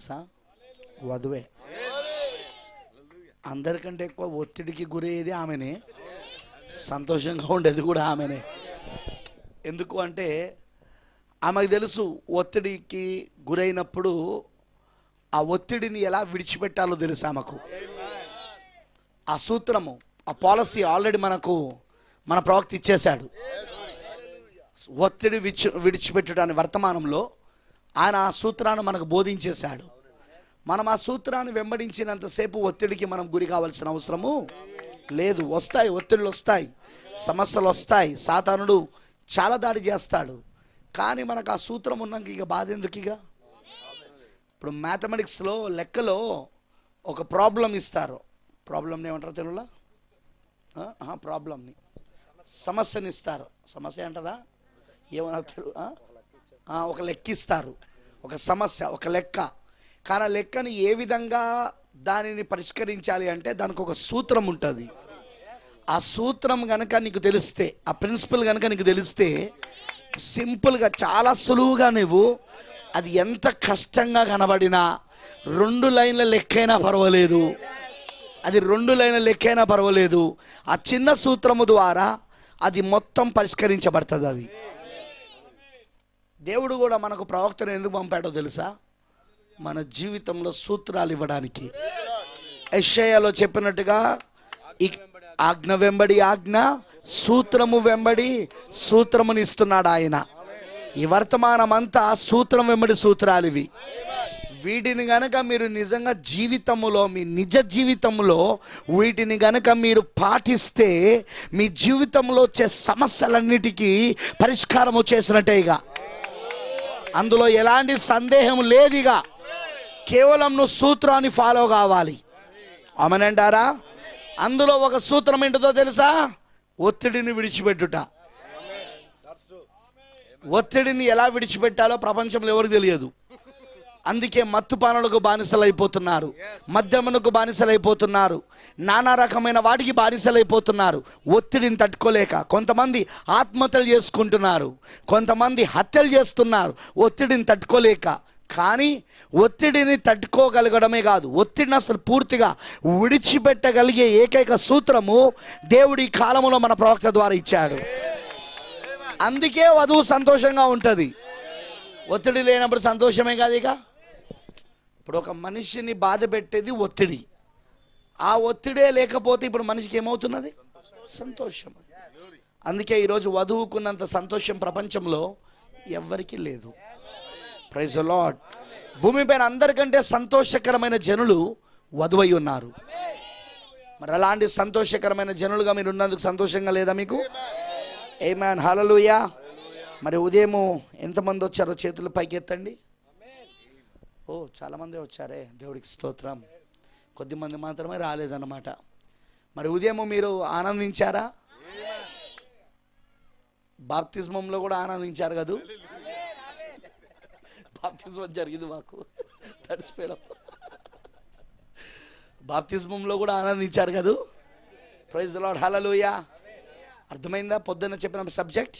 తెలుసా? వధువే. అందరికంటే ఎక్కువ ఒత్తిడికి గురయ్యేది ఆమెనే. సంతోషంగా ఉండేది కూడా ఆమెనే. ఎందుకు అంటే ఆమెకు తెలుసు ఒత్తిడికి గురైనప్పుడు ఆ ఒత్తిడిని ఎలా విడిచిపెట్టాలో తెలుసు ఆమెకు. ఆ సూత్రము ఆ పాలసీ ఆల్రెడీ మనకు మన ప్రవక్త ఇచ్చేశాడు. ఒత్తిడి విడిచి విడిచిపెట్టడానికి వర్తమానంలో ఆయన ఆ సూత్రాన్ని మనకు బోధించేశాడు. మనం ఆ సూత్రాన్ని వెంబడించినంతసేపు ఒత్తిడికి మనం గురి కావాల్సిన అవసరము లేదు. వస్తాయి ఒత్తిళ్ళు వస్తాయి సమస్యలు వస్తాయి. సాతానుడు చాలా దాడి చేస్తాడు. కానీ మనకు ఆ సూత్రం ఉన్నాక ఇక బాధ ఎందుకు ఇక? ఇప్పుడు మ్యాథమెటిక్స్లో లెక్కలో ఒక ప్రాబ్లం ఇస్తారు. ప్రాబ్లమ్ని ఏమంటారు తెలుగులో? ఆహా, ప్రాబ్లమ్ని. సమస్యని ఇస్తారు. సమస్య అంటారా? ఏమన్నా తెలుగు? ఒక లెక్కిస్తారు. ఒక సమస్య ఒక లెక్క. కానీ ఆ లెక్కని ఏ విధంగా దానిని పరిష్కరించాలి అంటే దానికి ఒక సూత్రం ఉంటుంది. ఆ సూత్రం కనుక నీకు తెలిస్తే ఆ ప్రిన్సిపల్ కనుక నీకు తెలిస్తే సింపుల్గా చాలా సులువుగా నువ్వు అది ఎంత కష్టంగా కనబడినా రెండు లైన్ల లెక్కైనా పర్వాలేదు. అది రెండు లైన్ల లెక్కైనా పర్వాలేదు. ఆ చిన్న సూత్రము ద్వారా అది మొత్తం పరిష్కరించబడుతుంది అది. దేవుడు కూడా మనకు ప్రవక్తను ఎందుకు పంపాడో తెలుసా? మన జీవితంలో సూత్రాలు ఇవ్వడానికి. యెషయాలో చెప్పినట్టుగా ఆజ్ఞ వెంబడి ఆజ్ఞ సూత్రము వెంబడి సూత్రముని ఇస్తున్నాడు ఆయన. ఈ వర్తమానం అంతా సూత్రం వెంబడి సూత్రాలు ఇవి. వీటిని గనక మీరు నిజంగా జీవితములో మీ నిజ జీవితంలో వీటిని గనక మీరు పాటిస్తే మీ జీవితంలో వచ్చే సమస్యలన్నిటికీ పరిష్కారం వచ్చేసినట్టే ఇక. అందులో ఎలాంటి సందేహం లేదిగా. కేవలం నువ్వు సూత్రాన్ని ఫాలో కావాలి. అమనంటారా అందులో ఒక సూత్రం ఏంటిదో తెలుసా? ఒత్తిడిని విడిచిపెట్టుట. ఒత్తిడిని ఎలా విడిచిపెట్టాలో ప్రపంచంలో ఎవరికి తెలియదు. అందుకే మత్తు పానలకు బానిసలైపోతున్నారు. మద్యమునకు బానిసలైపోతున్నారు. నానా రకమైన వాటికి బానిసలైపోతున్నారు. ఒత్తిడిని తట్టుకోలేక కొంతమంది ఆత్మహత్యలు చేసుకుంటున్నారు. కొంతమంది హత్యలు చేస్తున్నారు. ఒత్తిడిని తట్టుకోలేక. కానీ ఒత్తిడిని తట్టుకోగలగడమే కాదు. ఒత్తిడిని అసలు పూర్తిగా విడిచిపెట్టగలిగే ఏకైక సూత్రము దేవుడి కాలంలో మన ప్రవక్త ద్వారా ఇచ్చాడు. అందుకే వధువు సంతోషంగా ఉంటుంది. ఒత్తిడి లేనప్పుడు సంతోషమే కాదు ఇక. ఇప్పుడు ఒక మనిషిని బాధ పెట్టేది ఒత్తిడి. ఆ ఒత్తిడే లేకపోతే ఇప్పుడు మనిషికి ఏమవుతున్నది? సంతోషం. అందుకే ఈరోజు వధువుకున్నంత సంతోషం ప్రపంచంలో ఎవ్వరికీ లేదు. ప్రైజ్ లాడ్ భూమిపైన అందరికంటే సంతోషకరమైన జనులు వధువై ఉన్నారు. మరి అలాంటి సంతోషకరమైన జనులుగా మీరు ఉన్నందుకు సంతోషంగా లేదా మీకు? ఏమాన్ హలలుయా మరి ఉదయము ఎంతమంది వచ్చారో చేతులు పైకెత్తండి. ఓ చాలామంది వచ్చారే. దేవుడికి స్తోత్రం. కొద్దిమంది మాత్రమే రాలేదన్నమాట. మరి ఉదయము మీరు ఆనందించారా? బాప్తిజమంలో కూడా ఆనందించారు కదూ? బాప్తిజం జరిగింది మాకు. తడిసిపోయాం బాప్తిజమంలో కూడా ఆనందించారు కదూ? ప్రైజ్ లాడ్ హలలుయా అర్థమైందా? పొద్దున్న చెప్పిన subject?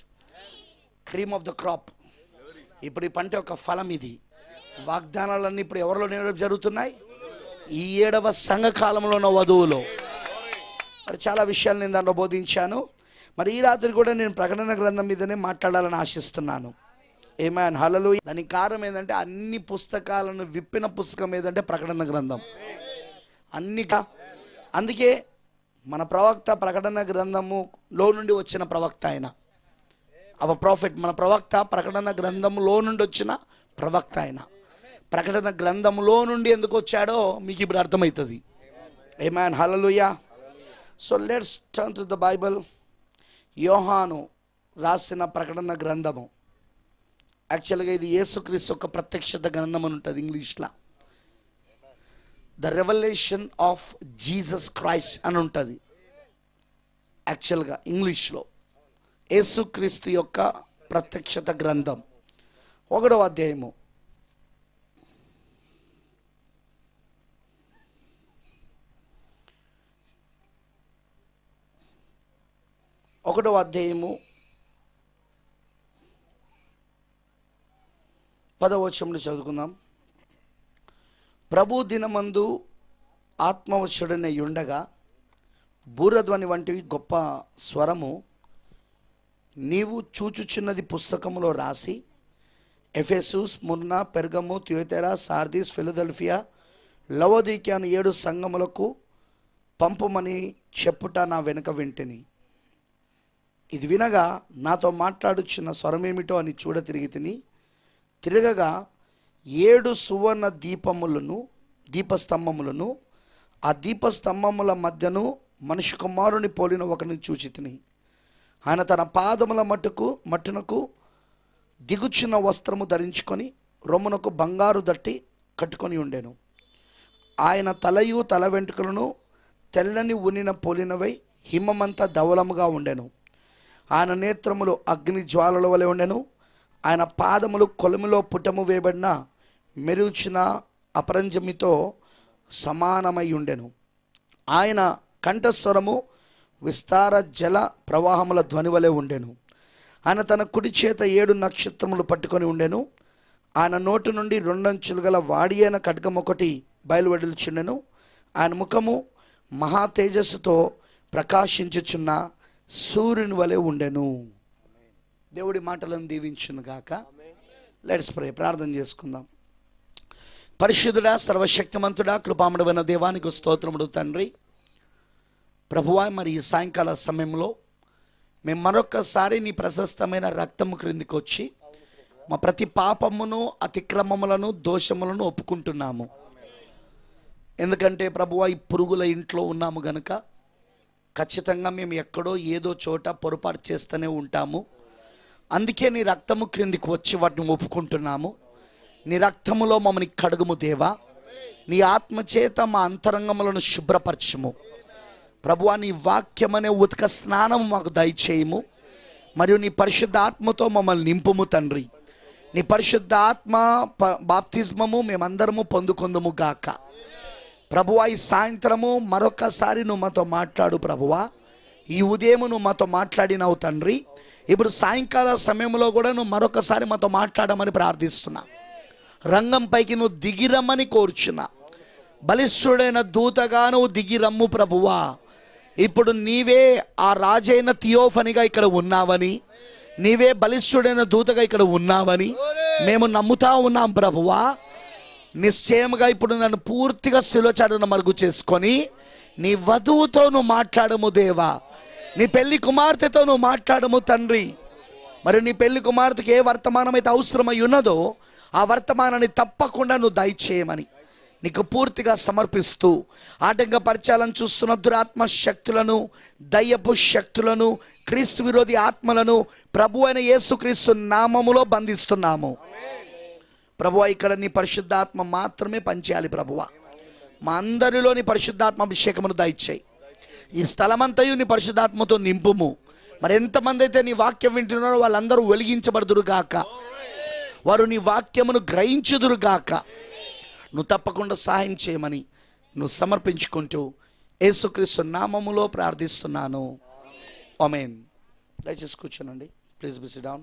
Cream of the crop. ఇప్పుడు ఈ పంట యొక్క ఫలం ఇది. వాగ్దానాలన్నీ ఇప్పుడు ఎవరిలో నెరవేర్పు జరుగుతున్నాయి? ఈ ఏడవ సంఘకాలంలో ఉన్న వధువులో. మరి చాలా విషయాలు నేను దాంట్లో బోధించాను. మరి ఈ రాత్రి కూడా నేను ప్రకటన గ్రంథం మీదనే మాట్లాడాలని ఆశిస్తున్నాను. ఏమైనా హలలు దానికి కారణం ఏంటంటే అన్ని పుస్తకాలను విప్పిన పుస్తకం ఏదంటే ప్రకటన గ్రంథం. అన్ని అందుకే మన ప్రవక్త ప్రకటన గ్రంథములో నుండి వచ్చిన ప్రవక్త ఆయన. అవ ప్రాఫిట్ మన ప్రవక్త ప్రకటన గ్రంథములో నుండి వచ్చిన ప్రవక్త ఆయన. ప్రకటన గ్రంథంలో నుండి ఎందుకు వచ్చాడో మీకు ఇప్పుడు అర్థమవుతుంది. Amen hallelujah so let's turn to the Bible యోహాను రాసిన ప్రకటన గ్రంథము. యాక్చువల్గా ఇది యేసుక్రీస్తు యొక్క ప్రత్యక్షత గ్రంథం అని ఉంటుంది ఇంగ్లీష్లో. The revelation of Jesus Christ అని ఉంటుంది. యాక్చువల్గా ఇంగ్లీష్లో. యేసుక్రీస్తు యొక్క ప్రత్యక్షత గ్రంథం. ఒకడో అధ్యాయము. ఒకటవ అధ్యాయము పదవచంలో చదువుకుందాం. ప్రభు దినమందు ఆత్మవశుడనే ఉండగా బూరధ్వని వంటి గొప్ప స్వరము నీవు చూచుచున్నది పుస్తకములో రాసి Ephesus Smyrna Pergamum Thyatira Sardis Philadelphia Laodicea అను ఏడు సంఘములకు పంపమని చెప్పుట నా వెనుక వింటిని. ఇది వినగా నాతో మాట్లాడుచున్న స్వరమేమిటో అని చూడ తిరిగి తిని తిరగగా ఏడు సువర్ణ దీపములను దీపస్తంభములను ఆ దీపస్తంభముల మధ్యను మనిషి కుమారుని పోలిన ఒకరిని చూచి తిని ఆయన తన పాదముల మట్టుకు మట్టునకు దిగుచున్న వస్త్రము ధరించుకొని రొమ్మునకు బంగారు దట్టి కట్టుకొని ఉండెను. ఆయన తలయు తల వెంట్రుకలను తెల్లని ఉనిన పోలినవై హిమమంతా ధవలముగా ఉండెను. ఆయన నేత్రములు అగ్ని జ్వాలల వలె ఉండెను. ఆయన పాదములు కొలమిలో పుటము వేయబడిన మెరుచిన అపరంజమితో సమానమై ఉండెను. ఆయన కంఠస్వరము విస్తార జల ప్రవాహముల ధ్వని వలె ఉండెను. ఆయన తన కుడి చేత ఏడు నక్షత్రములు పట్టుకొని ఉండెను. ఆయన నోటి నుండి రెండంచులు గల వాడి అయిన ఖడ్గం ఒకటి బయలువెడల్చుండెను ఆయన ముఖము మహా తేజస్సుతో ప్రకాశించుచున్న సూర్యుని వలె ఉండెను. దేవుడి మాటలను దీవించును గాక. లెట్స్ ప్రే ప్రార్థన చేసుకుందాం. పరిశుద్ధుడా సర్వశక్తిమంతుడా కృపాముడవైన దేవానికి స్తోత్రముడు తండ్రి. ప్రభువా మరి ఈ సాయంకాల సమయంలో మేము మరొకసారి నీ ప్రశస్తమైన రక్తము క్రిందికి వచ్చి మా ప్రతి పాపమును అతిక్రమములను దోషములను ఒప్పుకుంటున్నాము. ఎందుకంటే ప్రభువా ఈ పురుగుల ఇంట్లో ఉన్నాము గనక ఖచ్చితంగా మేము ఎక్కడో ఏదో చోట పొరపాటు చేస్తూనే ఉంటాము. అందుకే నీ రక్తము క్రిందికి వచ్చి వాటిని ఒప్పుకుంటున్నాము. నీ రక్తములో మమ్మల్ని కడుగుము దేవా. నీ ఆత్మచేత మా అంతరంగములను శుభ్రపరచము. ప్రభువా నీ వాక్యమనే ఉతక స్నానం మాకు దయచేయము. మరియు నీ పరిశుద్ధ ఆత్మతో మమ్మల్ని నింపుము తండ్రి. నీ పరిశుద్ధ ఆత్మ ప- బాప్తిస్మము మేమందరము పొందుకుందుము గాక. ప్రభువా ఈ సాయంత్రము మరొకసారి నువ్వు మాతో మాట్లాడు ప్రభువా. ఈ ఉదయం నువ్వు మాతో మాట్లాడినావు తండ్రి. ఇప్పుడు సాయంకాల సమయంలో కూడా నువ్వు మరొకసారి మాతో మాట్లాడమని ప్రార్థిస్తున్నా. రంగంపైకి నువ్వు దిగిరమ్మని కోరుచున్నా. బలిష్ఠుడైన దూతగా నువ్వు దిగిరమ్ము ప్రభువా. ఇప్పుడు నీవే ఆ రాజైన థియోఫనిగా ఇక్కడ ఉన్నావని నీవే బలిష్ఠుడైన దూతగా ఇక్కడ ఉన్నావని మేము నమ్ముతా ఉన్నాం ప్రభువా. నిశ్చయముగా ఇప్పుడు నన్ను పూర్తిగా శిలోచాడున మరుగు చేసుకొని నీ వధువుతో నువ్వు మాట్లాడము దేవా. నీ పెళ్ళి కుమార్తెతో నువ్వు మాట్లాడము తండ్రి. మరి నీ పెళ్ళి కుమార్తెకి ఏ వర్తమానం అయితే అవసరమై ఉన్నదో ఆ వర్తమానాన్ని తప్పకుండా నువ్వు దయచేయమని నీకు పూర్తిగా సమర్పిస్తూ ఆటంకపరచాలని చూస్తున్న దురాత్మ శక్తులను దయ్యపు శక్తులను క్రీస్తు విరోధి ఆత్మలను ప్రభు అయిన యేసుక్రీస్తు నామములో బంధిస్తున్నాము. ప్రభువ ఇక్కడ నీ పరిశుద్ధాత్మ మాత్రమే పనిచేయాలి ప్రభువ. మా అందరిలో నీ పరిశుద్ధాత్మ అభిషేకమును దయచేయి. ఈ స్థలమంతయు నీ పరిశుద్ధాత్మతో నింపుము. మరి ఎంతమంది అయితే నీ వాక్యం వింటున్నారో వాళ్ళందరూ వెలిగించబడుదురు గాక. వారు నీ వాక్యమును గ్రహించుదురు గాక. నువ్వు తప్పకుండా సహాయం చేయమని నువ్వు సమర్పించుకుంటూ యేసుక్రీస్తు నామములో ప్రార్థిస్తున్నాను. ఒమెన్ దయచేసి కూర్చోనండి. ప్లీజ్ బిసి డౌన్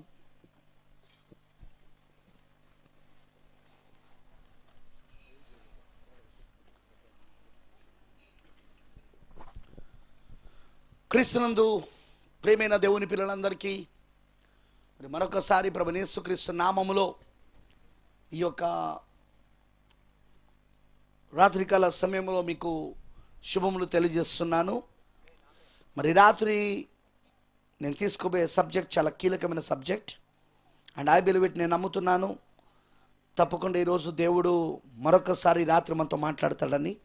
క్రీస్తునందు ప్రేమైన దేవుని పిల్లలందరికీ మరి మరొకసారి ప్రభు క్రీస్తు నామములో ఈ యొక్క రాత్రికాల సమయంలో మీకు శుభములు తెలియజేస్తున్నాను. మరి రాత్రి నేను తీసుకోబోయే సబ్జెక్ట్ చాలా కీలకమైన subject. And I believe it నేను నమ్ముతున్నాను. తప్పకుండా ఈరోజు దేవుడు మరొకసారి రాత్రి మనతో మాట్లాడతాడని.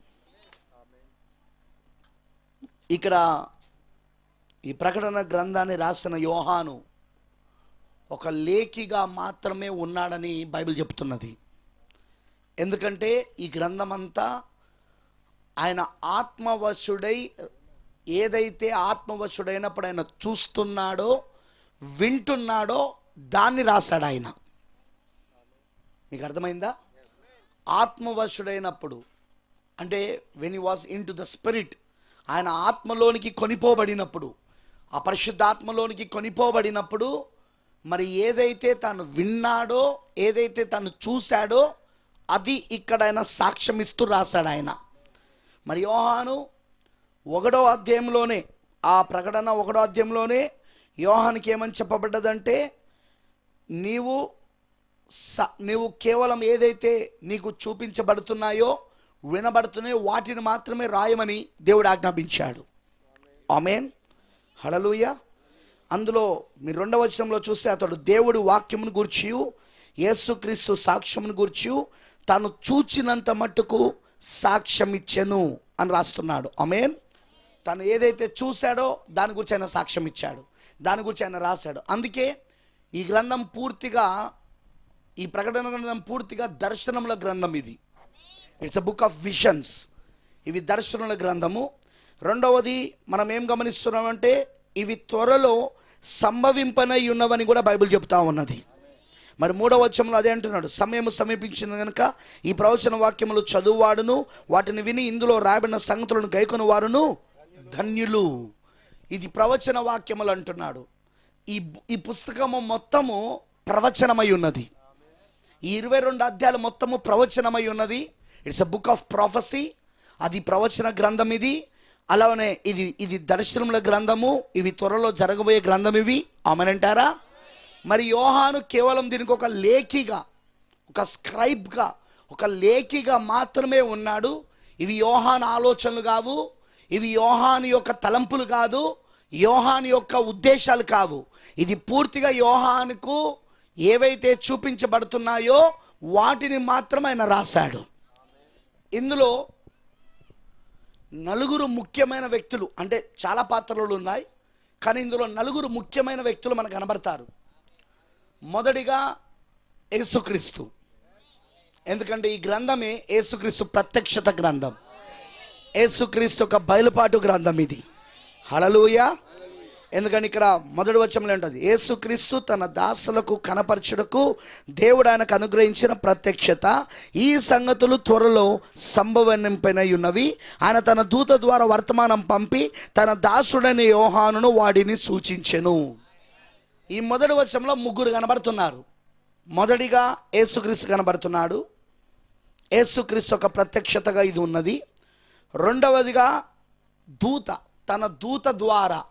ఇక్కడ ఈ ప్రకటన గ్రంథాన్ని రాసిన యోహాను ఒక లేఖిగా మాత్రమే ఉన్నాడని బైబిల్ చెప్తున్నది. ఎందుకంటే ఈ గ్రంథమంతా ఆయన ఆత్మవశుడై ఏదైతే ఆత్మవశుడైనప్పుడు ఆయన చూస్తున్నాడో వింటున్నాడో దాన్ని రాశాడు ఆయన. మీకు అర్థమైందా ఆత్మవశుడైనప్పుడు అంటే when he was into the spirit ఆయన ఆత్మలోనికి కొనిపోబడినప్పుడు ఆ పరిశుద్ధాత్మలోనికి కొనిపోబడినప్పుడు మరి ఏదైతే తాను విన్నాడో ఏదైతే తను చూశాడో అది ఇక్కడ ఆయన సాక్ష్యం ఇస్తూ రాశాడు ఆయన. మరి యోహాను ఒకటో అధ్యాయంలోనే ఆ ప్రకటన ఒకటో అధ్యాయంలోనే యోహానికి ఏమని చెప్పబడ్డదంటే నీవు స నీవు కేవలం ఏదైతే నీకు చూపించబడుతున్నాయో వినబడుతున్నాయో వాటిని మాత్రమే రాయమని దేవుడు ఆజ్ఞాపించాడు. ఆమెన్. హళలుయ అందులో మీరు రెండవ వచనంలో చూస్తే అతడు దేవుడు వాక్యమును గూర్చి యేసుక్రీస్తు సాక్ష్యమును గూర్చి తాను చూచినంత మట్టుకు సాక్ష్యం ఇచ్చెను అని రాస్తున్నాడు. అమేన్ తను ఏదైతే చూశాడో దాని గురించి ఆయన సాక్ష్యం ఇచ్చాడు దాని గురించి ఆయన రాశాడు. అందుకే ఈ గ్రంథం పూర్తిగా ఈ ప్రకటన గ్రంథం పూర్తిగా దర్శనముల గ్రంథం ఇది. It's a book of visions ఇవి దర్శనముల గ్రంథము. రెండవది మనం ఏం గమనిస్తున్నామంటే ఇవి త్వరలో సంభవింపనై ఉన్నవని కూడా బైబిల్ చెప్తా ఉన్నది. మరి మూడవ వచనంలో అదే అంటున్నాడు సమయం సమీపించింది కనుక ఈ ప్రవచన వాక్యములు చదువువాడును వాటిని విని ఇందులో రాబడిన సంగతులను గైకొని వారును ధన్యులు. ఇది ప్రవచన వాక్యములు అంటున్నాడు. ఈ ఈ పుస్తకము మొత్తము ప్రవచనమై ఉన్నది. ఈ ఇరవై రెండు అధ్యాయాలు మొత్తము ప్రవచనమై ఉన్నది. It's a book of prophecy అది ప్రవచన గ్రంథం ఇది. అలానే ఇది ఇది దర్శనముల గ్రంథము ఇవి త్వరలో జరగబోయే గ్రంథం ఇవి. ఆమెనంటారా? మరి యోహాను కేవలం దీనికి ఒక లేఖిగా ఒక స్క్రైబ్గా ఒక లేఖిగా మాత్రమే ఉన్నాడు. ఇవి యోహాను ఆలోచనలు కావు ఇవి యోహాను యొక్క తలంపులు కాదు యోహాను యొక్క ఉద్దేశాలు కావు. ఇది పూర్తిగా యోహానుకు ఏవైతే చూపించబడుతున్నాయో వాటిని మాత్రం ఆయన రాశాడు. ఇందులో నలుగురు ముఖ్యమైన వ్యక్తులు అంటే చాలా పాత్రలు ఉన్నాయి కానీ ఇందులో నలుగురు ముఖ్యమైన వ్యక్తులు మనకు కనబడతారు. మొదటిగా యేసుక్రీస్తు. ఎందుకంటే ఈ గ్రంథమే యేసుక్రీస్తు ప్రత్యక్షత గ్రంథం. యేసుక్రీస్తు ఒక బయలుపాటు గ్రంథం ఇది. హలలుయ ఎందుకని ఇక్కడ మొదటి వచనంలో ఉంటుంది యేసుక్రీస్తు తన దాసులకు కనపరచుటకు దేవుడు ఆయనకు అనుగ్రహించిన ప్రత్యక్షత ఈ సంగతులు త్వరలో సంభవనింపనై ఉన్నవి ఆయన తన దూత ద్వారా వర్తమానం పంపి తన దాసుడైన యోహానును వాడిని సూచించెను. ఈ మొదటి వచనంలో ముగ్గురు కనబడుతున్నారు. మొదటిగా యేసుక్రీస్తు కనబడుతున్నాడు. యేసుక్రీస్తు ఒక ప్రత్యక్షతగా ఇది ఉన్నది. రెండవదిగా దూత తన దూత ద్వారా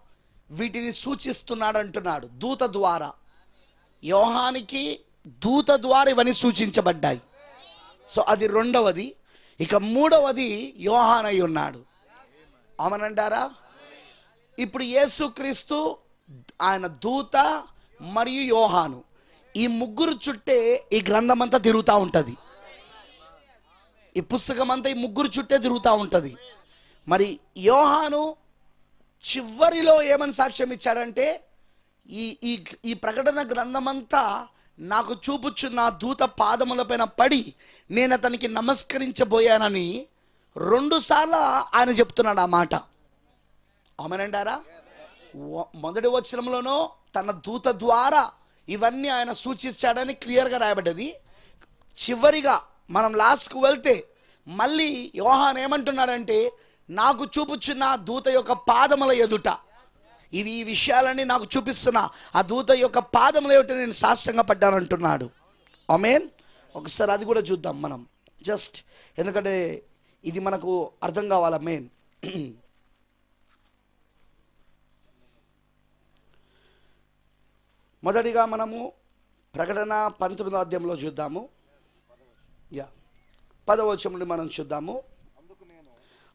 వీటిని సూచిస్తున్నాడు అంటున్నాడు దూత ద్వారా. యోహానికి దూత ద్వారా ఇవన్నీ సూచించబడ్డాయి. సో అది రెండవది. ఇక మూడవది యోహానై ఉన్నాడు. అవునంటారా ఇప్పుడు యేసుక్రీస్తు ఆయన దూత మరియు యోహాను. ఈ ముగ్గురు చుట్టే ఈ గ్రంథం అంతా తిరుగుతూ ఉంటుంది. ఈ పుస్తకం అంతా ఈ ముగ్గురు చుట్టే తిరుగుతూ ఉంటుంది. మరి యోహాను చివరిలో ఏమని సాక్ష్యం ఇచ్చాడంటే ఈ ఈ ఈ ప్రకటన గ్రంథమంతా నాకు చూపుచ్చు నా దూత పాదములపైన పడి నేను అతనికి నమస్కరించబోయానని రెండుసార్లు ఆయన చెప్తున్నాడు ఆ మాట. అవునంటారా మొదటి వచనంలోనో తన దూత ద్వారా ఇవన్నీ ఆయన సూచించాడని క్లియర్గా రాయబడ్డది. చివరిగా మనం లాస్ట్కు వెళ్తే మళ్ళీ యోహాన్ ఏమంటున్నాడంటే నాకు చూపుచున్న దూత యొక్క పాదముల ఎదుట. ఇవి ఈ విషయాలన్నీ నాకు చూపిస్తున్నా ఆ దూత యొక్క పాదముల ఎదుట నేను శాస్త్రంగా పడ్డానంటున్నాడు. అమేన్ ఒకసారి అది కూడా చూద్దాం మనం. జస్ట్ ఎందుకంటే ఇది మనకు అర్థం కావాల? మెయిన్ మొదటిగా మనము ప్రకటన పంతొమ్మిదో అధ్యాయంలో చూద్దాము. యా. పదవచం నుండి మనం చూద్దాము.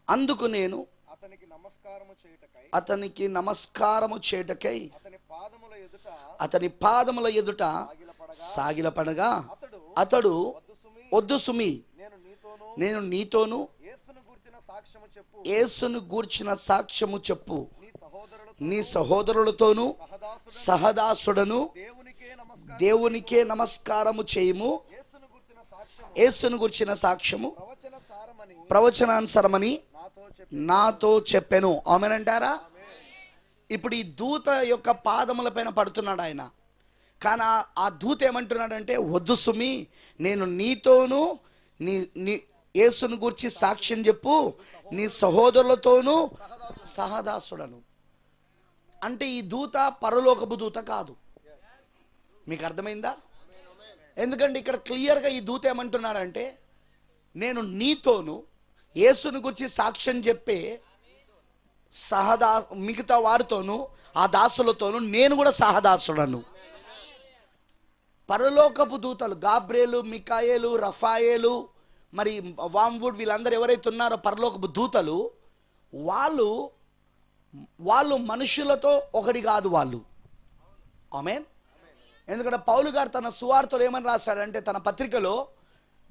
అందుకు నేను అతనికి నమస్కారము చేయుటకై అతనికి నమస్కారము చేటకై అతని పాదముల ఎదుట అతని పాదముల ఎదుట సాగిలపడగా అతడు వద్దు సుమి. నేను నీతోను యేసును గూర్చిన సాక్ష్యము చెప్పు. నీ సహోదరులతోనూ సహదాసుడు సహదాసుడను దేవునికే నమస్కారం దేవునికే నమస్కారము చేయుము. యేసును గూర్చిన సాక్ష్యము ప్రవచనానుసరమని నాతో చెప్పాను. ఆమెనంటారా? ఇప్పుడు ఈ దూత యొక్క పాదముల పైన పడుతున్నాడు ఆయన. కానీ ఆ- ఆ దూత ఏమంటున్నాడంటే వద్దు సుమి నేను నీతోనూ నీ నీ యేసును గురించి సాక్ష్యం చెప్పు నీ సహోదరులతోనూ సహదాసుడను. అంటే ఈ దూత పరలోకపు దూత కాదు. మీకు అర్థమైందా? ఎందుకంటే ఇక్కడ క్లియర్గా ఈ దూత ఏమంటున్నాడంటే నేను నీతోను యేసుని గురించి సాక్ష్యం చెప్పే సహదా మిగతా వారితోనూ ఆ దాసులతోనూ నేను కూడా సహదాసుడను. పరలోకపు దూతలు గాబ్రేలు మికాయేలు రఫాయేలు మరి వామ్వుడ్ వీళ్ళందరూ ఎవరైతే ఉన్నారో పరలోకపు దూతలు వాళ్ళు వాళ్ళు మనుషులతో ఒకటి కాదు వాళ్ళు. ఆమెన్? ఎందుకంటే పౌలు గారు తన సువార్తలు ఏమని రాశాడంటే తన పత్రికలో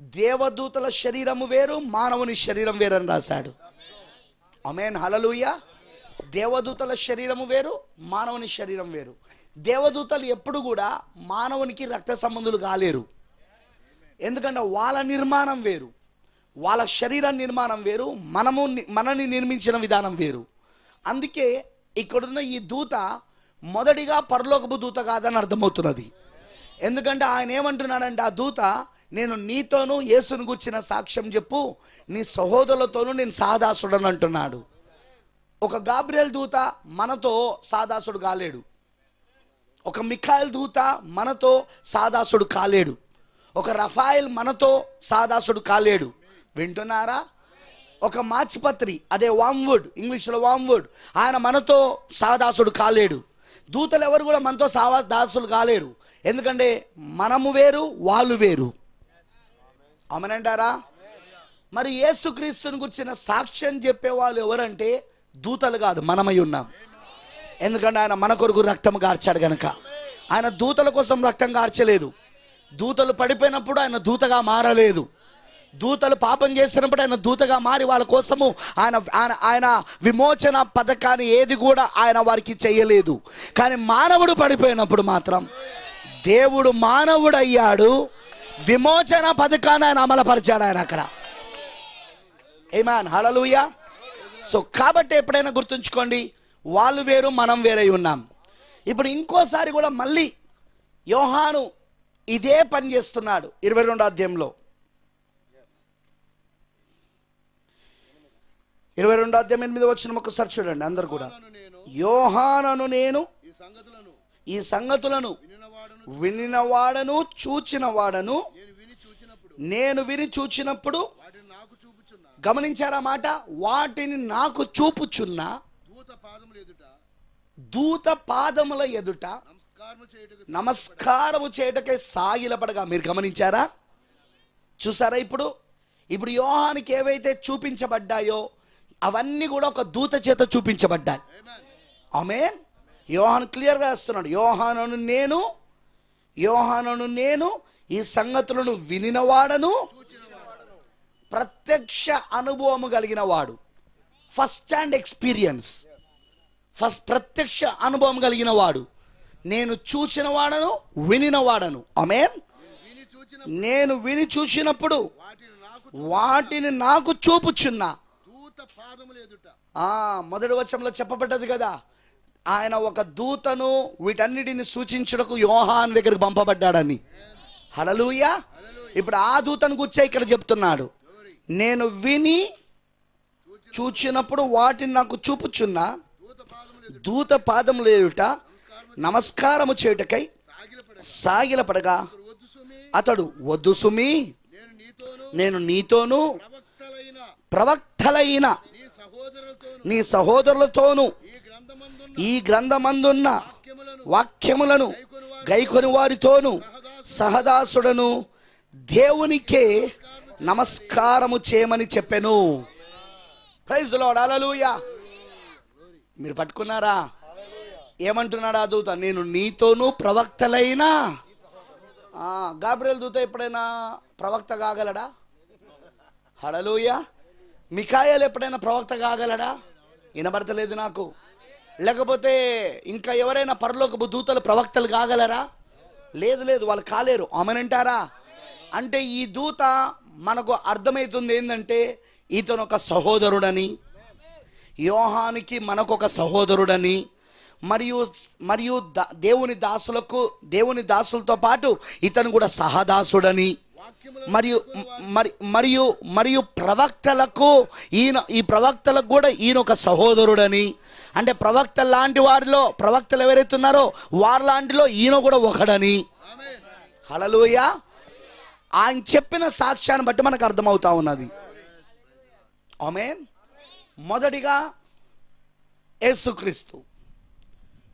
దేవదూతల శరీరము వేరు మానవుని శరీరం వేరు అని రాశాడు. అమేన్ హలలుయ దేవదూతల శరీరము వేరు మానవుని శరీరం వేరు. దేవదూతలు ఎప్పుడు కూడా మానవునికి రక్త సంబంధులు కాలేరు. ఎందుకంటే వాళ్ళ నిర్మాణం వేరు. వాళ్ళ శరీర నిర్మాణం వేరు మనము మనని నిర్మించిన విధానం వేరు. అందుకే ఇక్కడున్న ఈ దూత మొదటిగా పరలోకపు దూత కాదని అర్థమవుతున్నది. ఎందుకంటే ఆయన ఏమంటున్నాడంటే ఆ దూత నేను నీతోనూ యేసును గుర్చిన సాక్ష్యం చెప్పు నీ సహోదరులతోనూ నేను సాదాసుడని అంటున్నాడు. ఒక గాబ్రియల్ దూత మనతో సాదాసుడు కాలేడు. ఒక మిఖాయిల్ దూత మనతో సాదాసుడు కాలేడు. ఒక రఫాయిల్ మనతో సాదాసుడు కాలేడు. వింటున్నారా? ఒక మాచిపత్రి అదే వామ్వుడ్ ఇంగ్లీష్లో వామ్వుడ్ ఆయన మనతో సాదాసుడు కాలేడు. దూతలు ఎవరు కూడా మనతో సావా దాసులు కాలేరు. ఎందుకంటే మనము వేరు వాళ్ళు వేరు. అమనంటారా మరి యేసుక్రీస్తుని గురించిన సాక్ష్యం చెప్పేవాళ్ళు ఎవరంటే దూతలు కాదు మనమై ఉన్నాం. ఎందుకంటే ఆయన మన కొరకు రక్తం గార్చాడు గనక. ఆయన దూతల కోసం రక్తం గార్చలేదు. దూతలు పడిపోయినప్పుడు ఆయన దూతగా మారలేదు. దూతలు పాపం చేసినప్పుడు ఆయన దూతగా మారి వాళ్ళ కోసము ఆయన ఆయన ఆయన విమోచన పథకాన్ని ఏది కూడా ఆయన వారికి చేయలేదు. కానీ మానవుడు పడిపోయినప్పుడు మాత్రం దేవుడు మానవుడు అయ్యాడు విమోచన పథకాన్ని ఆయన అమలుపరిచాడు ఆయన అక్కడ. ఏమాన్ హళలుయా సో కాబట్టి ఎప్పుడైనా గుర్తుంచుకోండి వాళ్ళు వేరు మనం వేరై ఉన్నాం. ఇప్పుడు ఇంకోసారి కూడా మళ్ళీ యోహాను ఇదే పని చేస్తున్నాడు ఇరవై రెండో అధ్యాయంలో. ఇరవై రెండో అధ్యాయం ఎనిమిది వచ్చిన ఒకసారి చూడండి అందరు కూడా. యోహాను నేను యోహానను నేను ఈ సంగతులను వినినవాడును చూచినవాడను. నేను విని చూచినప్పుడు. గమనించారా మాట? వాటిని నాకు చూపుచున్న. దూత పాదములు ఎదుట. దూత పాదముల ఎదుట నమస్కారం చేయుటకు నమస్కారము చేయటకే సాగిలపడగా. మీరు గమనించారా? చూసారా ఇప్పుడు? ఇప్పుడు యోహానికి ఏవైతే చూపించబడ్డాయో అవన్నీ కూడా ఒక దూత చేత చూపించబడ్డాయి. ఆమె యోహాను క్లియర్గా వేస్తున్నాడు యోహానను నేను యోహానను నేను ఈ సంగతులను వినినవాడను. ప్రత్యక్ష అనుభవము కలిగిన వాడు ఫస్ట్ హ్యాండ్ ఎక్స్పీరియన్స్ ఫస్ట్ ప్రత్యక్ష అనుభవం కలిగిన వాడు నేను చూచిన వాడను వినిన వాడను చూచిన నేను విని చూసినప్పుడు వాటిని నాకు చూపుచున్నా. మొదటి వచనంలో చెప్పబడ్డది కదా. ఆయన ఒక దూతను వీటన్నిటిని సూచించుటకు యోహాన్ దగ్గరికి పంపబడ్డాడని. హలలుయ ఇప్పుడు ఆ దూతను గుర్చే ఇక్కడ చెప్తున్నాడు. నేను విని చూచినప్పుడు వాటిని నాకు చూపుచున్నా. దూత పాదములు లేయుట నమస్కారము చేయుటకై సాగిలపడగా అతడు వద్దు సుమి నేను నీతోను నీతోనూ ప్రవక్తలైన నీ సహోదరులతోను నీ సహోదరులతోనూ ఈ గ్రంథమందున్న వాక్యములను గైకొని వారితోను సహదాసుడను దేవునికే నమస్కారము చేయమని చెప్పాను. ప్రైజ్ లోడాలూయా మీరు పట్టుకున్నారా? ఏమంటున్నాడు ఆ దూత? నేను నీతోనూ ప్రవక్తలైనా. గాబ్రియల్ దూత ఎప్పుడైనా ప్రవక్త కాగలడా? హడలుయ మికాయలు ఎప్పుడైనా ప్రవక్త కాగలడా? వినబడతలేదు నాకు. లేకపోతే ఇంకా ఎవరైనా పరలోకపు దూతలు ప్రవక్తలు కాగలరా? లేదు లేదు వాళ్ళు కాలేరు. ఆమెనంటారా అంటే ఈ దూత మనకు అర్థమవుతుంది ఏంటంటే ఇతను ఒక సహోదరుడని యోహానికి మనకొక సహోదరుడని మరియు మరియు దేవుని దాసులకు దేవుని దాసులతో పాటు ఇతను కూడా సహదాసుడని మరియు మరి మరియు మరియు ప్రవక్తలకు ఈయన ఈ ప్రవక్తలకు కూడా ఈయన ఒక సహోదరుడని అంటే ప్రవక్త లాంటి వారిలో ప్రవక్తలు ఎవరైతే ఉన్నారో వారి లాంటిలో ఈయన కూడా ఒకడని. ఆమేన్ హలలోయ ఆయన చెప్పిన సాక్ష్యాన్ని బట్టి మనకు అర్థమవుతా ఉన్నది. ఆమె మొదటిగా యేసుక్రీస్తు.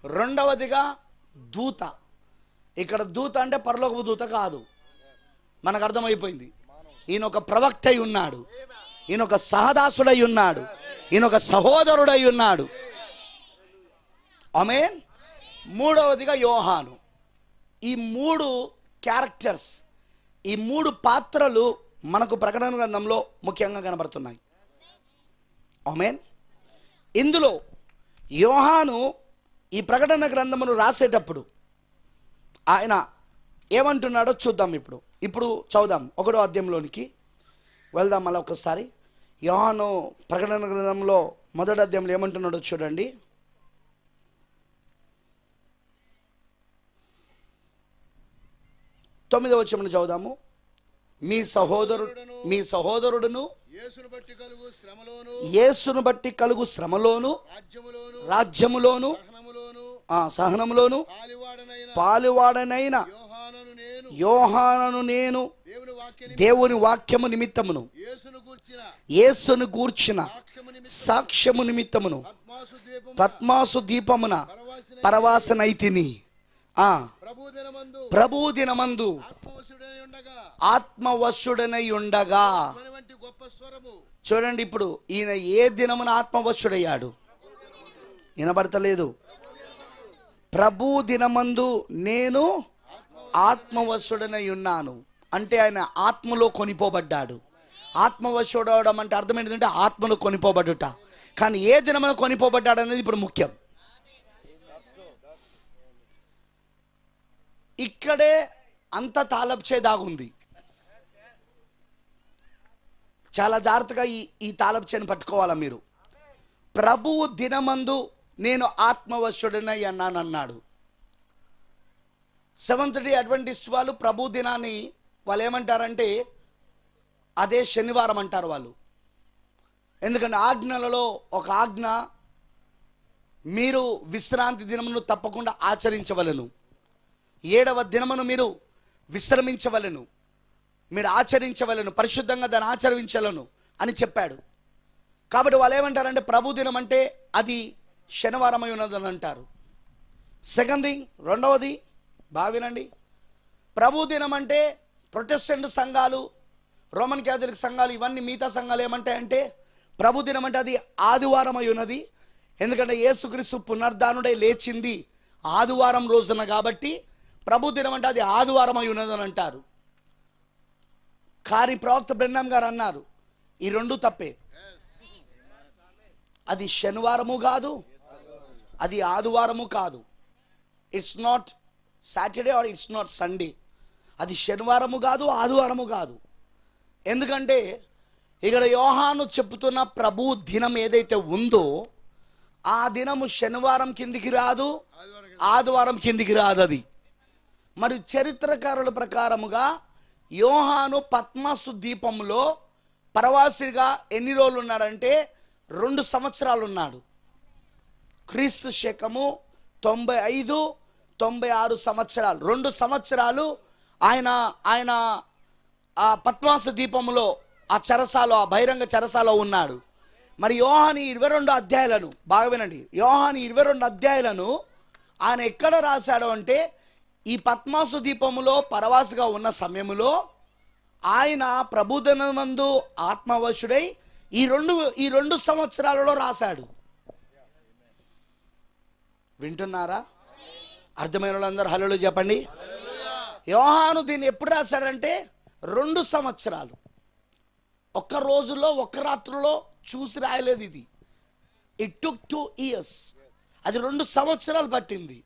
రెండవదిగా దూత. ఇక్కడ దూత అంటే పరలోకపు దూత కాదు. మనకు అర్థమైపోయింది. ఈయన ఒక ప్రవక్త అయి ఉన్నాడు. ఈయన ఒక సహదాసుడై ఉన్నాడు. ఈయన ఒక సహోదరుడై ఉన్నాడు. ఆమె మూడవదిగా యోహాను. ఈ మూడు క్యారెక్టర్స్ ఈ మూడు పాత్రలు మనకు ప్రకటన గ్రంథంలో ముఖ్యంగా కనబడుతున్నాయి. ఆమెన్. ఇందులో యోహాను ఈ ప్రకటన గ్రంథమును రాసేటప్పుడు ఆయన ఏమంటున్నాడో చూద్దాం ఇప్పుడు. ఇప్పుడు చదుదాం ఒకటో అధ్యాయంలోనికి వెళ్దాం మళ్ళీ ఒకసారి. యోహాను ప్రకటన గ్రంథంలో మొదటి అధ్యాయంలో ఏమంటున్నాడో చూడండి. తొమ్మిదవ వచ్చమని చదువుదాము. మీ సహోదరుడు మీ సహోదరుడును యేసును బట్టి కలుగు శ్రమలోను రాజ్యములోను సహనములోను ఆ సహనములోను పాలివాడనైన యోహానను నేను దేవుని వాక్యము నిమిత్తమును యేసును గూర్చిన సాక్ష్యము నిమిత్తం సాక్ష్యము నిమిత్తమును పద్మాసు దీపమున పరవాసిన పరవాసనైతిని ప్రభు దినమందు ఆత్మవశుడనై ఉండగా చూడండి ఇప్పుడు ఈయన ఏ దినమున ఆత్మవశుడయ్యాడు? వినబడతలేదు. ప్రభు దినమందు నేను ఆత్మవశుడనై ఉన్నాను అంటే ఆయన ఆత్మలో కొనిపోబడ్డాడు. ఆత్మవశుడవడం అంటే అర్థం ఏంటంటే ఆత్మలో కొనిపోబడుట. కానీ ఏ దినమున కొనిపోబడ్డాడు అనేది ఇప్పుడు ముఖ్యం. ఇక్కడే అంత తాళప్చే దాగుంది చాలా జాగ్రత్తగా ఈ ఈ తాళప్చేని పట్టుకోవాలా మీరు. ప్రభువు దినమందు నేను ఆత్మవశుడనై అన్నానన్నాడు. సెవెంత్ డే అడ్వెంటిస్ట్ వాళ్ళు ప్రభు దినాన్ని వాళ్ళు ఏమంటారంటే అదే శనివారం అంటారు వాళ్ళు. ఎందుకంటే ఆజ్ఞలలో ఒక ఆజ్ఞ మీరు విశ్రాంతి దినమును తప్పకుండా ఆచరించవలను. ఏడవ దినమును మీరు విశ్రమించవలను మీరు ఆచరించవలను పరిశుద్ధంగా దాన్ని ఆచరించలను అని చెప్పాడు. కాబట్టి వాళ్ళు ఏమంటారంటే ప్రభు దినం అంటే అది శనివారమై ఉన్నదని అంటారు. సెకండ్ థింగ్ రెండవది బావినండి. ప్రభు దినం అంటే ప్రొటెస్టెంట్ సంఘాలు రోమన్ క్యాథలిక్ సంఘాలు ఇవన్నీ మిగతా సంఘాలు ఏమంటాయంటే ప్రభు దినం అంటే అది ఆదివారం అయి ఉన్నది. ఎందుకంటే యేసుక్రీస్తు పునర్ధానుడే లేచింది ఆదివారం రోజున కాబట్టి ప్రభు దినం అంటే అది ఆదివారం అయి ఉన్నదని అంటారు. కానీ ప్రవక్త బ్రహ్మం గారు అన్నారు ఈ రెండు తప్పే. అది శనివారము కాదు అది ఆదివారము కాదు. It's not Saturday or it's not Sunday అది శనివారము కాదు ఆదివారము కాదు. ఎందుకంటే ఇక్కడ యోహాను చెప్తున్న ప్రభు దినం ఏదైతే ఉందో ఆ దినము శనివారం కిందికి రాదు ఆదివారం కిందికి రాదు అది మరి చరిత్రకారుల ప్రకారముగా యోహాను పద్మాసు దీపంలో పరవాసిగా ఎన్ని రోజులు ఉన్నాడంటే రెండు సంవత్సరాలు ఉన్నాడు క్రీస్తు శకము తొంభై ఐదు తొంభై ఆరు సంవత్సరాలు. రెండు సంవత్సరాలు ఆయన ఆయన ఆ పద్మాస దీపములో ఆ చెరసాలో ఆ బహిరంగ చెరసాలో ఉన్నాడు. మరి యోహాని ఇరవై రెండు అధ్యాయాలను బాగా వినండి. యోహాని ఇరవై రెండు అధ్యాయాలను ఆయన ఎక్కడ రాశాడు అంటే ఈ పద్మాసు దీపములో పరవాసుగా ఉన్న సమయములో ఆయన ప్రభుదనమందు ఆత్మవశుడై ఈ రెండు ఈ రెండు సంవత్సరాలలో రాశాడు. వింటున్నారా? అర్థమైన వాళ్ళందరూ హలో చెప్పండి. యోహాను దీన్ని ఎప్పుడు రాశాడంటే రెండు సంవత్సరాలు. ఒక్క రోజులో ఒక్క రాత్రిలో చూసి రాయలేదు ఇది. ఇట్ టుక్ టూ ఇయర్స్ అది రెండు సంవత్సరాలు పట్టింది.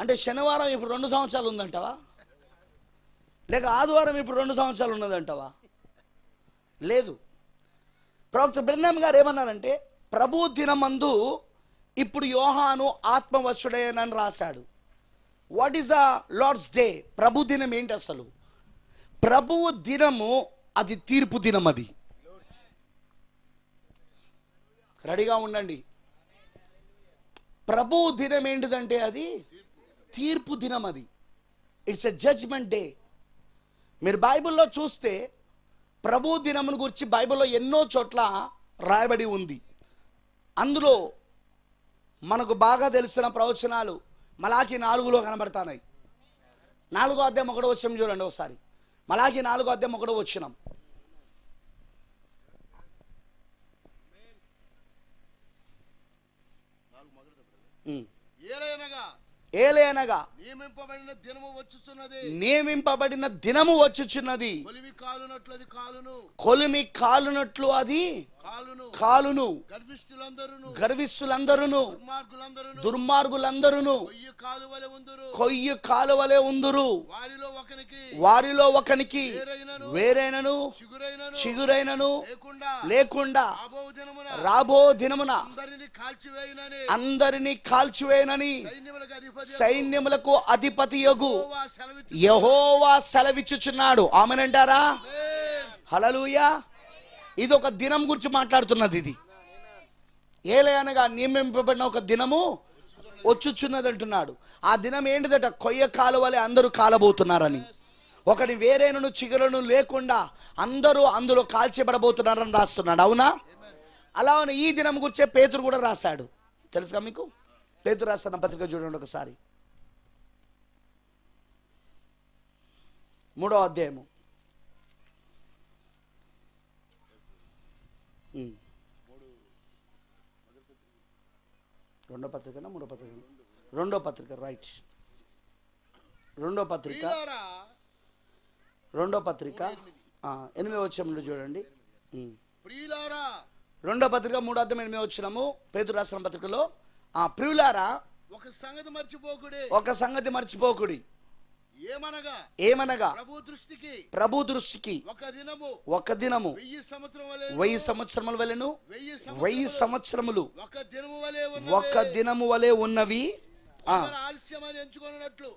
అంటే శనివారం ఇప్పుడు రెండు సంవత్సరాలు ఉందంటావా? లేక ఆదివారం ఇప్పుడు రెండు సంవత్సరాలు ఉన్నదంటావా? లేదు. ప్రవక్త బ్రహ్మ గారు ఏమన్నారంటే ప్రభు దినమందు ఇప్పుడు యోహాను ఆత్మవశుడేనని రాశాడు. What is the Lord's day ప్రభు దినం ఏంటి అసలు? ప్రభువు దినము అది తీర్పు దినం అది. రెడీగా ఉండండి. ప్రభువు దినం ఏంటిదంటే అది తీర్పు దినం అది. ఇట్స్ ఎ జడ్జ్మెంట్ డే మీరు బైబిల్లో చూస్తే ప్రభు దినమును గురించి బైబిల్లో ఎన్నో చోట్ల రాయబడి ఉంది. అందులో మనకు బాగా తెలిసిన ప్రవచనాలు మలాకి నాలుగులో కనబడతాయి నాలుగో అధ్యాయం ఒకటో వచ్చినాం చూడండి ఒకసారి. మలాకి నాలుగో అధ్యాయం ఒకటో వచ్చినాం. ఏలైనగా ఏలేనగా నియమింపబడిన దినము వచ్చుచున్నది. నియమింపబడిన దినము వచ్చుచున్నది. కొలివి కాలునట్లది కాలును. కొలిమి కాలునట్లు అది కాలును గర్విస్సులందరూ దుర్మార్గులందరూ కొయ్యి కాలువలే ఉందురు. వారిలో ఒకనికి వేరైనను చిగురైనను లేకుండా రాబో దినమున అందరిని కాల్చివేయునని సైన్యములకు అధిపతి యొగు యెహోవా సెలవిచ్చు యహోవా సెలవిచ్చుచున్నాడు. ఆమెనంటారా? ఆమేన్. హలలుయా ఇది ఒక దినం గురించి మాట్లాడుతున్నది ఇది. ఏలే అనగా నియమింపబడిన ఒక దినము వచ్చుచున్నది అంటున్నాడు. ఆ దినం ఏంటిదట? కొయ్య కాలువలే అందరూ కాలబోతున్నారని. ఒకటి వేరేను చిగురును లేకుండా అందరూ అందులో కాల్చేయబడబోతున్నారని రాస్తున్నాడు. అవునా? అలా ఉన్న ఈ దినం గురించే పేతురు కూడా రాశాడు. తెలుసుగా మీకు? పేతురు రాస్తున్న పత్రిక చూడండి ఒకసారి. మూడో అధ్యాయము. రెండో పత్రికనా? మూడో పత్రిక? రెండో పత్రిక రైట్ రెండో పత్రిక రెండో పత్రిక ఎనిమిది వచ్చాము చూడండి. రెండో పత్రిక మూడో అర్థం ఎనిమిది వచ్చినాము పేతురు రాసిన పత్రికలో ఆ ప్రియులారా ఒక సంగతి మర్చిపోకుడే. ఒక సంగతి మర్చిపోకుడి. ఏమనగా? ఏమనగా? ప్రభు దృష్టికి. ప్రభు దృష్టికి. ఒక దినము. ఒక దినము. వెయ్యి సంవత్సరముల వలెను. వెయ్యి సంవత్సరములు ఒక దినము వలె ఒక దినము వలె ఉన్నవి.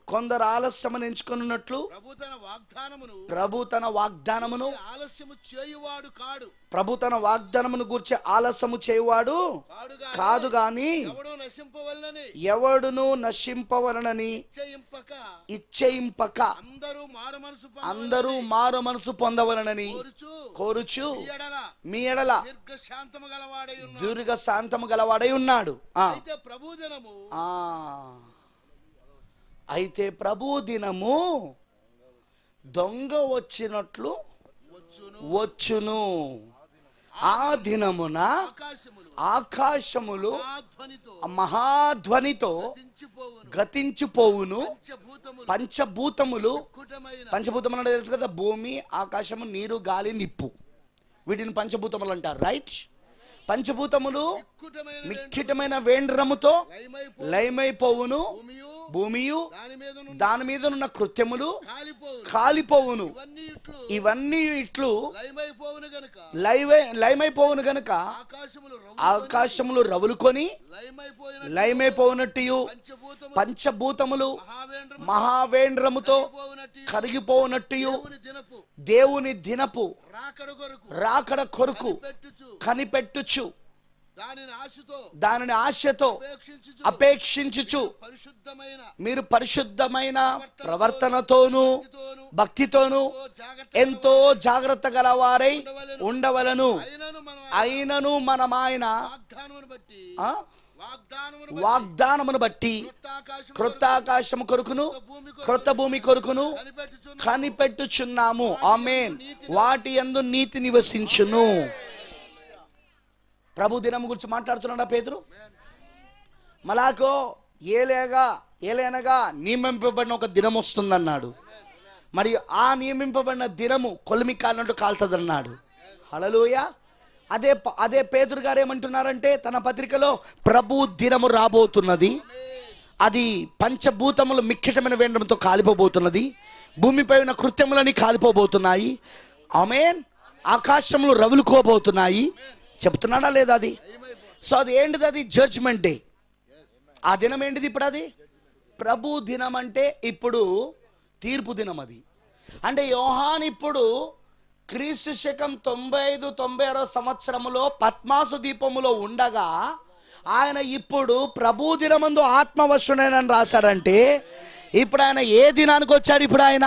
కొందరు ఆలస్యమని ఎంచుకున్నట్లు ప్రభు తన వాగ్దానమును ప్రభు తన వాగ్దానమును ఆలస్యము చేయువాడు కాడు. ప్రభు తన వాగ్దానమును గూర్చి ఆలస్యము చేయువాడు కాదు గాని ఎవడును నశింపవలనని ఇచ్చేయింపక అందరూ మారు మనసు అందరూ మారు మనసు పొందవలనని కోరుచు మీ ఎడల దీర్ఘ శాంతము గలవాడై ఉన్నాడు. ప్రభు దినము ఆ. అయితే ప్రభు దినము దొంగ వచ్చినట్లు వచ్చును. ఆ దినమున ఆకాశములు మహాధ్వనితో గతించిపోవును. పంచభూతములు పంచభూతములు అంటే తెలుసు కదా భూమి ఆకాశము నీరు గాలి నిప్పు. వీటిని పంచభూతములు అంటారు రైట్? పంచభూతములు కుటమైన మిక్కిటమైన వేండ్రముతో లయమైపోవును. భూమియు దాని మీద ఉన్న కృత్యములు కాలిపోవును. ఇవన్నీ ఇట్లు. లయమైపోవును గనుక. ఆకాశములు రవులుకొని లయమైపోవునట్టు పంచభూతములు పంచభూతములు మహావేంద్రము మహావేంద్రముతో పోవునట్టు కరిగిపోవునట్టు దేవుని దినపు రాకడ కొరకు కనిపెట్టుచు. దానిని ఆశతో అపేక్షించుచు. మీరు పరిశుద్ధమైన ప్రవర్తనతోనూ భక్తితోను ఎంతో జాగ్రత్త గలవారై ఉండవలను అయినను మనం అయినను మనం ఆయన వాగ్దానమును బట్టి క్రొత్త ఆకాశము కొరకును క్రొత్త భూమి కొరకును కనిపెట్టుచున్న కనిపెట్టుచున్నాము. ఆమేన్. వాటి యందు నీతి నివసించును. ప్రభు దినం గురించి మాట్లాడుతున్నాడా పేతురు? మలాకో ఏలేగా ఏలేనగా నియమింపబడిన ఒక దినం వస్తుందన్నాడు. మరియు ఆ నియమింపబడిన దినము కొలిమి కాలినట్టు కాలుతుందన్నాడు. హలలోయ అదే అదే పేదరు గారు ఏమంటున్నారంటే తన పత్రికలో ప్రభు దినము రాబోతున్నది. అది పంచభూతములు మిక్కిటమైన వేండంతో కాలిపోబోతున్నది. భూమిపై ఉన్న కృత్యములని కాలిపోబోతున్నాయి. ఆమెన్. ఆకాశములు రవులుకోబోతున్నాయి. చెప్తున్నాడా లేదా అది? సో అది ఏంటిది అది? జడ్జ్మెంట్ డే ఆ దినం ఏంటిది ఇప్పుడు అది? ప్రభు దినం అంటే ఇప్పుడు తీర్పు దినం అది. అంటే యోహాన్ ఇప్పుడు క్రీస్తు శకం తొంభై ఐదు తొంభై ఆరో సంవత్సరములో పద్మాసు దీపములో ఉండగా ఆయన ఇప్పుడు ప్రభు దినమందు ఆత్మవశుడైనని రాశాడంటే ఇప్పుడు ఆయన ఏ దినానికి వచ్చాడు ఇప్పుడు ఆయన?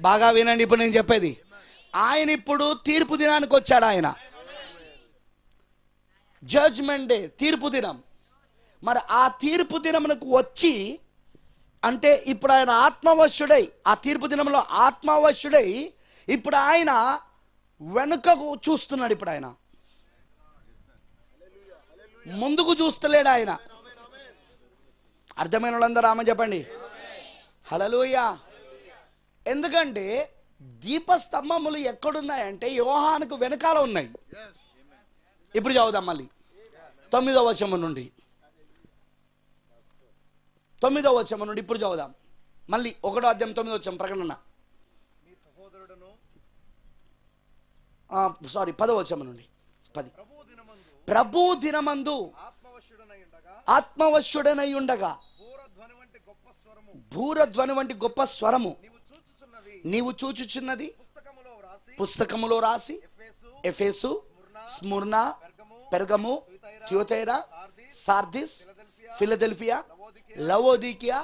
బాగా వినండి ఇప్పుడు నేను చెప్పేది. ఆయన ఇప్పుడు తీర్పు దినానికి వచ్చాడు ఆయన. జడ్జ్మెంట్ డే తీర్పు దినం. మరి ఆ తీర్పు దినమునకు వచ్చి అంటే ఇప్పుడు ఆయన ఆత్మవశ్యుడై ఆ తీర్పు దినంలో ఆత్మవశ్యుడై ఇప్పుడు ఆయన వెనుకకు చూస్తున్నాడు ఇప్పుడు ఆయన. ముందుకు చూస్తలేడు ఆయన. అర్థమైన వాళ్ళందరూ ఆమె చెప్పండి. హలలుయ ఎందుకంటే దీపస్తంభములు ఎక్కడున్నాయంటే యోహానుకు వెనకాల ఉన్నాయి. ఇప్పుడు చదువుదాం మళ్ళీ. తొమ్మిదవ వచనం నుండి. తొమ్మిదవ వచనం నుండి ఇప్పుడు చదువుదాం. మళ్ళీ ఒకటో అధ్యాయం తొమ్మిదో వచ్చాం ప్రకటన. సారీ పదో వచనం నుండి. పది. ప్రభు దినమందు ఆత్మవశ్యుడనై ఉండగా. భూరధ్వని వంటి గొప్ప స్వరము. నీవు చూచుచున్నది? పుస్తకములో రాసి Ephesus Smyrna Pergamum Thyatira Sardis Philadelphia Laodicea Laodicea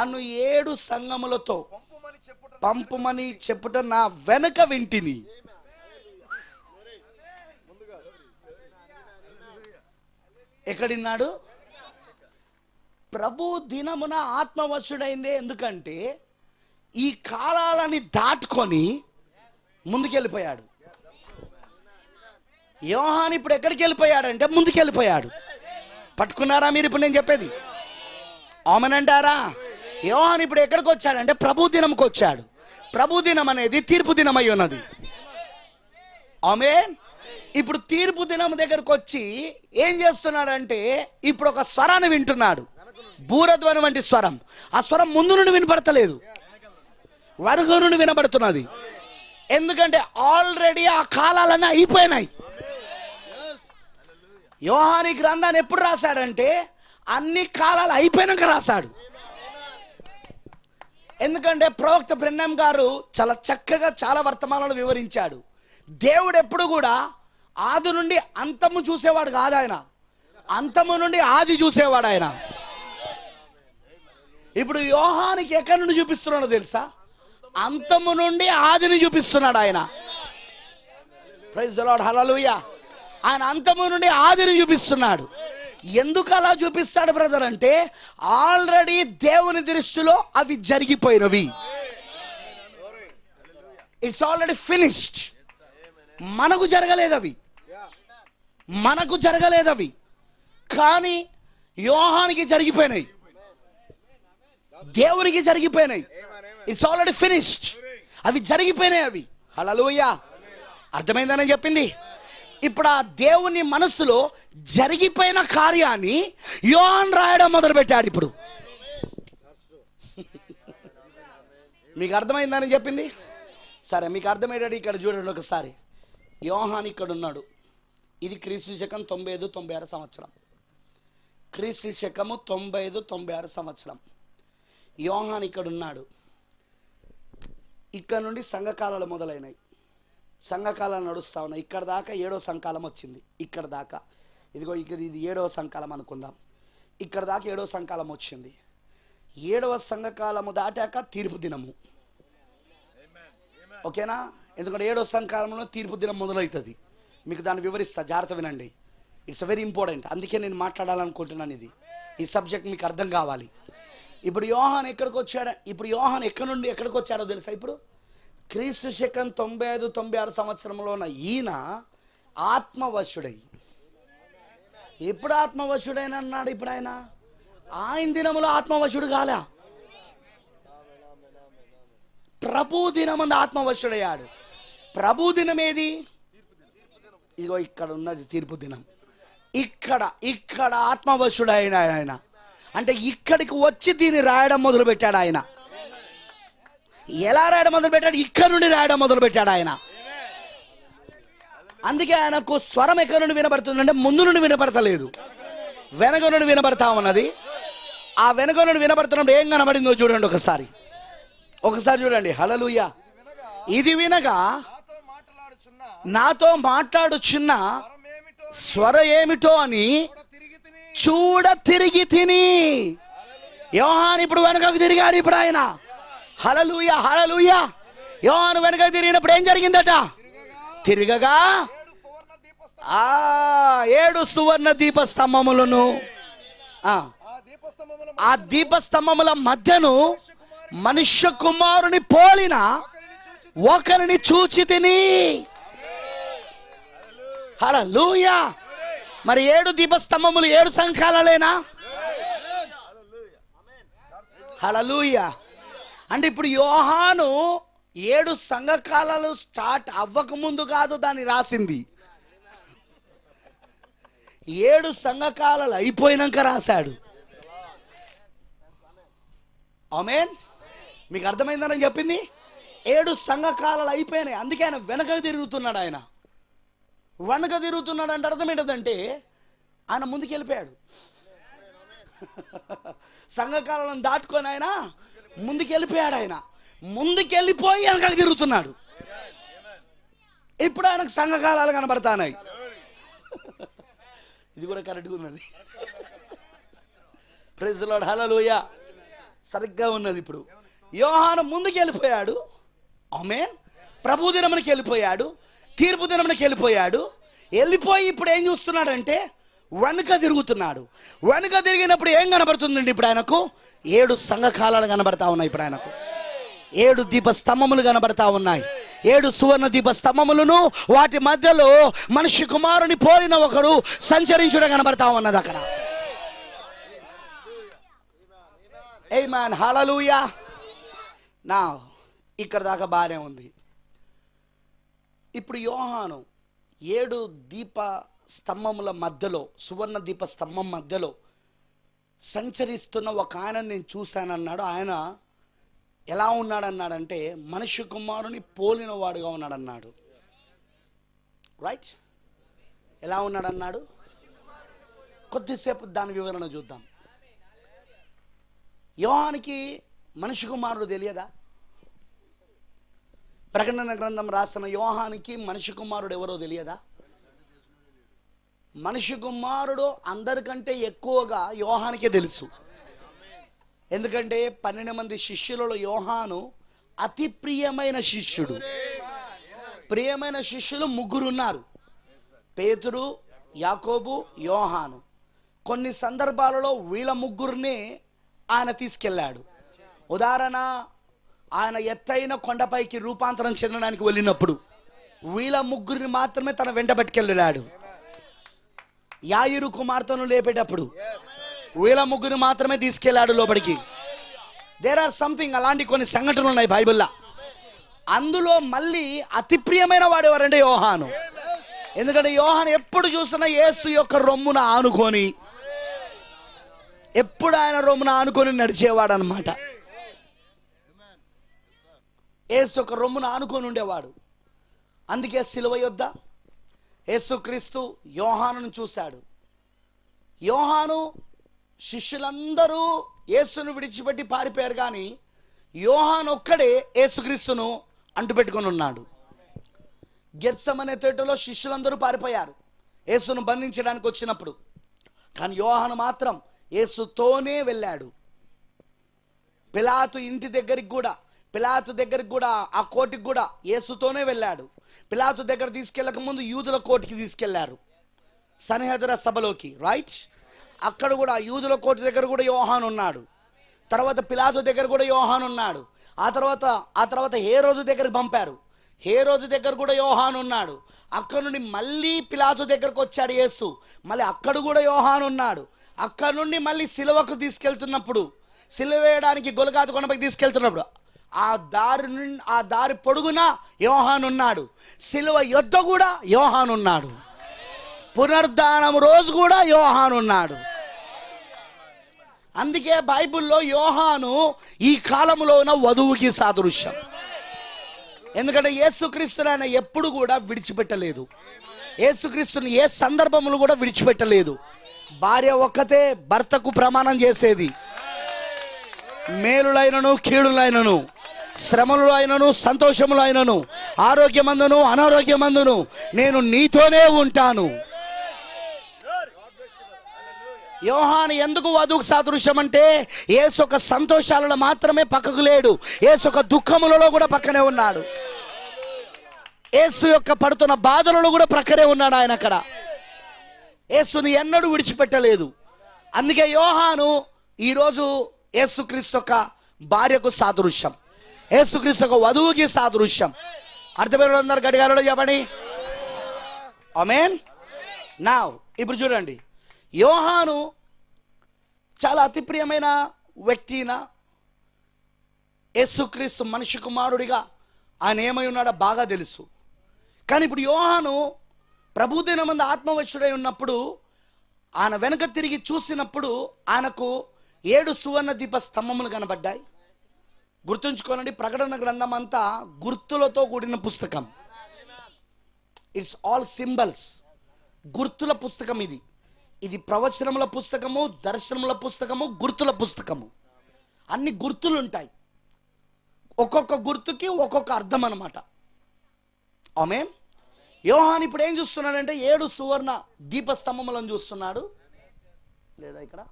అను ఏడు సంగములతో పంపుమని చెప్పుట పంపుమని చెప్పుట నా వెనక వింటిని. ఎక్కడిన్నాడు? ప్రభు దినమున ఆత్మవశుడైందే. ఎందుకంటే ఈ కాలాలని దాటుకొని ముందుకెళ్ళిపోయాడు. యోహాన్ ఇప్పుడు ఎక్కడికి వెళ్ళిపోయాడంటే ముందుకెళ్ళిపోయాడు. పట్టుకున్నారా మీరు ఇప్పుడు నేను చెప్పేది? ఆమెనంటారా? యోహాన్ ఇప్పుడు ఎక్కడికి వచ్చాడంటే ప్రభు దినంకి వచ్చాడు. ప్రభు దినం అనేది తీర్పు దినం అయి ఉన్నది. ఆమె ఇప్పుడు తీర్పు దినం దగ్గరకు వచ్చి ఏం చేస్తున్నాడంటే ఇప్పుడు ఒక స్వరాన్ని వింటున్నాడు. బూరధ్వని వంటి స్వరం. ఆ స్వరం ముందు నుండి వినపడతలేదు. వెనుక నుండి వినబడుతున్నది. ఎందుకంటే ఆల్రెడీ ఆ కాలాలన్నీ అయిపోయినాయి. యోహాని గ్రంథాన్ని ఎప్పుడు రాశాడంటే అన్ని కాలాలు అయిపోయినాక రాశాడు. ఎందుకంటే ప్రవక్త బ్రహ్మం గారు చాలా చక్కగా చాలా వర్తమానాలు వివరించాడు. దేవుడు ఎప్పుడు కూడా ఆది నుండి అంతము చూసేవాడు కాదు ఆయన. అంతము నుండి ఆది చూసేవాడు ఆయన. ఇప్పుడు యోహానికి ఎక్కడి నుండి చూపిస్తున్నాడో తెలుసా? అంతము నుండి ఆదిని చూపిస్తున్నాడు ఆయన. ప్రైజ్ లాడ్ హలలుయ ఆయన అంతము నుండి ఆదిని చూపిస్తున్నాడు. ఎందుకు అలా చూపిస్తాడు బ్రదర్ అంటే ఆల్రెడీ దేవుని దృష్టిలో అవి జరిగిపోయినవి. ఇట్స్ ఆల్రెడీ ఫినిష్డ్ మనకు జరగలేదు అవి మనకు జరగలేదు అవి కానీ యోహానికి జరిగిపోయినాయి. దేవునికి జరిగిపోయినాయి. ఇట్స్ ఆల్రెడీ ఫినిష్డ్ అవి జరిగిపోయినాయి అవి. హలలుయ్యా అర్థమైందని చెప్పింది? ఇప్పుడు ఆ దేవుని మనసులో జరిగిపోయిన కార్యాన్ని యోన్ రాయడం మొదలుపెట్టాడు ఇప్పుడు. మీకు అర్థమైందని చెప్పింది? సరే మీకు అర్థమయ్యాడు ఇక్కడ చూడండి ఒకసారి. యోహాన్ ఇక్కడ ఉన్నాడు. ఇది క్రీస్తు శకం తొంభై ఐదు తొంభై ఆరు సంవత్సరం. క్రీస్తు శకము తొంభై ఐదు తొంభై ఆరు సంవత్సరం. యోహాన్ ఇక్కడ ఉన్నాడు. ఇక్కడ నుండి సంఘకాలాలు మొదలైనాయి. సంఘకాలాలు నడుస్తూ ఉన్నాయి. ఇక్కడ దాకా ఏడో సంకాలం వచ్చింది. ఇక్కడ దాకా. ఇదిగో ఇక్కడ ఇది ఏడవ సంకాలం అనుకుందాం. ఇక్కడ దాకా ఏడవ సంకాలం వచ్చింది. ఏడవ సంఘకాలము దాటాక తీర్పు దినము. ఓకేనా? ఎందుకంటే ఏడో సంకాలంలో తీర్పు దినం మొదలవుతుంది. మీకు దాన్ని వివరిస్తా. జాగ్రత్త వినండి. ఇట్స్ వెరీ ఇంపార్టెంట్ అందుకే నేను మాట్లాడాలనుకుంటున్నాను ఇది. ఈ సబ్జెక్ట్ మీకు అర్థం కావాలి. ఇప్పుడు యోహాన్ ఎక్కడికి వచ్చాడు? ఇప్పుడు యోహాన్ ఎక్కడి నుండి ఎక్కడికి వచ్చాడో తెలుసా ఇప్పుడు? క్రీస్తు శకం తొంభై ఐదు తొంభై ఆరు సంవత్సరంలో ఉన్న ఈయన ఆత్మవశుడై. ఎప్పుడు ఆత్మవశుడైన అన్నాడు ఇప్పుడు ఆయన? ఆయన దినములో ఆత్మవశుడు కాలే? ప్రభు దినమందు ఆత్మవశుడయ్యాడు. ప్రభు దినం ఏది? ఇగో ఇక్కడ ఉన్నది తీర్పు దినం. ఇక్కడ ఇక్కడ ఆత్మవశుడైన ఆయన. అంటే ఇక్కడికి వచ్చి దీన్ని రాయడం మొదలుపెట్టాడు ఆయన. ఎలా రాయడం మొదలుపెట్టాడు? ఇక్కడ నుండి రాయడం మొదలుపెట్టాడు ఆయన. అందుకే ఆయనకు స్వరం ఎక్కడి నుండి వినబడుతుందంటే ముందు నుండి వినపడతలేదు వెనక నుండి వినబడతా ఉన్నది. ఆ వెనక నుండి వినబడుతున్నప్పుడు ఏం కనబడిందో చూడండి ఒకసారి. ఒకసారి చూడండి. హలలుయ ఇది వినగా నాతో మాట్లాడుచున్న స్వర ఏమిటో అని చూడ తిరిగి తిని. యోహాన్ ఇప్పుడు వెనుకకు తిరిగారు ఇప్పుడు ఆయన. హలలుయ హలలుయ యోహాను వెనక తిరిగినప్పుడు ఏం జరిగిందట? తిరగగా ఆ ఏడు సువర్ణ దీప స్తంభములను ఆ, ఆ దీపస్తంభముల ఆ దీప స్తంభముల మధ్యను మనుష్య కుమారుని పోలిన ఒకరిని చూచి తిని. హల్లెలూయా. మరి ఏడు దీపస్తంభములు ఏడు సంఘాలలేనా హలలుయ అంటే ఇప్పుడు యోహాను ఏడు సంఘకాలాలు స్టార్ట్ అవ్వకముందు కాదు దాన్ని రాసింది. ఏడు సంఘకాలాలు అయిపోయినాక రాశాడు. ఆమెన్. మీకు అర్థమైందని చెప్పింది ఏడు సంఘకాలాలు అయిపోయినాయి. అందుకే ఆయన వెనక తిరుగుతున్నాడు ఆయన. వెనక తిరుగుతున్నాడు అంటే అర్థం ఏంటంటే ఆయన ముందుకెళ్ళిపోయాడు. సంఘకాలను దాటుకొని ఆయన ముందుకెళ్ళిపోయాడు ఆయన. ముందుకెళ్ళిపోయి వెళ్ళిపోయి తిరుగుతున్నాడు. ఇప్పుడు ఆయనకు సంఘకాలాలు కనబడతానాయి. ఇది కూడా కరెక్ట్గా ఉన్నది. ప్రెజలాడు హలలోయ సరిగ్గా ఉన్నది ఇప్పుడు. యోహాను ముందుకు వెళ్ళిపోయాడు ఆమెన్. ప్రభు దినమునికి వెళ్ళిపోయాడు. తీర్పు దినమునకి వెళ్ళిపోయాడు. వెళ్ళిపోయి ఇప్పుడు ఏం చూస్తున్నాడంటే వెనుక తిరుగుతున్నాడు. వెనుక తిరిగినప్పుడు ఏం కనబడుతుందండి ఇప్పుడు ఆయనకు? ఏడు సంఘకాలాలు కనబడతా ఉన్నాయి ఇప్పుడు ఆయనకు. ఏడు దీప స్తంభములు కనబడతా ఉన్నాయి. ఏడు సువర్ణ దీప స్తంభములను వాటి మధ్యలో మనిషి కుమారుని పోలిన ఒకడు సంచరించడం కనబడతా ఉన్నది అక్కడ. ఏ మ్యాన్ హలలుయా నా ఇక్కడ దాకా బాగానే ఉంది. ఇప్పుడు యోహాను ఏడు దీప స్తంభముల మధ్యలో సువర్ణ దీప స్తంభం మధ్యలో సంచరిస్తున్న ఒక ఆయన నేను చూశానన్నాడు. ఆయన ఎలా ఉన్నాడన్నాడంటే మనిషి కుమారుని పోలినవాడుగా ఉన్నాడన్నాడు. రైట్ ఎలా ఉన్నాడన్నాడు? కొద్దిసేపు దాని వివరణ చూద్దాం. యోహానికి మనిషి కుమారుడు తెలియదా? ప్రకటన గ్రంథం రాసిన యోహానికి మనిషి కుమారుడు ఎవరో తెలియదా? మనిషి కుమారుడు అందరికంటే ఎక్కువగా యోహానికే తెలుసు. ఎందుకంటే పన్నెండు మంది శిష్యులలో యోహాను అతి ప్రియమైన శిష్యుడు. ప్రియమైన శిష్యులు ముగ్గురు ఉన్నారు పేతురు యాకోబు యోహాను. కొన్ని సందర్భాలలో వీళ్ళ ముగ్గురిని ఆయన తీసుకెళ్ళాడు. ఉదాహరణ ఆయన ఎత్తైన కొండపైకి రూపాంతరం చెందడానికి వెళ్ళినప్పుడు వీళ్ళ ముగ్గురిని మాత్రమే తన వెంట పట్టుకెళ్ళాడు. యాయిరు కుమార్తెను లేపేటప్పుడు వీళ్ళ ముగ్గురిని మాత్రమే తీసుకెళ్ళాడు లోపలికి. దేర్ ఆర్ సంథింగ్ అలాంటి కొన్ని సంఘటనలు ఉన్నాయి బైబిల్లో. అందులో మళ్ళీ అతి ప్రియమైన వాడు ఎవరంటే యోహాను. ఎందుకంటే యోహాన్ ఎప్పుడు చూసినా యేసు యొక్క రొమ్మున ఆనుకొని ఎప్పుడు ఆయన రొమ్మున ఆనుకొని నడిచేవాడు అనమాట యేసు ఒక రొమ్మున ఆనుకొని ఉండేవాడు. అందుకే సిలువ యొద్ద యేసుక్రీస్తు యోహానును చూశాడు. యోహాను శిష్యులందరూ యేసును విడిచిపెట్టి పారిపోయారు కానీ యోహాన్ ఒక్కడే యేసుక్రీస్తును అంటుపెట్టుకొని ఉన్నాడు. గెర్సమనే తోటలో శిష్యులందరూ పారిపోయారు. యేసును బంధించడానికి వచ్చినప్పుడు. కానీ యోహాను మాత్రం యేసుతోనే వెళ్ళాడు. పిలాతు ఇంటి దగ్గరికి కూడా పిలాతు దగ్గరికి కూడా ఆ కోటికి కూడా యేసుతోనే వెళ్ళాడు. పిలాతు దగ్గర తీసుకెళ్ళక ముందు యూదుల కోటికి తీసుకెళ్ళారు సన్హెదర సభలోకి రైట్ అక్కడ కూడా యూదుల కోటి దగ్గర కూడా యోహాన్ ఉన్నాడు. తర్వాత పిలాతు దగ్గర కూడా యోహాన్ ఉన్నాడు. ఆ తర్వాత ఆ తర్వాత హే రోజు దగ్గరికి పంపారు. హే రోజు దగ్గర కూడా యోహాన్ ఉన్నాడు. అక్కడ నుండి మళ్ళీ పిలాతు దగ్గరకు వచ్చాడు యేసు. మళ్ళీ అక్కడ కూడా యోహాన్ ఉన్నాడు. అక్కడ నుండి మళ్ళీ సిలువకు తీసుకెళ్తున్నప్పుడు సిలువ వేయడానికి గొలగాదు కొండపైకి తీసుకెళ్తున్నప్పుడు ఆ దారి నుండి ఆ దారి పొడుగున యోహాన్ ఉన్నాడు సిలువ యొద్ద కూడా యోహాన్ ఉన్నాడు రోజు కూడా యోహాన్ ఉన్నాడు అందుకే బైబిల్లో యోహాను ఈ కాలంలో ఉన్న వధువుకి సాదృశ్యం. ఎందుకంటే యేసుక్రీస్తుని ఆయన ఎప్పుడు కూడా విడిచిపెట్టలేదు. యేసుక్రీస్తుని ఏ సందర్భములు కూడా విడిచిపెట్టలేదు. భార్య ఒక్కతే భర్తకు ప్రమాణం చేసేది. మేలులైనను కీడులైనను. శ్రమలు అయినను సంతోషములు అయినను ఆరోగ్యమందును అనారోగ్యమందును నేను నీతోనే ఉంటాను. యోహాను ఎందుకు వధువుకు సాదృశ్యం అంటే ఏసు ఒక సంతోషాలలో మాత్రమే పక్కకు లేడు. ఏసు ఒక దుఃఖములలో కూడా పక్కనే ఉన్నాడు. ఏసు యొక్క పడుతున్న బాధలలో కూడా ప్రక్కనే ఉన్నాడు ఆయన అక్కడ. ఏసుని ఎన్నడూ విడిచిపెట్టలేదు. అందుకే యోహాను ఈరోజు యేసుక్రీస్తు యొక్క భార్యకు సాదృశ్యం. యేసుక్రీస్తు ఒక వధువుకి సాదృశ్యం. అర్థమైన అందరు గడిగాలలో చెప్పండి. అమేన్ నా ఇప్పుడు చూడండి. యోహాను చాలా అతి ప్రియమైన వ్యక్తిన యేసుక్రీస్తు మనిషి కుమారుడిగా ఆయన ఏమై ఉన్నాడో బాగా తెలుసు. కానీ ఇప్పుడు యోహాను ప్రభుదిన మంది ఆత్మవశుడై ఉన్నప్పుడు ఆయన వెనక తిరిగి చూసినప్పుడు ఆయనకు ఏడు సువర్ణ దీప స్తంభములు కనబడ్డాయి. గుర్తుంచుకోనండి ప్రకటన గ్రంథం అంతా గుర్తులతో కూడిన పుస్తకం. ఇట్స్ ఆల్ సింబల్స్ గుర్తుల పుస్తకం ఇది. ఇది ప్రవచనముల పుస్తకము దర్శనముల పుస్తకము గుర్తుల పుస్తకము. అన్ని గుర్తులు ఉంటాయి ఒక్కొక్క గుర్తుకి ఒక్కొక్క అర్థం అనమాట ఆమె యోహాన్ ఇప్పుడు ఏం చూస్తున్నాడంటే ఏడు సువర్ణ దీపస్తంభములను చూస్తున్నాడు. లేదా ఇక్కడ?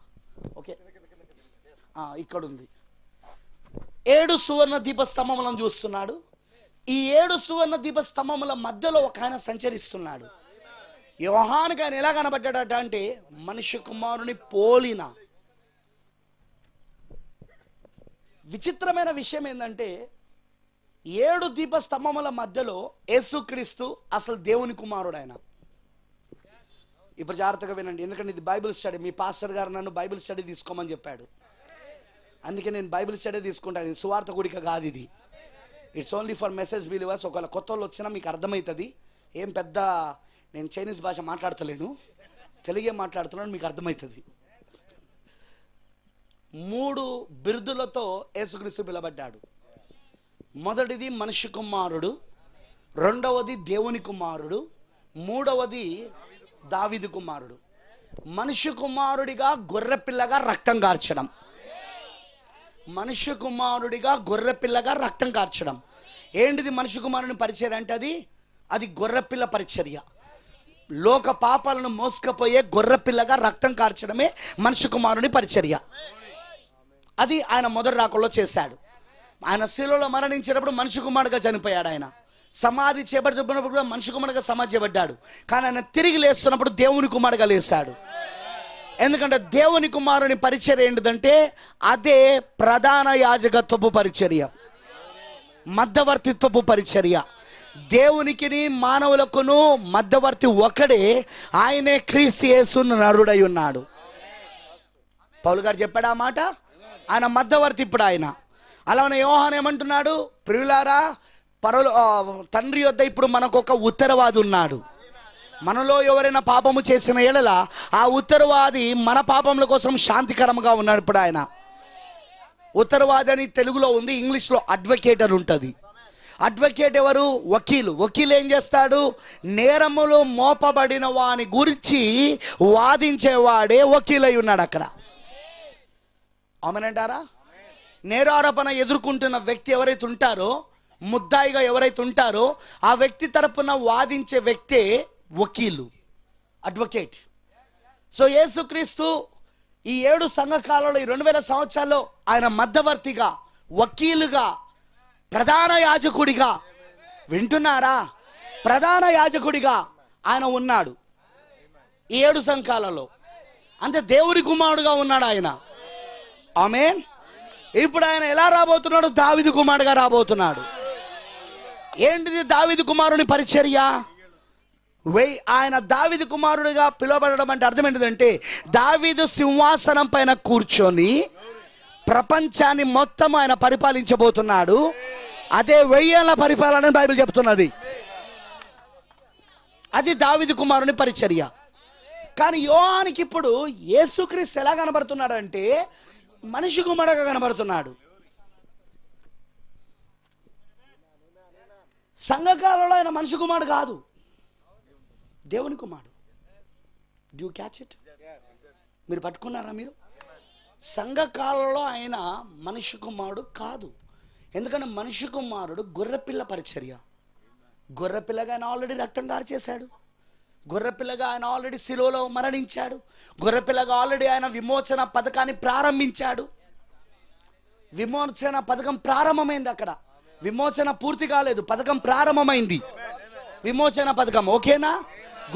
ఓకే. ఇక్కడ ఉంది ఏడు సువర్ణ దీపస్తంభములను చూస్తున్నాడు. ఈ ఏడు సువర్ణ దీపస్తంభముల మధ్యలో ఒక ఆయన సంచరిస్తున్నాడు. యోహానికి ఆయన ఎలా కనబడ్డాడట అంటే మనిషి కుమారుని పోలిన. విచిత్రమైన విషయం ఏంటంటే ఏడు దీపస్తంభముల మధ్యలో యేసుక్రీస్తు అసలు దేవుని కుమారుడు ఆయన ఇప్పుడు జాగ్రత్తగా వినండి ఎందుకంటే ఇది బైబిల్ స్టడీ మీ పాస్టర్ గారు నన్ను బైబిల్ స్టడీ తీసుకోమని చెప్పాడు. అందుకే నేను బైబిల్ స్టడీ తీసుకుంటాను సువార్త గుడిక కాదు ఇది. It's only for message believers ఒకవేళ కొత్త వాళ్ళు వచ్చినా మీకు అర్థమవుతుంది. ఏం పెద్ద నేను చైనీస్ భాష మాట్లాడతలేను. తెలుగే మాట్లాడుతున్నాను మీకు అర్థమవుతుంది. మూడు బిరుదులతో యేసుక్రీస్తు పిలబడ్డాడు. మొదటిది మనిషి కుమారుడు రెండవది దేవుని కుమారుడు మూడవది దావిది కుమారుడు. మనిషి కుమారుడిగా గొర్రెపిల్లగా రక్తం కార్చడం. మనిషి కుమారుడిగా గొర్రెపిల్లగా రక్తం కార్చడం. ఏంటిది మనిషి కుమారుని పరిచర్య అంటే అది? అది గొర్రెపిల్ల పరిచర్య. లోక పాపాలను మోసుకపోయే గొర్రెపిల్లగా రక్తం కార్చడమే మనిషి కుమారుని పరిచర్య. అది ఆయన మొదటి రాకల్లో చేశాడు. ఆయన శిలువలో మరణించేటప్పుడు మనిషి కుమారుడుగా చనిపోయాడు ఆయన. సమాధి చేపట్టినప్పుడు కూడా మనిషి కుమారుడుగా సమాధి చేయబడ్డాడు. కానీ ఆయన తిరిగి లేస్తున్నప్పుడు దేవుని కుమారుడుగా లేశాడు. ఎందుకంటే దేవుని కుమారుని పరిచర్య ఏంటిదంటే అదే ప్రధాన యాజకత్వపు పరిచర్య. మధ్యవర్తిత్వపు పరిచర్య. దేవునికిని మానవులకును మధ్యవర్తి ఒకడే ఆయనే క్రీస్తు యేసు నరుడై ఉన్నాడు. పౌలు గారు చెప్పాడు ఆ మాట? ఆయన మధ్యవర్తి ఇప్పుడు ఆయన. అలానే యోహాన్ ఏమంటున్నాడు? ప్రియులారా పరలు తండ్రి యొద్ద ఇప్పుడు మనకు ఒక ఉత్తరవాది ఉన్నాడు మనలో ఎవరైనా పాపము చేసిన ఎడల ఆ ఉత్తరవాది మన పాపముల కోసం శాంతికరంగా ఉన్నాడు ఇప్పుడు ఆయన. ఉత్తరవాది అని తెలుగులో ఉంది ఇంగ్లీష్లో అడ్వకేట్ అని ఉంటుంది. అడ్వకేట్ ఎవరు? వకీలు. వకీలు ఏం చేస్తాడు? నేరములు మోపబడిన వాని గురించి వాదించేవాడే వకీలై ఉన్నాడు అక్కడ. అవునంటారా నేరారోపణ ఎదుర్కొంటున్న వ్యక్తి ఎవరైతే ఉంటారో ముద్దాయిగా ఎవరైతే ఉంటారో ఆ వ్యక్తి తరపున వాదించే వ్యక్తే వకీలు అడ్వకేట్. సో యేసుక్రీస్తు ఈ ఏడు సంఘకాలంలో ఈ రెండు వేల సంవత్సరాల్లో ఆయన మధ్యవర్తిగా వకీలుగా ప్రధాన యాజకుడిగా వింటున్నారా? ప్రధాన యాజకుడిగా ఆయన ఉన్నాడు. ఈ ఏడు సంఘాలలో అంటే దేవుడి కుమారుడుగా ఉన్నాడు ఆయన. ఆమెన్. ఇప్పుడు ఆయన ఎలా రాబోతున్నాడు? దావిది కుమారుడుగా రాబోతున్నాడు. ఏంటిది దావిది కుమారుని పరిచర్య? వెయ్యి ఆయన దావిది కుమారుడిగా పిలువబడడం అంటే అర్థం ఏంటిదంటే దావీదు సింహాసనం పైన కూర్చొని ప్రపంచాన్ని మొత్తం ఆయన పరిపాలించబోతున్నాడు. అదే వెయ్యేళ్ళ పరిపాలన బైబిల్ చెప్తున్నది. అది దావిది కుమారుని పరిచర్య. కానీ యోహానికి ఇప్పుడు యేసుక్రీస్తు ఎలా కనబడుతున్నాడు అంటే మనిషి కుమారుడుగా కనబడుతున్నాడు. సంఘకాలంలో ఆయన మనిషి కుమారుడు కాదు. దేవుని కుమారుడు. డ్యూ క్యాచ్ ఇట్ మీరు పట్టుకున్నారా మీరు? సంఘకాలంలో ఆయన మనిషి కుమారుడు కాదు. ఎందుకంటే మనిషి కుమారుడు గొర్రెపిల్ల పరిచర్య. గొర్రెపిల్లగా ఆయన ఆల్రెడీ రక్తం చేశాడు గొర్రెపిల్లగా ఆయన ఆల్రెడీ శిలువలో మరణించాడు. గొర్రెపిల్లగా ఆల్రెడీ ఆయన విమోచన పథకాన్ని ప్రారంభించాడు. విమోచన పథకం ప్రారంభమైంది అక్కడ. విమోచన పూర్తి కాలేదు. పథకం ప్రారంభమైంది. విమోచన పథకం ఓకేనా?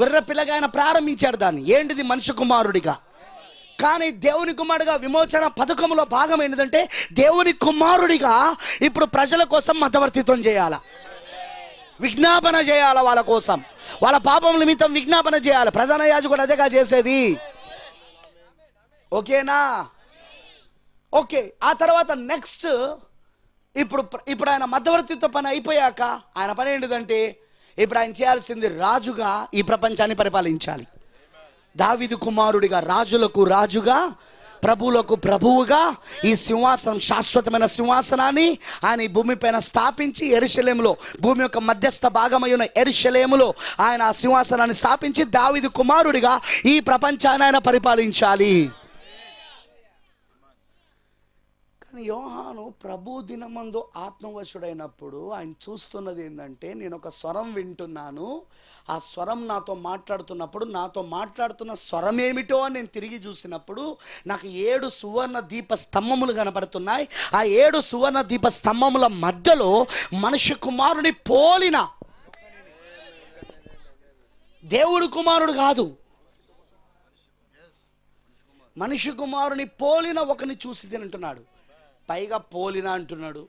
గొర్రె పిల్లగా ఆయన ప్రారంభించాడు దాన్ని. ఏంటిది మనిషి కుమారుడిగా? కానీ దేవుని కుమారుడిగా విమోచన పథకంలో భాగం ఏంటంటే దేవుని కుమారుడిగా ఇప్పుడు ప్రజల కోసం మధ్యవర్తిత్వం చేయాల? విజ్ఞాపన చేయాల వాళ్ళ కోసం? వాళ్ళ పాపం నిమిత్తం విజ్ఞాపన చేయాలి? ప్రధాన యాజకుడు అదేగా చేసేది. ఓకేనా? ఓకే ఆ తర్వాత నెక్స్ట్ ఇప్పుడు ఇప్పుడు ఆయన మధ్యవర్తిత్వ పని అయిపోయాక ఆయన పని ఏంటిదంటే ఇప్పుడు ఆయన చేయాల్సింది రాజుగా ఈ ప్రపంచాన్ని పరిపాలించాలి. దావిదు కుమారుడిగా రాజులకు రాజుగా ప్రభువులకు ప్రభువుగా ఈ సింహాసనం శాశ్వతమైన సింహాసనాన్ని ఆయన ఈ భూమిపైన స్థాపించి ఎరుశలేములో భూమి యొక్క మధ్యస్థ భాగమైన ఎరుశలేములో ఆయన ఆ సింహాసనాన్ని స్థాపించి దావిదు కుమారుడిగా ఈ ప్రపంచాన్ని ఆయన పరిపాలించాలి. కానీ యోహాను ప్రభు దినమందు ఆత్మవశుడైనప్పుడు ఆయన చూస్తున్నది ఏంటంటే నేను ఒక స్వరం వింటున్నాను. ఆ స్వరం నాతో మాట్లాడుతున్నప్పుడు నాతో మాట్లాడుతున్న స్వరం ఏమిటో అని నేను తిరిగి చూసినప్పుడు నాకు ఏడు సువర్ణ దీప స్తంభములు కనపడుతున్నాయి. ఆ ఏడు సువర్ణ దీప స్తంభముల మధ్యలో మనిషి కుమారుని పోలిన దేవుడు కుమారుడు కాదు. మనిషి కుమారుని పోలిన ఒకని చూసి తింటున్నాడు పైగా పోలిన అంటున్నాడు.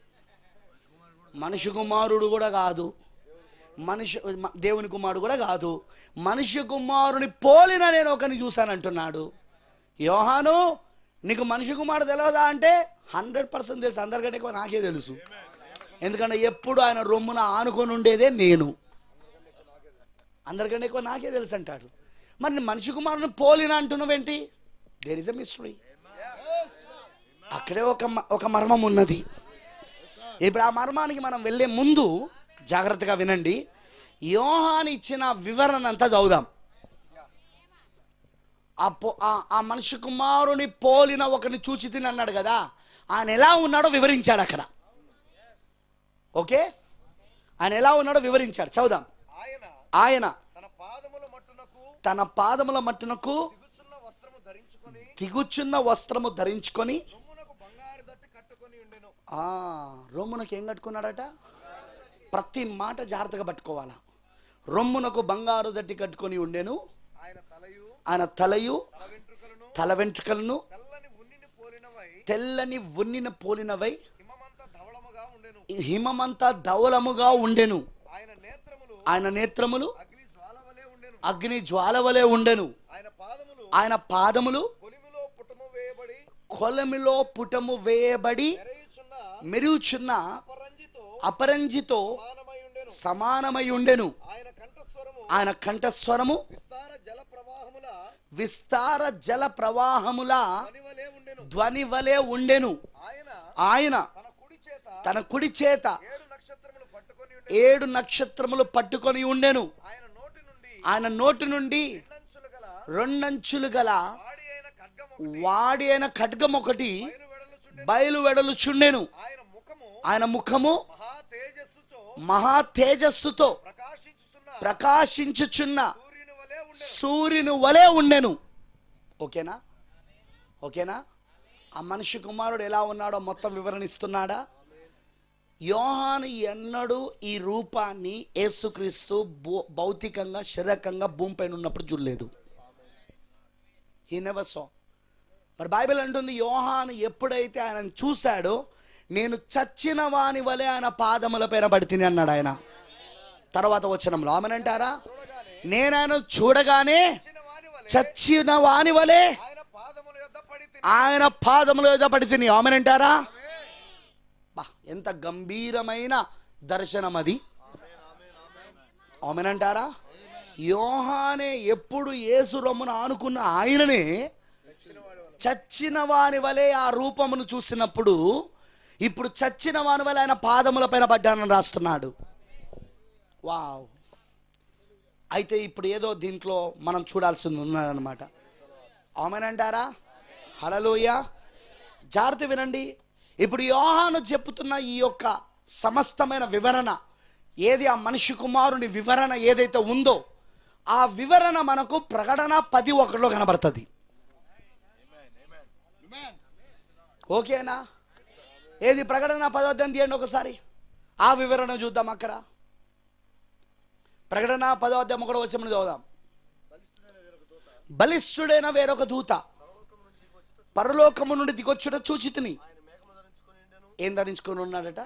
మనిషి కుమారుడు కూడా కాదు. మనిషి దేవుని కుమారుడు కూడా కాదు. మనిషి కుమారుని పోలిన నేను ఒకరిని చూశాను అంటున్నాడు. యోహాను నీకు మనిషి కుమారుడు తెలియదా అంటే హండ్రెడ్ పర్సెంట్ తెలుసు. అందరికంటే ఎక్కువ నాకే తెలుసు. ఎందుకంటే ఎప్పుడు ఆయన రొమ్మున ఆనుకొని ఉండేదే నేను. అందరికంటే ఎక్కువ నాకే తెలుసు అంటాడు. మరి మనిషి కుమారుని పోలిన అంటున్నావేంటి? దేర్ ఇస్ ఎ మిస్టరీ అక్కడే ఒక ఒక మర్మం ఉన్నది. ఇప్పుడు ఆ మర్మానికి మనం వెళ్ళే ముందు జాగ్రత్తగా వినండి. యోహాన్ ఇచ్చిన వివరణ అంతా చదువుదాం. ఆ పో- ఆ- మనిషి కుమారుని పోలిన ఒకరిని చూచి తిని అన్నాడు కదా ఆయన ఎలా ఉన్నాడో వివరించాడు అక్కడ. ఓకే? ఆయన ఎలా ఉన్నాడో వివరించాడు. చదువుదాం. ఆయన ఆయన తన పాదముల మట్టునకు తన పాదముల మట్టునకు దిగుచున్న వస్త్రము ధరించుకొని తిగుచున్న వస్త్రము ధరించుకొని రొమ్మునకు బంగారు దట్టి కట్టుకొని ఉండెను ఆ రొమ్మునకు ఏం కట్టుకున్నాడట? ప్రతి మాట జాగ్రత్తగా పట్టుకోవాలా. రొమ్మునకు బంగారు దట్టి కట్టుకొని ఉండెను. ఆయన తలయు తల వెంట్రుకలను తల వెంట్రుకలను తెల్లని ఉన్నిని పోలినవై హిమమంత ధవలముగా ఉండెను. ఆయన నేత్రములు అగ్ని జ్వాల వలె ఉండెను. ఆయన పాదములు కొలిమిలో పుటము వేయబడి కొలమిలో పుటము వేయబడి మెరయుచున్న మెరుగుచున్న అపరంజితో సమానమై ఉండెను. ఆయన కంఠస్వరము విస్తార జల ప్రవాహముల ధ్వని వలె ఉండెను. ఆయన తన కుడి చేత ఏడు నక్షత్రములు పట్టుకొని ఉండెను. ఆయన నోటి నుండి ఆయన నోటి నుండి రెండంచులు గల వాడి అయిన ఖడ్గం ఒకటి బయలు వెడలుచుండే బయలు వెడలుచుండెను ఆయన ముఖము మహా తేజస్సుతో ప్రకాశించుచున్న సూర్యుని వలె ఉండే సూర్యుని వలె ఉండెను. ఓకేనా? ఓకేనా? ఆ మనిషి కుమారుడు ఎలా ఉన్నాడో మొత్తం వివరణిస్తున్నాడా? యోహాను ఎన్నడూ ఈ రూపాన్ని యేసుక్రీస్తు భౌతికంగా శరీరకంగా భూమిపైన ఉన్నప్పుడు చూడలేదు. హీ నెవర్ సో మరి బైబిల్ అంటుంది యోహాను ఎప్పుడైతే ఆయన చూశాడో నేను చచ్చిన వాని వలె ఆయన పాదముల పైన పడితిని అన్నాడు ఆయన. తర్వాత వచ్చినంలో ఆమెనంటారా? నేను ఆయన చూడగానే చచ్చిన వాని వలె ఆయన పాదముల యొద్ద పడి మీద ఆమెనంటారా? బా ఎంత గంభీరమైన దర్శనం అది. ఆమెనంటారా? యోహానే ఎప్పుడు యేసు రొమ్మున ఆనుకున్న ఆయననే చచ్చిన వాని వలె ఆ రూపమును చూసినప్పుడు ఇప్పుడు చచ్చిన వాని వలె ఆయన పాదముల పైన పడ్డానని రాస్తున్నాడు. వావ్. అయితే ఇప్పుడు ఏదో దీంట్లో మనం చూడాల్సింది ఉన్నదనమాట ఆమెనంటారా? హలలోయ జాగ్రత్త వినండి. ఇప్పుడు యోహాను చెప్తున్న ఈ యొక్క సమస్తమైన వివరణ ఏది ఆ మనిషి కుమారుని వివరణ ఏదైతే ఉందో ఆ వివరణ మనకు ప్రకటన పది ఒకటిలో కనబడుతుంది. ఓకేనా? ఏది ప్రకటన పదోద్యం తీయండి ఒకసారి. ఆ వివరణ చూద్దాం అక్కడ. ప్రకటన పదోధ్యం ఒకటి వచ్చి చూద్దాం చదువుదాం. బలిష్ఠుడైన వేరొక దూత. పరలోకము నుండి దిగొచ్చుట చూచితిని. ఏం ధరించుకొని ఉన్నాడట?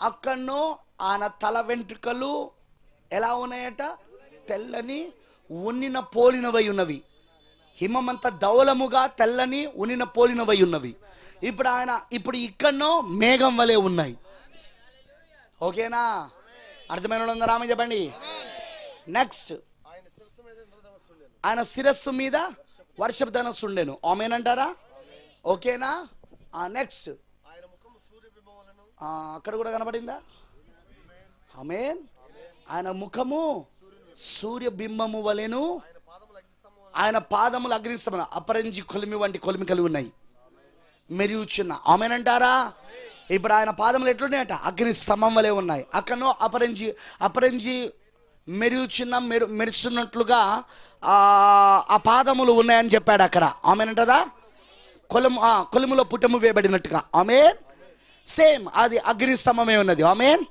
అక్కడనో ఆయన తల వెంట్రుకలు ఎలా ఉన్నాయట? తెల్లని ఉన్నిన పోలినవై ఉన్నవి. హిమమంత ధవలముగా తెల్లని ఉనిన పోలినవై ఉన్నవి. ఇప్పుడు ఆయన ఇప్పుడు ఇక్కడనో మేఘం వలె ఉన్నాయి. ఓకేనా? అర్థమైన వాళ్ళు చెప్పండి. నెక్స్ట్ ఆయన శిరస్సు మీద వర్షపు ధనస్సు ఉండేను ఆమెనంటారా? ఓకేనా? నెక్స్ట్ అక్కడ కూడా కనబడిందా? ఆమెన్ ఆయన ముఖము సూర్యబింబము వలెను ఆయన పాదములు అగ్నిస్తమైన అపరంజి కొలిమి వంటి కొలిమి కలిగి ఉన్నాయి. మెరుగుచున్న ఆమెనంటారా? ఇప్పుడు ఆయన పాదములు ఎట్లున్నాయట? అగ్ని స్తంభం వలె ఉన్నాయి. అక్కడనో అపరంజి అపరంజి మెరుగుచున్న మెరు మెరుస్తున్నట్లుగా ఆ పాదములు ఉన్నాయని చెప్పాడు అక్కడ. ఆమెనంటారా? కొలము ఆ, కొలుములో పుట్టము వేయబడినట్టుగా. ఆమె సేమ్ అది అగ్ని స్తంభమే ఉన్నది. ఆమెన్?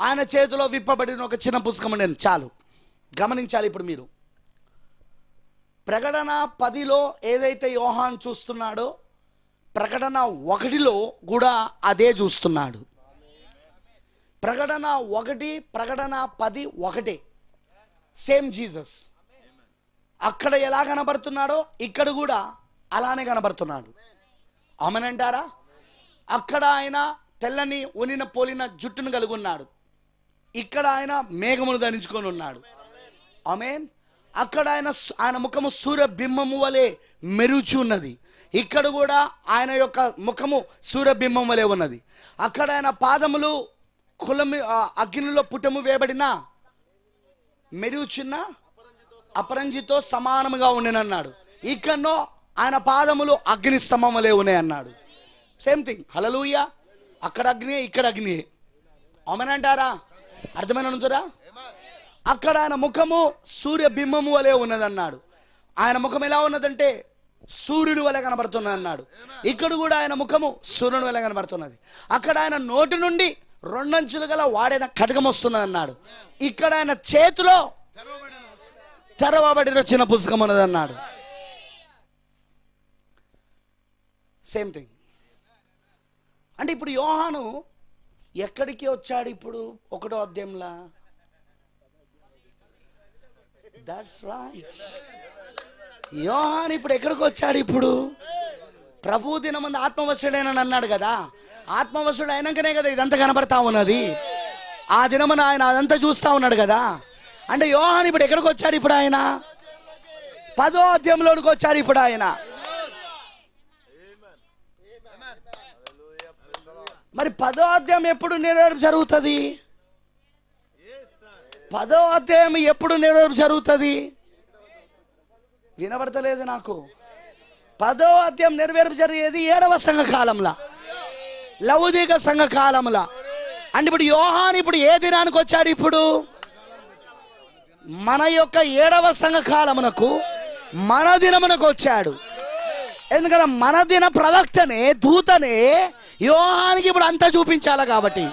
ఆయన చేతిలో విప్పబడిన ఒక చిన్న పుస్తకం నేను చాలు. గమనించాలి ఇప్పుడు మీరు. ప్రకటన పదిలో ఏదైతే యోహాన్ చూస్తున్నాడో ప్రకటన ఒకటిలో కూడా అదే చూస్తున్నాడు. ప్రకటన ఒకటి ప్రకటన పది ఒకటే. సేమ్ జీసస్ అక్కడ ఎలా కనబడుతున్నాడో ఇక్కడ కూడా అలానే కనబడుతున్నాడు. ఆమెనంటారా? అక్కడ ఆయన తెల్లని ఉనిన పోలిన జుట్టును కలిగి ఉన్నాడు ఇక్కడ ఆయన మేఘమును ధరించుకొని ఉన్నాడు. ఆమెన్. అక్కడ ఆయన ఆయన ముఖము సూర్యబింబము వలె మెరుచున్నది. ఇక్కడ కూడా ఆయన యొక్క ముఖము సూర్యబింబం వలె ఉన్నది. అక్కడ ఆయన పాదములు కులమి అగ్నిలో పుటము వేయబడిన మెరుచున్న అపరంజితో సమానముగా ఉండేనన్నాడు. ఇక్కడనో ఆయన పాదములు అగ్ని స్తంభం వలె ఉన్నాయన్నాడు. Same thing. హలలుయ అక్కడ అగ్ని ఇక్కడ అగ్నియే. అవునంటారా అర్థమైన ఉంటుందా అక్కడ ఆయన ముఖము సూర్యబింబము వలె ఉన్నదన్నాడు. ఆయన ముఖం ఎలా ఉన్నదంటే సూర్యుడు వలె కనబడుతున్నది అన్నాడు ఇక్కడ కూడా ఆయన ముఖము సూర్యుని వలె కనబడుతున్నది. అక్కడ ఆయన నోటి నుండి రెండంచులు గల వాడైన ఖడ్గం వస్తున్నది అన్నాడు ఇక్కడ ఆయన చేతిలో తెరవబడిన తెరవబడిన చిన్న పుస్తకం ఉన్నది అన్నాడు సేమ్ థింగ్ అంటే ఇప్పుడు యోహాను ఎక్కడికి వచ్చాడు ఇప్పుడు ఒకటో అధ్యాయంలా? దట్స్ రైట్ యోహాన్ ఇప్పుడు ఎక్కడికి వచ్చాడు ఇప్పుడు? ప్రభు దినమంది ఆత్మవశుడైన అన్నాడు కదా. ఆత్మవశుడు అయినాకనే కదా ఇదంతా కనబడతా ఉన్నది. ఆ దినమున ఆయన అదంతా చూస్తా ఉన్నాడు కదా. అంటే యోహాన్ ఇప్పుడు ఎక్కడికి వచ్చాడు ఇప్పుడు ఆయన? పదో అధ్యయంలోనికి వచ్చాడు ఇప్పుడు ఆయన. మరి పదో అధ్యాయం ఎప్పుడు నెరవేర్పు జరుగుతుంది? పదో అధ్యాయం ఎప్పుడు నెరవేర్పు జరుగుతుంది? వినబడతలేదు నాకు. పదో అధ్యాయం నెరవేర్పు జరిగేది ఏడవ సంఘ కాలంలో లౌదిక సంఘ కాలంలో అంటే ఇప్పుడు యోహాన్ ఇప్పుడు ఏ దినానికి వచ్చాడు ఇప్పుడు? మన యొక్క ఏడవ సంఘ కాలమునకు మన దినమునకు వచ్చాడు. ఎందుకంటే మన దిన ప్రవక్తనే దూతనే యోహానికి ఇప్పుడు అంతా చూపించాలి కాబట్టి.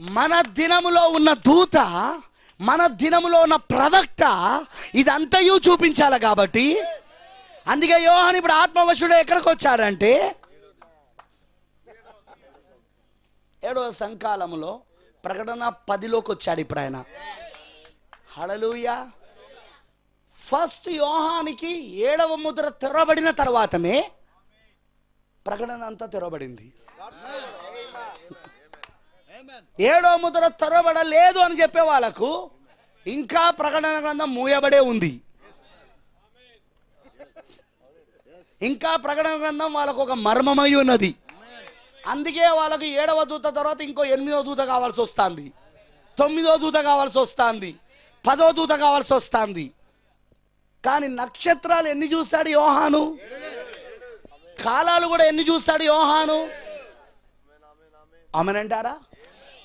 మన దినములో ఉన్న దూత మన దినములో ఉన్న ప్రవక్త ఇదంతయు చూపించాలి కాబట్టి. అందుకే యోహాన్ ఇప్పుడు ఆత్మవశుడు ఎక్కడికి వచ్చాడంటే ఏడవ సంకాలములో ప్రకటన పదిలోకి వచ్చాడు ఇప్పుడు ఆయన. హళలుయ ఫస్ట్ యోహానికి ఏడవ ముద్ర తెరవబడిన తర్వాతనే ప్రకటన అంతా తెరవబడింది. ఏడో ముద్ర తెరవబడలేదు అని చెప్పే వాళ్ళకు ఇంకా ప్రకటన గ్రంథం మూయబడే ఉంది. ఇంకా ప్రకటన గ్రంథం వాళ్ళకు ఒక మర్మమై ఉన్నది. అందుకే వాళ్ళకి ఏడవ దూత తర్వాత ఇంకో ఎనిమిదో దూత కావాల్సి వస్తుంది. తొమ్మిదో దూత కావాల్సి వస్తుంది. పదో దూత కావాల్సి వస్తుంది. కానీ నక్షత్రాలు ఎన్ని చూస్తాడు యోహాను? కాలాలు కూడా ఎన్ని చూస్తాడు యోహాను? అమనంటారా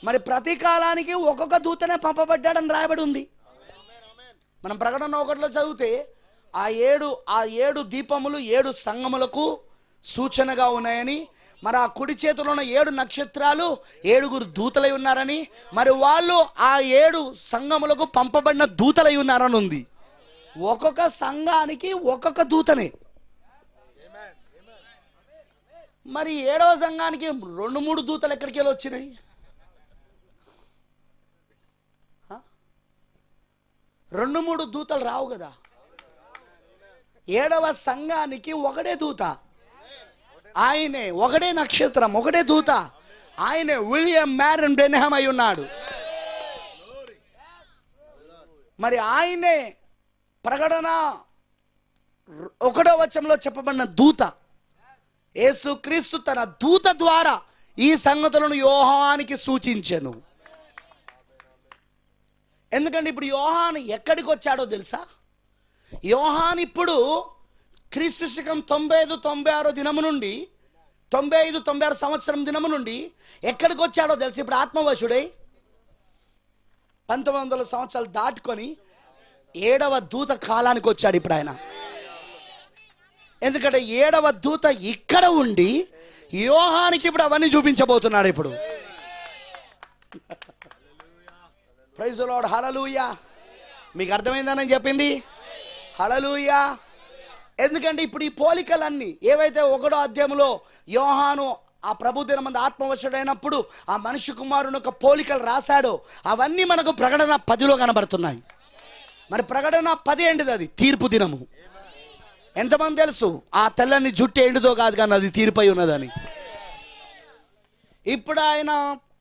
మరి ప్రతి కాలానికి ఒక్కొక్క దూతనే పంపబడ్డాడని రాయబడి ఉంది. మనం ప్రకటన ఒకటిలో చదివితే ఆ ఏడు ఆ ఏడు దీపములు ఏడు సంగములకు సూచనగా ఉన్నాయని మరి ఆ కుడి చేతిలో ఉన్న ఏడు నక్షత్రాలు ఏడుగురు దూతలై ఉన్నారని మరి వాళ్ళు ఆ ఏడు సంఘములకు పంపబడిన దూతలై ఉన్నారని ఉంది. ఒక్కొక్క సంఘానికి ఒక్కొక్క దూతనే. మరి ఏడవ సంఘానికి రెండు మూడు దూతలు ఎక్కడికి వెళ్ళి వచ్చినాయి? రెండు మూడు దూతలు రావు కదా. ఏడవ సంఘానికి ఒకడే దూత. ఆయనే ఒకడే నక్షత్రం ఒకడే దూత. ఆయనే విలియం మ్యారన్ బెనహం అయి ఉన్నాడు. మరి ఆయనే ప్రకటన ఒకటో వచనంలో చెప్పబడిన దూత. యేసుక్రీస్తు తన దూత ద్వారా ఈ సంగతులను యోహానికి సూచించను. ఎందుకంటే ఇప్పుడు యోహాన్ ఎక్కడికి వచ్చాడో తెలుసా? యోహాన్ ఇప్పుడు క్రీస్తు శకం తొంభై ఐదు తొంభై ఆరో దినము నుండి తొంభై ఐదు తొంభై ఆరు సంవత్సరం దినము నుండి ఎక్కడికి వచ్చాడో తెలుసు? ఇప్పుడు ఆత్మవశుడై పంతొమ్మిది వందల సంవత్సరాలు దాటుకొని ఏడవ దూత కాలానికి వచ్చాడు ఇప్పుడు ఆయన. ఎందుకంటే ఏడవ దూత ఇక్కడ ఉండి యోహానికి ఇప్పుడు అవన్నీ చూపించబోతున్నాడు ఇప్పుడు. ప్రైజ్ లార్డ్ హలలుయా మీకు అర్థమైందని చెప్పింది? హలలుయా ఎందుకంటే ఇప్పుడు ఈ పోలికలన్నీ ఏవైతే ఒకటో అధ్యాయంలో యోహాను ఆ ప్రభు దినమంది ఆత్మవశుడైనప్పుడు ఆ మనిషి కుమారుని యొక్క పోలికలు రాశాడో అవన్నీ మనకు ప్రకటన పదిలో కనబడుతున్నాయి. మరి ప్రకటన పది ఏంటిది అది? తీర్పు దినము. ఎంతమంది తెలుసు? ఆ తెల్లని జుట్టు ఏంటిదో కాదు కానీ అది తీర్పై ఉన్నదని. ఇప్పుడు ఆయన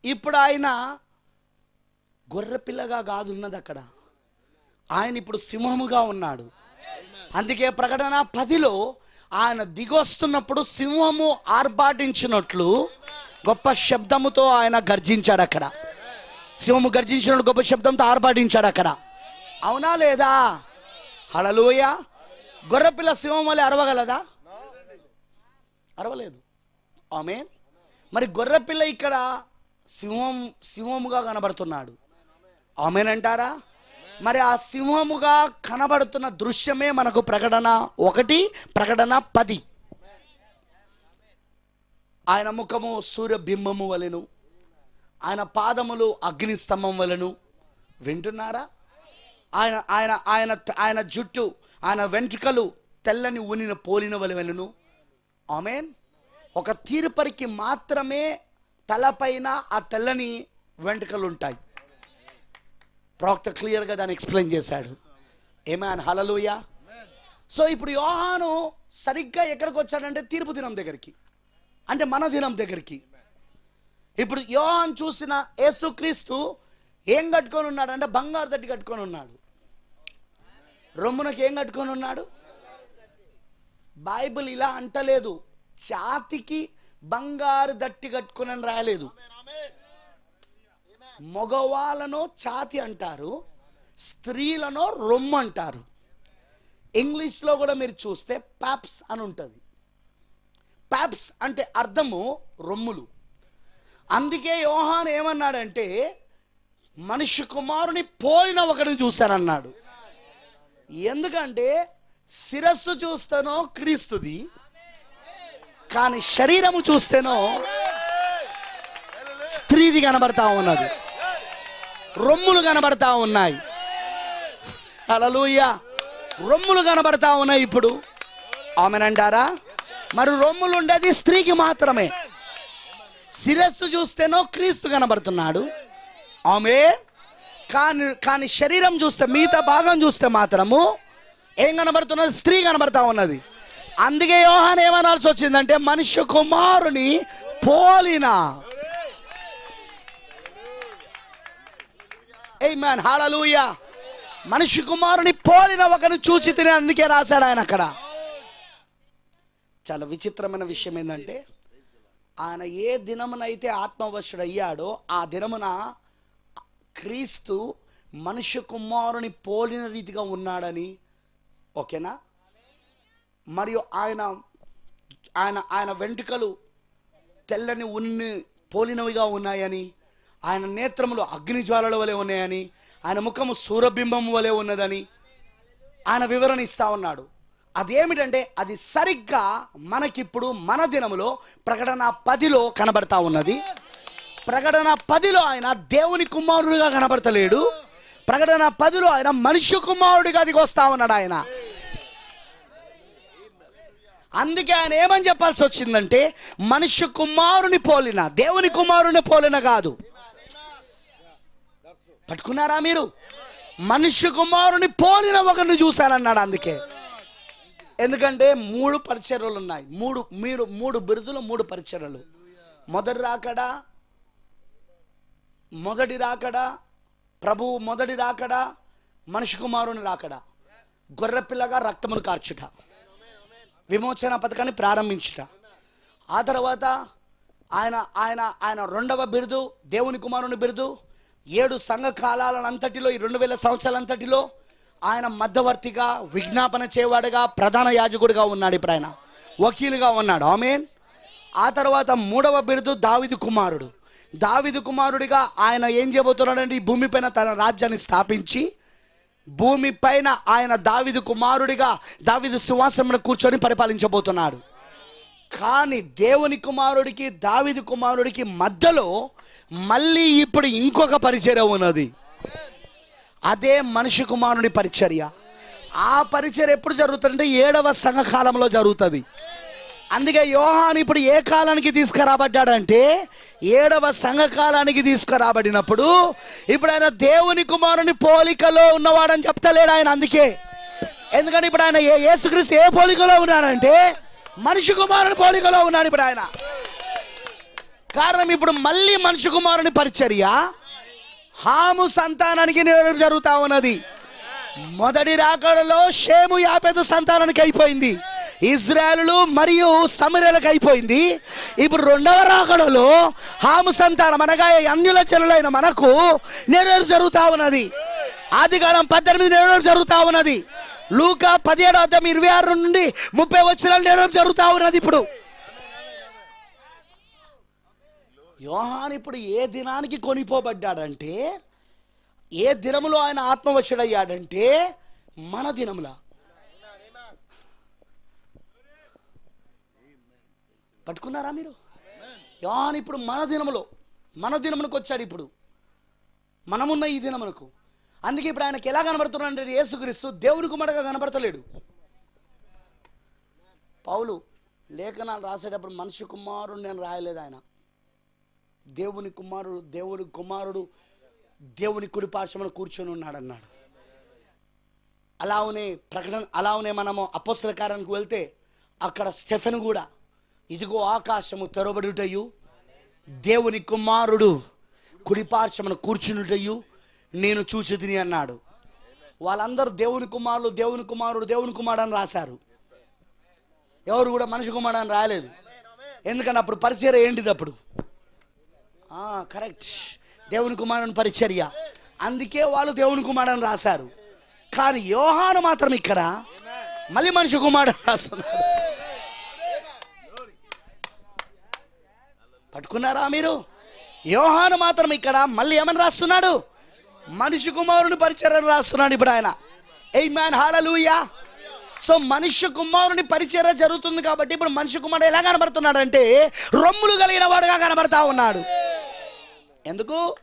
ఇప్పుడు ఆయన గొర్రెపిల్లగా కాదు ఉన్నది అక్కడ. ఆయన ఇప్పుడు సింహముగా ఉన్నాడు. అందుకే ప్రకటన పదిలో ఆయన దిగొస్తున్నప్పుడు సింహము ఆర్భాటించినట్లు గొప్ప శబ్దముతో ఆయన గర్జించాడు అక్కడ. సింహము గర్జించినట్టు గొప్ప శబ్దంతో ఆర్భాటించాడు అక్కడ. అవునా లేదా? హళలోయ గొర్రెపిల్ల సింహం వల్ల అరవగలదా? అరవలేదు. ఆమె మరి గొర్రెపిల్ల ఇక్కడ సింహం సింహముగా కనబడుతున్నాడు. ఆమెనంటారా? మరి ఆ సింహముగా కనబడుతున్న దృశ్యమే మనకు ప్రకటన ఒకటి ప్రకటన పది. ఆయన ముఖము సూర్యబింబము వలెను ఆయన పాదములు అగ్ని స్తంభం వలెను. వింటున్నారా? ఆయన ఆయన ఆయన ఆయన జుట్టు ఆయన వెంట్రుకలు తెల్లని ఉనిన పోలిన వలెను. ఆమెన్? ఒక తీరుపరికి మాత్రమే తలపైన ఆ తెల్లని వెంట్రుకలు ఉంటాయి ప్రవక్త క్లియర్గా దాన్ని ఎక్స్ప్లెయిన్ చేశాడు. ఏమాన్ హలలుయ సో ఇప్పుడు యోహాను సరిగ్గా ఎక్కడికి వచ్చాడంటే తీర్పు దినం దగ్గరికి. అంటే మన దినం దగ్గరికి. ఇప్పుడు యోహాన్ చూసిన యేసుక్రీస్తు ఏం కట్టుకొని ఉన్నాడు అంటే బంగారు దట్టి కట్టుకొని ఉన్నాడు. రొమ్మునకి ఏం కట్టుకొని ఉన్నాడు? బైబిల్ ఇలా అంటలేదు. ఛాతికి బంగారు దట్టి కట్టుకొని అని రాయలేదు మగవాళ్ళను ఛాతి అంటారు స్త్రీలను రొమ్ము అంటారు. ఇంగ్లీష్లో కూడా మీరు చూస్తే ప్యాప్స్ అని ఉంటుంది. పాప్స్ అంటే అర్థము రొమ్ములు. అందుకే యోహాన్ ఏమన్నాడంటే మనిషి కుమారుని పోలిన ఒకరిని చూశానన్నాడు. ఎందుకంటే శిరస్సు చూస్తేనో క్రీస్తుది కానీ శరీరము చూస్తేనో స్త్రీది కనబడతా ఉన్నది. రొమ్ములు కనబడతా ఉన్నాయి. అలలుయ్య రొమ్ములు కనబడతా ఉన్నాయి ఇప్పుడు. ఆమెనంటారా? మరి రొమ్ములు ఉండేది స్త్రీకి మాత్రమే. శిరస్సు చూస్తేనో క్రీస్తు కనబడుతున్నాడు. ఆమె కానీ కానీ శరీరం చూస్తే మిగతా భాగం చూస్తే మాత్రము ఏం కనబడుతున్నది? స్త్రీ కనబడతా ఉన్నది. అందుకే యోహాన్ ఏమనాల్సి వచ్చిందంటే మనుష్య కుమారుని పోలినా ఏ మ్యాన్ హాలూయ మనిషి కుమారుని పోలిన ఒకరిని చూసి తిని అందుకే రాశాడు ఆయన అక్కడ. చాలా విచిత్రమైన విషయం ఏంటంటే ఆయన ఏ దినమునైతే ఆత్మవశుడు అయ్యాడో ఆ దినమున క్రీస్తు మనిషి కుమారుని పోలిన రీతిగా ఉన్నాడని. ఓకేనా? మరియు ఆయన ఆయన ఆయన వెంట్రుకలు తెల్లని ఉన్ని పోలినవిగా ఉన్నాయని. ఆయన నేత్రములు అగ్నిజ్వాలల వలె ఉన్నాయని ఆయన ముఖము సూరబింబం వలె ఉన్నదని ఆయన వివరణ ఇస్తా ఉన్నాడు. అదేమిటంటే అది సరిగ్గా మనకిప్పుడు మన దినములో ప్రకటన పదిలో కనబడతా ఉన్నది. ప్రకటన పదిలో ఆయన దేవుని కుమారుడిగా కనబడతలేడు. ప్రకటన పదిలో ఆయన మనిషి కుమారుడిగా దిగి వస్తా ఉన్నాడు ఆయన. అందుకే ఆయన ఏమని చెప్పాల్సి వచ్చిందంటే మనిషి కుమారుని పోలిన దేవుని కుమారుని పోలిన కాదు. పట్టుకున్నారా మీరు? మనిషి కుమారుని పోలిన ఒకరిని చూశానన్నాడు అందుకే. ఎందుకంటే మూడు పరిచర్యలు ఉన్నాయి. మూడు మీరు మూడు బిరుదులు మూడు పరిచర్యలు. మొదటి రాకడా మొదటి రాకడా ప్రభు మొదటి రాకడా మనిషి కుమారుని రాకడా. గొర్రెపిల్లగా రక్తములు కార్చుట. విమోచన పథకాన్ని ప్రారంభించుట. ఆ తర్వాత ఆయన ఆయన ఆయన రెండవ బిరుదు దేవుని కుమారుని బిరుదు ఏడు సంఘ కాలాలంతటిలో ఈ రెండు వేల సంవత్సరాలంతటిలో ఆయన మధ్యవర్తిగా విజ్ఞాపన చేయవాడుగా ప్రధాన యాజకుడిగా ఉన్నాడు ఇప్పుడు ఆయన. వకీలుగా ఉన్నాడు. ఆమెన్. ఆ తర్వాత మూడవ బిరుదు దావిది కుమారుడు. దావిది కుమారుడిగా ఆయన ఏం చేయబోతున్నాడంటే ఈ భూమిపైన తన రాజ్యాన్ని స్థాపించి భూమిపైన ఆయన దావిది కుమారుడిగా దావిది సింహాసనంలో కూర్చొని పరిపాలించబోతున్నాడు. కానీ దేవుని కుమారుడికి దావిది కుమారుడికి మధ్యలో మళ్ళీ ఇప్పుడు ఇంకొక పరిచర్య ఉన్నది. అదే మనిషి కుమారుని పరిచర్య. ఆ పరిచర్య ఎప్పుడు జరుగుతుందంటే ఏడవ సంఘకాలంలో జరుగుతుంది. అందుకే యోహాన్ ఇప్పుడు ఏ కాలానికి తీసుకురాబడ్డాడంటే ఏడవ సంఘకాలానికి తీసుకురాబడినప్పుడు ఇప్పుడు ఆయన దేవుని కుమారుని పోలికలో ఉన్నవాడని చెప్తలేడు ఆయన అందుకే. ఎందుకంటే ఇప్పుడు ఆయన ఏ యేసుక్రీస్తు ఏ పోలికలో ఉన్నాడంటే మనిషి కుమారుని పోలికలో ఉన్నాడు ఇప్పుడు ఆయన కారణం ఇప్పుడు మళ్ళీ మనిషి కుమారుని పరిచర్య. హాము సంతానానికి నేడు జరుగుతా ఉన్నది. మొదటి రాకడలో షేము యాపెదు సంతానానికి అయిపోయింది. ఇజ్రాయలు మరియు సమరలకు అయిపోయింది. ఇప్పుడు రెండవ రాకడలో హాము సంతానం అనగా అన్యుల చెల్లులైన మనకు నెరవేరు జరుగుతా ఉన్నది. ఆది కాలం పద్దెనిమిది నెరవేరు జరుగుతా ఉన్నది. లూకా పదిహేడు అర్థం ఇరవై ఆరు నుండి ముప్పై వచ్చిన నెరవేరు జరుగుతా ఉన్నది ఇప్పుడు. యోహాన్ ఇప్పుడు ఏ దినానికి కొనిపోబడ్డాడంటే ఏ దినములో ఆయన ఆత్మవశుడయ్యాడంటే మన దినముల. పట్టుకున్నారా మీరు? యోహాన్ ఇప్పుడు మన దినములో మన దినమునకు వచ్చాడు ఇప్పుడు. మనమున్న ఈ దినమునకు. అందుకే ఇప్పుడు ఆయనకి ఎలా కనబడుతున్నాడు యేసుక్రీస్తు దేవుని కుమారుడుగా కనబడతలేడు. పౌలు లేఖనాలు రాసేటప్పుడు మనిషి కుమారుడు నేను రాయలేదు ఆయన. దేవుని కుమారుడు దేవుని కుమారుడు దేవుని కుడి పార్శ్వమున కూర్చొని ఉన్నాడన్నాడు. అలానే ప్రకటన అలానే మనము అపోస్తల వెళ్తే అక్కడ స్టెఫెన్ కూడా ఇదిగో ఆకాశము తెరబడుటయు దేవుని కుమారుడు కుడి పార్శ్వమున కూర్చునుటయు నేను చూచి తిని అన్నాడు. వాళ్ళందరూ దేవుని కుమారుడు దేవుని కుమారుడు దేవుని కుమారుడు అని రాశారు. ఎవరు కూడా మనిషి కుమారుడు అని రాయలేదు. ఎందుకంటే అప్పుడు పరిచయం ఏంటిది అప్పుడు? కరెక్ట్ దేవుని కుమారుని పరిచర్య. అందుకే వాళ్ళు దేవుని కుమారుని రాశారు. కానీ యోహాను మాత్రం ఇక్కడ మళ్ళీ మనిషి కుమారుడు రాస్తున్నారు. పట్టుకున్నారా మీరు? యోహాను మాత్రం ఇక్కడ మళ్ళీ ఏమని రాస్తున్నాడు? మనిషి కుమారుని పరిచర్యను రాస్తున్నాడు ఇప్పుడు ఆయన. ఏ మ్యాన్ హాలూయా సో మనిషి కుమారుని పరిచర్య జరుగుతుంది కాబట్టి ఇప్పుడు మనిషి కుమారుడు ఎలా కనబడుతున్నాడు అంటే రొమ్ములు కలిగిన వాడుగా కనబడతా ఉన్నాడు. ఎందుకు?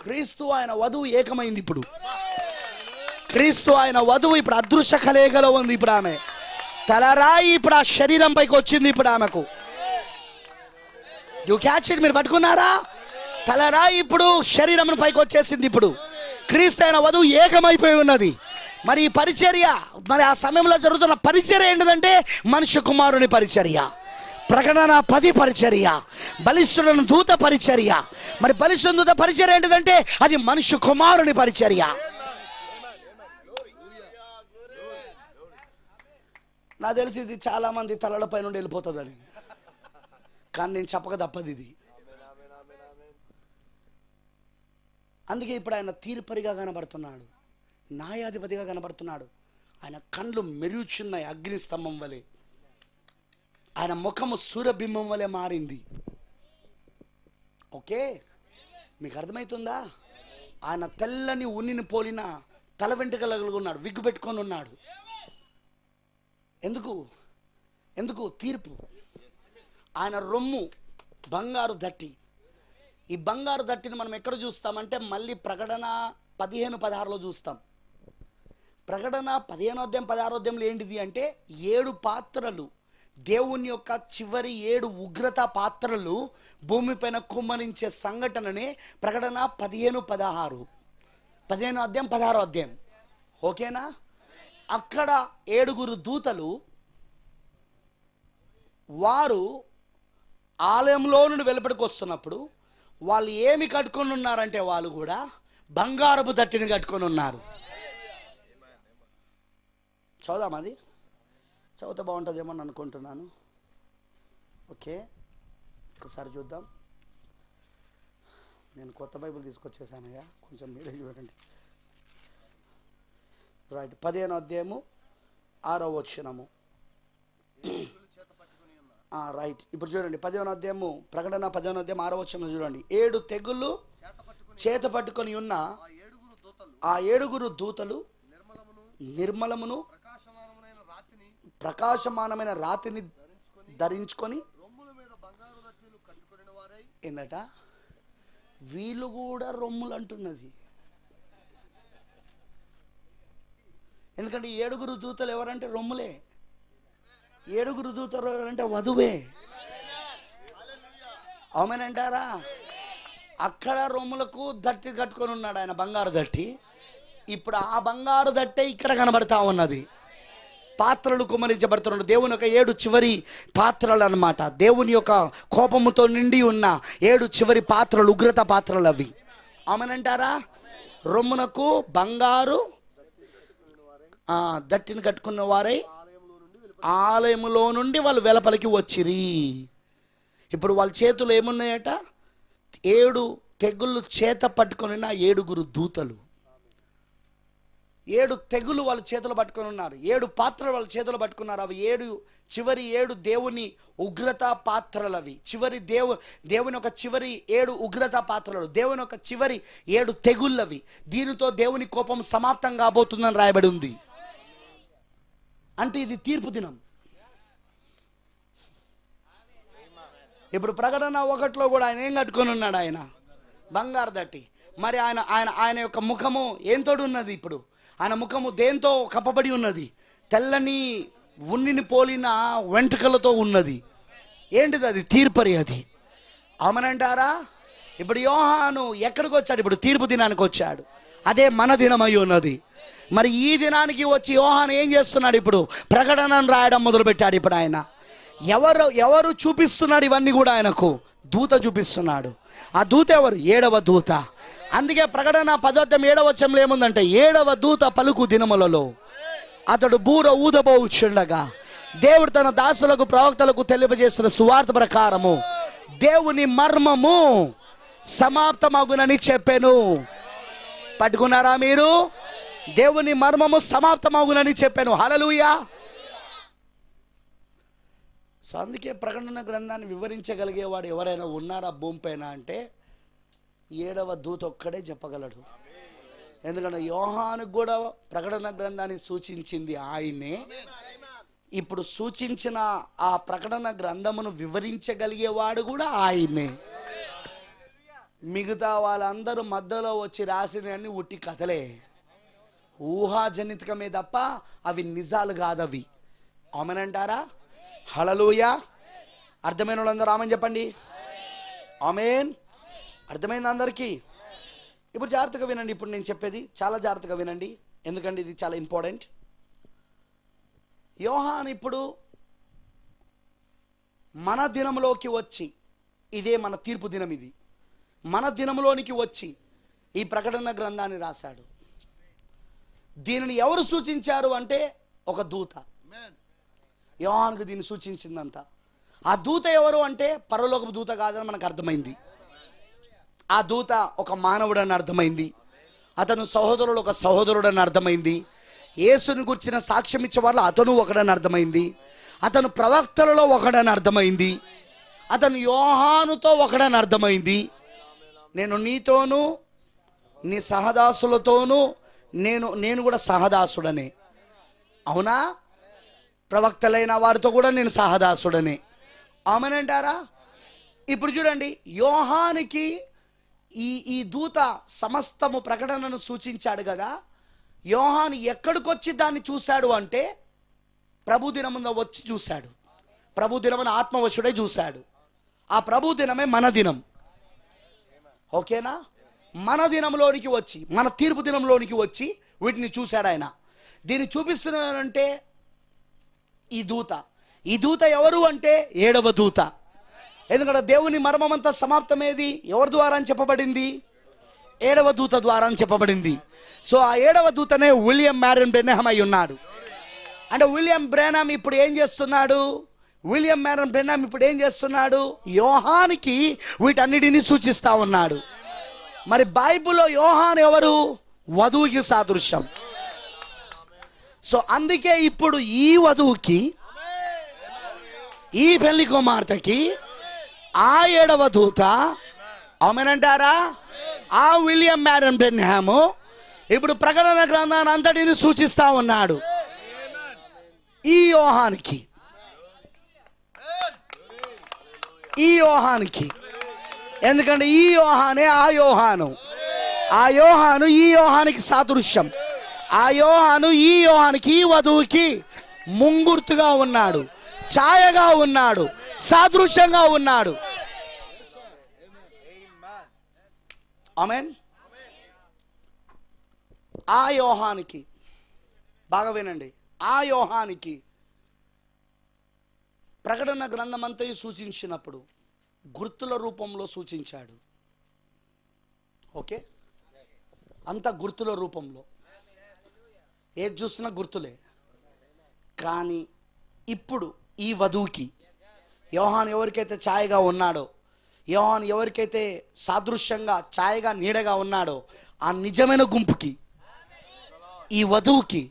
క్రీస్తు ఆయన వధువు ఏకమైంది ఇప్పుడు. క్రీస్తు ఆయన వధువు ఇప్పుడు అదృశ్య కలయికలో ఉంది ఇప్పుడు ఆమె. తలరాయి ఇప్పుడు ఆ శరీరం పైకి వచ్చింది ఇప్పుడు ఆమెకు. యు క్యాచ్ ఇట్ మీరు పట్టుకున్నారా? తలరాయి ఇప్పుడు శరీరం పైకి వచ్చేసింది ఇప్పుడు. క్రీస్తు అయిన వధువు ఏకమైపోయి ఉన్నది. మరి ఈ పరిచర్య మరి ఆ సమయంలో జరుగుతున్న పరిచర్య ఏంటిదంటే మనిషి కుమారుని పరిచర్య. ప్రకటన పది పరిచర్య బలిష్ఠులను దూత పరిచర్య. మరి బలిష్ఠుల దూత పరిచర్య ఏంటిదంటే అది మనుష్య కుమారుని పరిచర్య. నాకు తెలిసి ఇది చాలా మంది తలలపై నుండి వెళ్ళిపోతుందని. కానీ నేను చెప్పక తప్పదు ఇది. అందుకే ఇప్పుడు ఆయన తీర్పరిగా కనబడుతున్నాడు. న్యాయాధిపతిగా కనబడుతున్నాడు. ఆయన కండ్లు మెరుగుచున్నాయి అగ్ని స్తంభం వలె. ఆయన ముఖము సూర్యబింబం వలె మారింది. ఓకే? మీకు అర్థమవుతుందా ఆయన తెల్లని ఉన్నిని పోలిన తల వెంట్రుకలు విగ్గు పెట్టుకొని ఉన్నాడు. ఎందుకు? ఎందుకు? తీర్పు. ఆయన రొమ్ము బంగారు దట్టి. ఈ బంగారు దట్టిని మనం ఎక్కడ చూస్తామంటే మళ్ళీ ప్రకటన పదిహేను పదహారులో చూస్తాం. ప్రకటన పదిహేనో పదహారోద్యంలో ఏంటిది అంటే ఏడు పాత్రలు. దేవుని యొక్క చివరి ఏడు ఉగ్రత పాత్రలు భూమిపైన కుమ్మరించే సంఘటననే ప్రకటన పదిహేను పదహారు. పదిహేను అధ్యాయం పదహారు అధ్యాయం. ఓకేనా? అక్కడ ఏడుగురు దూతలు వారు ఆలయంలో నుండి వెలుపడికి వస్తున్నప్పుడు వాళ్ళు ఏమి కట్టుకొని ఉన్నారంటే వాళ్ళు కూడా బంగారపు తట్టిని కట్టుకొని ఉన్నారు. చదుదాం అది? చదివితే బాగుంటుందేమో అని అనుకుంటున్నాను. ఓకే ఒకసారి చూద్దాం. నేను కొత్త బైబిల్ తీసుకొచ్చేసానయ్యా. కొంచెం మీరే చూడండి. రైట్ పదిహేను అధ్యాయము ఆరో వచ్చినము రైట్ ah, ఇప్పుడు చూడండి పదిహేను అధ్యాయము ప్రకటన పదిహేను అధ్యాయం ఆరో వచ్చిన చూడండి. ఏడు తెగుళ్ళు చేత పట్టుకొని ఉన్న ఆ ఏడుగురు దూతలు ఏడుగురు దూతలు నిర్మలమును ప్రకాశమానమైన రాతిని ధరించుకొని రొమ్ముల ఏందట? వీళ్ళు కూడా రొమ్ములు అంటున్నది. ఎందుకంటే ఏడుగురు దూతలు ఎవరంటే రొమ్ములే. ఏడుగురు దూతలు ఎవరంటే వధువే. అవుమేనంటారా? అక్కడ రొమ్ములకు దట్టి కట్టుకొని ఉన్నాడు ఆయన బంగారు దట్టి. ఇప్పుడు ఆ బంగారు దట్టే ఇక్కడ కనబడతా ఉన్నది. పాత్రలు కుమరించబడుతున్నాడు దేవుని యొక్క ఏడు చివరి పాత్రలు అనమాట దేవుని యొక్క కోపముతో నిండి ఉన్న ఏడు చివరి పాత్రలు ఉగ్రత పాత్రలు అవి. ఆమెనంటారా? రొమ్మునకు బంగారు దట్టిని కట్టుకున్న వారై ఆలయములో నుండి వాళ్ళు వెలపలికి వచ్చిరి. ఇప్పుడు వాళ్ళ చేతులు ఏమున్నాయట? ఏడు తెగుళ్ళు చేత పట్టుకొని ఏడుగురు దూతలు. ఏడు తెగులు వాళ్ళ చేతులు పట్టుకొని ఉన్నారు. ఏడు పాత్రలు వాళ్ళ చేతులు పట్టుకున్నారు. అవి ఏడు చివరి ఏడు దేవుని ఉగ్రత పాత్రలు అవి చివరి దేవు దేవుని యొక్క చివరి ఏడు ఉగ్రత పాత్రలు. దేవుని యొక్క చివరి ఏడు తెగుళ్ళవి. దీనితో దేవుని కోపం సమాప్తం కాబోతుందని రాయబడి ఉంది. అంటే ఇది తీర్పు దినం. ఇప్పుడు ప్రకటన ఒకటిలో కూడా ఆయన ఏం కట్టుకొని ఉన్నాడు ఆయన? బంగారు దట్టి. మరి ఆయన ఆయన ఆయన యొక్క ముఖము ఏంతోడు ఉన్నది ఇప్పుడు? ఆయన ముఖము దేంతో కప్పబడి ఉన్నది? తెల్లని ఉన్నిని పోలిన వెంట్రుకలతో ఉన్నది. ఏంటిది అది? తీర్పరి అది. అమనంటారా ఇప్పుడు యోహాను ఎక్కడికి వచ్చాడు? ఇప్పుడు తీర్పు దినానికి వచ్చాడు. అదే మన దినమై ఉన్నది. మరి ఈ దినానికి వచ్చి యోహాను ఏం చేస్తున్నాడు ఇప్పుడు? ప్రకటనను రాయడం మొదలుపెట్టాడు ఇప్పుడు ఆయన. ఎవరు ఎవరు చూపిస్తున్నాడు ఇవన్నీ కూడా ఆయనకు? దూత చూపిస్తున్నాడు. ఆ దూత ఎవరు? ఏడవ దూత. అందుకే ప్రకటన పదోర్థం ఏడవ వచ్చంలో ఏముందంటే ఏడవ దూత పలుకు దినములలో అతడు బూర ఊదబోచుండగా దేవుడు తన దాసులకు ప్రవక్తలకు తెలియజేసిన సువార్త ప్రకారము దేవుని మర్మము సమాప్తమగునని చెప్పాను. పట్టుకున్నారా మీరు? దేవుని మర్మము సమాప్తమగునని చెప్పాను. హలలుయా సో అందుకే ప్రకటన గ్రంథాన్ని వివరించగలిగేవాడు ఎవరైనా ఉన్నారా భూమిపైన అంటే ఏడవ దూత ఒక్కడే చెప్పగలడు. ఎందుకంటే యోహానికి కూడా ప్రకటన గ్రంథాన్ని సూచించింది ఆయనే. ఇప్పుడు సూచించిన ఆ ప్రకటన గ్రంథమును వివరించగలిగేవాడు కూడా ఆయనే. మిగతా వాళ్ళందరూ మధ్యలో వచ్చి రాసినవన్నీ ఉట్టి కథలే. ఊహాజనితకమే తప్ప అవి నిజాలు కాదవి. ఆమెనంటారా? హలలుయ అర్థమైన వాళ్ళందరూ ఆమెన్ చెప్పండి. ఆమెన్. అర్థమైంది అందరికీ? ఇప్పుడు జాగ్రత్తగా వినండి ఇప్పుడు నేను చెప్పేది చాలా జాగ్రత్తగా వినండి. ఎందుకంటే ఇది చాలా ఇంపార్టెంట్? యోహాన్ ఇప్పుడు మన దినంలోకి వచ్చి ఇదే మన తీర్పు దినం ఇది. మన దినంలోనికి వచ్చి ఈ ప్రకటన గ్రంథాన్ని రాశాడు. దీనిని ఎవరు సూచించారు అంటే ఒక దూత. యోహాన్కు దీన్ని సూచించిందంట. ఆ దూత ఎవరు అంటే పరలోకపు దూత కాదని మనకు అర్థమైంది. ఆ దూత ఒక మానవుడు అని అర్థమైంది. అతను సహోదరుడు ఒక సహోదరుడు అని అర్థమైంది. యేసుని గుర్చిన సాక్ష్యం ఇచ్చే వాళ్ళు అతను ఒకడని అర్థమైంది. అతను ప్రవక్తలలో ఒకడని అర్థమైంది. అతను యోహానుతో ఒకడని అర్థమైంది. నేను నీతోనూ నీ సహదాసులతోనూ నేను నేను కూడా సహదాసుడనే. అవునా? ప్రవక్తలైన వారితో కూడా నేను సహదాసుడని. ఆమెనంటారా? ఇప్పుడు చూడండి యోహానికి ఈ ఈ దూత సమస్తము ప్రకటనను సూచించాడు కదా. యోహాను ఎక్కడికొచ్చి దాన్ని చూశాడు అంటే ప్రభు దినమున వచ్చి చూశాడు. ప్రభు దినమున ఆత్మవశుడే చూశాడు. ఆ ప్రభు దినమే మన దినం. ఓకేనా? మన దినంలోనికి వచ్చి మన తీర్పు దినంలోనికి వచ్చి వీటిని చూశాడు ఆయన. దీన్ని చూపిస్తున్నానంటే ఈ దూత. ఈ దూత ఎవరు అంటే ఏడవ దూత. ఎందుకంటే దేవుని మర్మమంతా సమాప్తమేది? ఎవరి ద్వారా అని చెప్పబడింది? ఏడవ దూత ద్వారా అని చెప్పబడింది. సో ఆ ఏడవ దూతనే విలియం మ్యారన్ బ్రెనహం అయి ఉన్నాడు. అంటే విలియం బ్రెనహం ఇప్పుడు ఏం చేస్తున్నాడు? విలియం మ్యారన్ బ్రెనహం ఇప్పుడు ఏం చేస్తున్నాడు? యోహానికి వీటన్నిటిని సూచిస్తా ఉన్నాడు. మరి బైబిల్లో యోహాన్ ఎవరు? వధువుకి సాదృశ్యం. సో అందుకే ఇప్పుడు ఈ వధువుకి ఈ పెళ్ళి కుమార్తెకి ఆ ఏడవ దూత అవునంటారా ఆ విలియం మ్యారన్ బెన్హాము ఇప్పుడు ప్రకటన గ్రంథాన్ని అంతటిని సూచిస్తా ఉన్నాడు. ఈ యోహానికి ఈ యోహానికి ఎందుకంటే ఈ యోహానే ఆ యోహాను. ఆ యోహాను ఈ యోహానికి సాదృశ్యం. ఆ యోహాను ఈ యోహానికి ఈ వధువుకి ముంగుర్తుగా ఉన్నాడు ఛాయగా ఉన్నాడు సాదృశ్యంగా ఉన్నాడు. ఆమెన్. ఆ యోహానికి బాగా వినండి. ఆ యోహానికి ప్రకటన గ్రంథమంతయు సూచించినప్పుడు గుర్తుల రూపంలో సూచించాడు. ఓకే? అంత గుర్తుల రూపంలో. ఏది చూసినా గుర్తులే. కానీ ఇప్పుడు ఈ వధువుకి యోహాన్ ఎవరికైతే ఛాయగా ఉన్నాడో యోహాన్ ఎవరికైతే సాదృశ్యంగా ఛాయగా నీడగా ఉన్నాడో ఆ నిజమైన గుంపుకి ఈ వధువుకి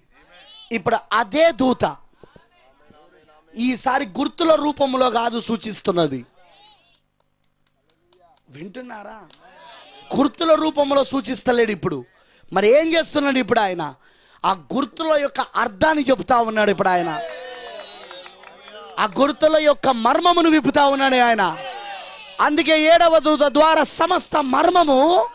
ఇప్పుడు అదే దూత ఈసారి గుర్తుల రూపంలో కాదు సూచిస్తున్నది. వింటున్నారా? గుర్తుల రూపంలో సూచిస్తలేడు ఇప్పుడు. మరి ఏం చేస్తున్నాడు ఇప్పుడు ఆయన? ఆ గుర్తుల యొక్క అర్థాన్ని చెబుతా ఉన్నాడు ఇప్పుడు ఆయన. ఆ గుర్తుల యొక్క మర్మమును విప్పుతా ఉన్నాడు ఆయన. అందుకే ఏడవ దూత ద్వారా సమస్త మర్మము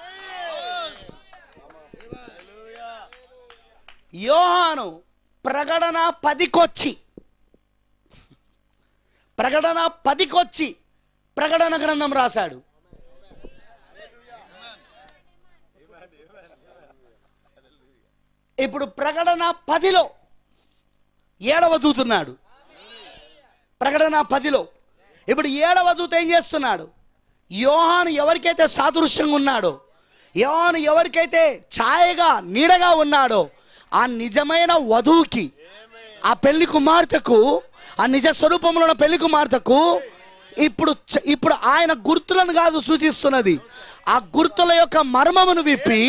యోహాను ప్రకటన పదికొచ్చి ప్రకటన పదికొచ్చి ప్రకటన గ్రంథం రాశాడు. ఇప్పుడు ప్రకటన పదిలో ఏడవ దూతున్నాడు ప్రకటన పదిలో. ఇప్పుడు ఏడవ దూత ఏం చేస్తున్నాడు? యోహాను ఎవరికైతే సాదృశ్యంగా ఉన్నాడో యోహాను ఎవరికైతే ఛాయగా నీడగా ఉన్నాడో ఆ నిజమైన వధువుకి ఆ పెళ్ళి కుమార్తెకు ఆ నిజ స్వరూపంలో ఉన్న పెళ్ళి కుమార్తెకు ఇప్పుడు చ- ఇప్పుడు ఆయన గుర్తులను కాదు సూచిస్తున్నది. ఆ గుర్తుల యొక్క మర్మమును విప్పి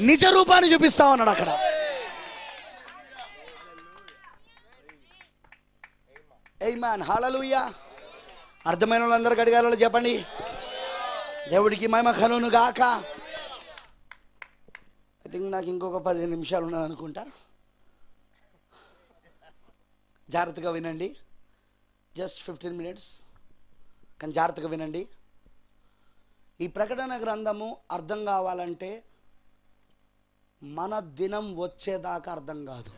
నిజ రూపాన్ని చూపిస్తా ఉన్నాడు అక్కడ. మ్యాన్ హాలలుయ్యా అర్థమైన వాళ్ళందరూ గడిగాలలో చెప్పండి. దేవుడికి మహిమ కలును గాక. ఐ థింక్ నాకు ఇంకొక పదిహేను నిమిషాలు ఉన్నది అనుకుంటా. జాగ్రత్తగా వినండి. జస్ట్ ఫిఫ్టీన్ మినిట్స్ కానీ జాగ్రత్తగా వినండి. ఈ ప్రకటన గ్రంథము అర్థం కావాలంటే మన దినం వచ్చేదాకా అర్థం కాదు.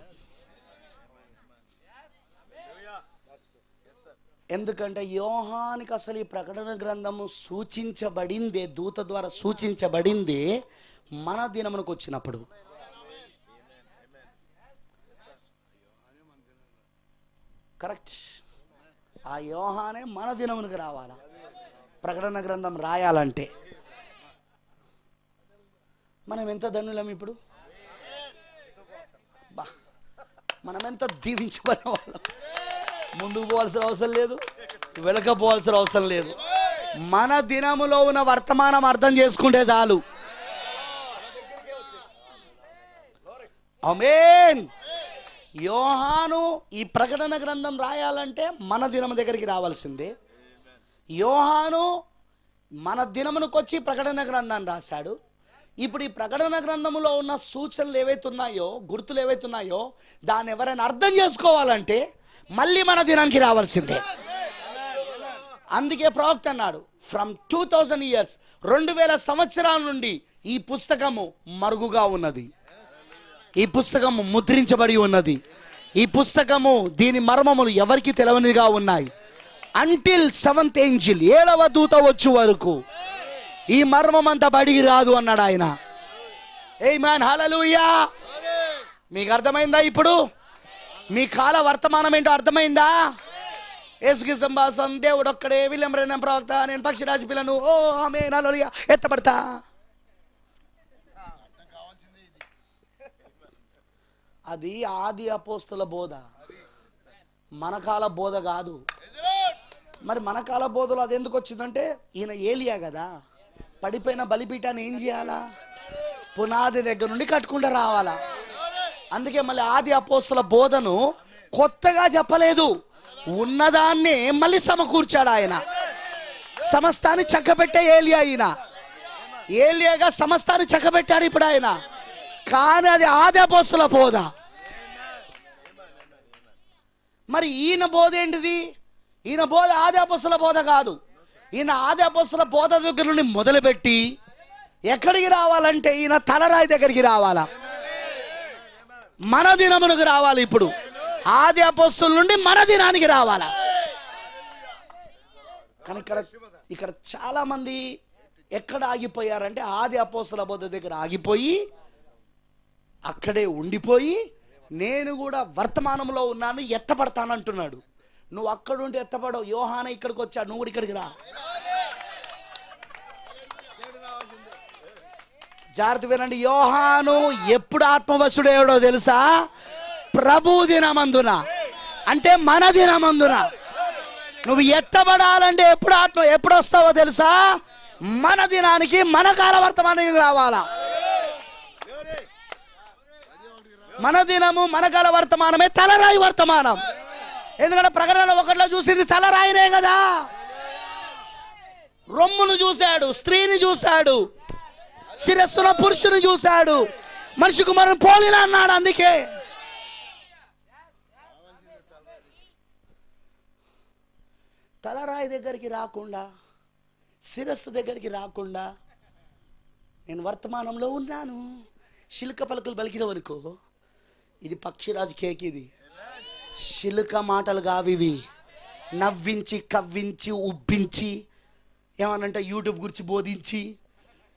ఎందుకంటే యోహానికి అసలు ఈ ప్రకటన గ్రంథము సూచించబడిందే దూత ద్వారా సూచించబడిందే మన దినమునకు వచ్చినప్పుడు. కరెక్ట్. ఆ యోహానే మన దినమునికి రావాలా? ప్రకటన గ్రంథం రాయాలంటే. మనం ఎంత ధనులం ఇప్పుడు బా మనమెంత దీవించబడిన వాళ్ళం. ముందుకు పోవాల్సిన అవసరం లేదు వెనకపోవాల్సిన అవసరం లేదు. మన దినములో ఉన్న వర్తమానం అర్థం చేసుకుంటే చాలు. అమేన్ యోహాను ఈ ప్రకటన గ్రంథం రాయాలంటే మన దినం దగ్గరికి రావాల్సిందే. యోహాను మన దినమునకొచ్చి ప్రకటన గ్రంథాన్ని రాశాడు. ఇప్పుడు ఈ ప్రకటన గ్రంథములో ఉన్న సూచనలు ఏవైతే ఉన్నాయో గుర్తులు ఏవైతే ఉన్నాయో దాన్ని ఎవరైనా అర్థం చేసుకోవాలంటే మళ్ళీ మన దినానికి రావాల్సిందే. అందుకే ప్రవక్త అన్నాడు ఫ్రమ్ టూ థౌజండ్ ఇయర్స్ రెండు వేల సంవత్సరాల నుండి ఈ పుస్తకము మరుగుగా ఉన్నది. ఈ పుస్తకము ముద్రించబడి ఉన్నది. ఈ పుస్తకము దీని మర్మములు ఎవరికి తెలవనిగా ఉన్నాయి. అంటిల్ సెవెంత్ ఏంజిల్ ఏడవ దూత వచ్చు వరకు ఈ మర్మం అంతా బడికి రాదు అన్నాడు ఆయన. ఏ మ్యాన్ హలలుయా మీకు అర్థమైందా ఇప్పుడు? మీ కాల వర్తమానం ఏంటో అర్థమైందా? ఏసుకి సంభాసం దేవుడు ఒక్కడే విలియం ప్రవక్త నేను పక్షిరాజు పిల్లను. ఓ ఆమె హల్లెలూయా ఎత్తపడతా అది ఆది అపోస్తుల బోధ. మన కాల బోధ కాదు. మరి మన కాల బోధలో అది ఎందుకు వచ్చిందంటే ఈయన ఏలియా కదా? పడిపోయిన బలిపీఠాన్ని ఏం చేయాలా? పునాది దగ్గర నుండి కట్టుకుంటూ రావాలా? అందుకే మళ్ళీ ఆది అపోస్తుల బోధను కొత్తగా చెప్పలేదు. ఉన్నదాన్ని మళ్ళీ సమకూర్చాడు ఆయన. సమస్తాన్ని చక్కబెట్టే ఏలియా ఈయన. ఏలియాగా సమస్తాన్ని చక్కబెట్టాడు ఇప్పుడు ఆయన. కానీ అది ఆది అపోస్తుల బోధ. మరి ఈయన బోధ ఏంటిది? ఈయన బోధ ఆది అపోస్తుల బోధ కాదు. ఈయన ఆది అపస్సుల బోధ దగ్గర నుండి మొదలుపెట్టి ఎక్కడికి రావాలంటే ఈయన తలరాయి దగ్గరికి రావాలా? మన దినమునకు రావాలి ఇప్పుడు. ఆది అపస్సుల నుండి మన దినానికి రావాలా? కానీ ఇక్కడ ఇక్కడ చాలా మంది ఎక్కడ ఆగిపోయారంటే ఆది అపోస్తుల బోధ దగ్గర ఆగిపోయి అక్కడే ఉండిపోయి నేను కూడా వర్తమానంలో ఉన్నాను ఎత్తపడతాను అంటున్నాడు నువ్వు అక్కడుండి ఎత్తపడవు. యోహాన ఇక్కడికి వచ్చాడు. నువ్వు కూడా ఇక్కడికి రా. జాగ్రత్త వినండి. యోహాను ఎప్పుడు ఆత్మవశుడేవడో తెలుసా? ప్రభు దినమందున. అంటే మన దినమందున. నువ్వు ఎత్తబడాలంటే ఎప్పుడు ఆత్మ ఎప్పుడు వస్తావో తెలుసా? మన దినానికి మన కాలవర్తమానానికి రావాలా? మన దినము మన కాల వర్తమానమే తలరాయి వర్తమానం. ఎందుకంటే ప్రకటన ఒకటిలో చూసింది తలరాయినే కదా. రొమ్మును చూశాడు స్త్రీని చూశాడు శిరస్సున పురుషుని చూశాడు. మనిషి కుమారుని పోలిన అన్నాడు అందుకే. తలరాయి దగ్గరికి రాకుండా శిరస్సు దగ్గరికి రాకుండా నేను వర్తమానంలో ఉన్నాను. శిల్క పలకలు పలికినవనుకో ఇది పక్షిరాజు కేక్ ఇది. శిలుక మాటలు కావివి నవ్వించి కవ్వించి ఉబ్బించి ఏమనంటే యూట్యూబ్ గురించి బోధించి.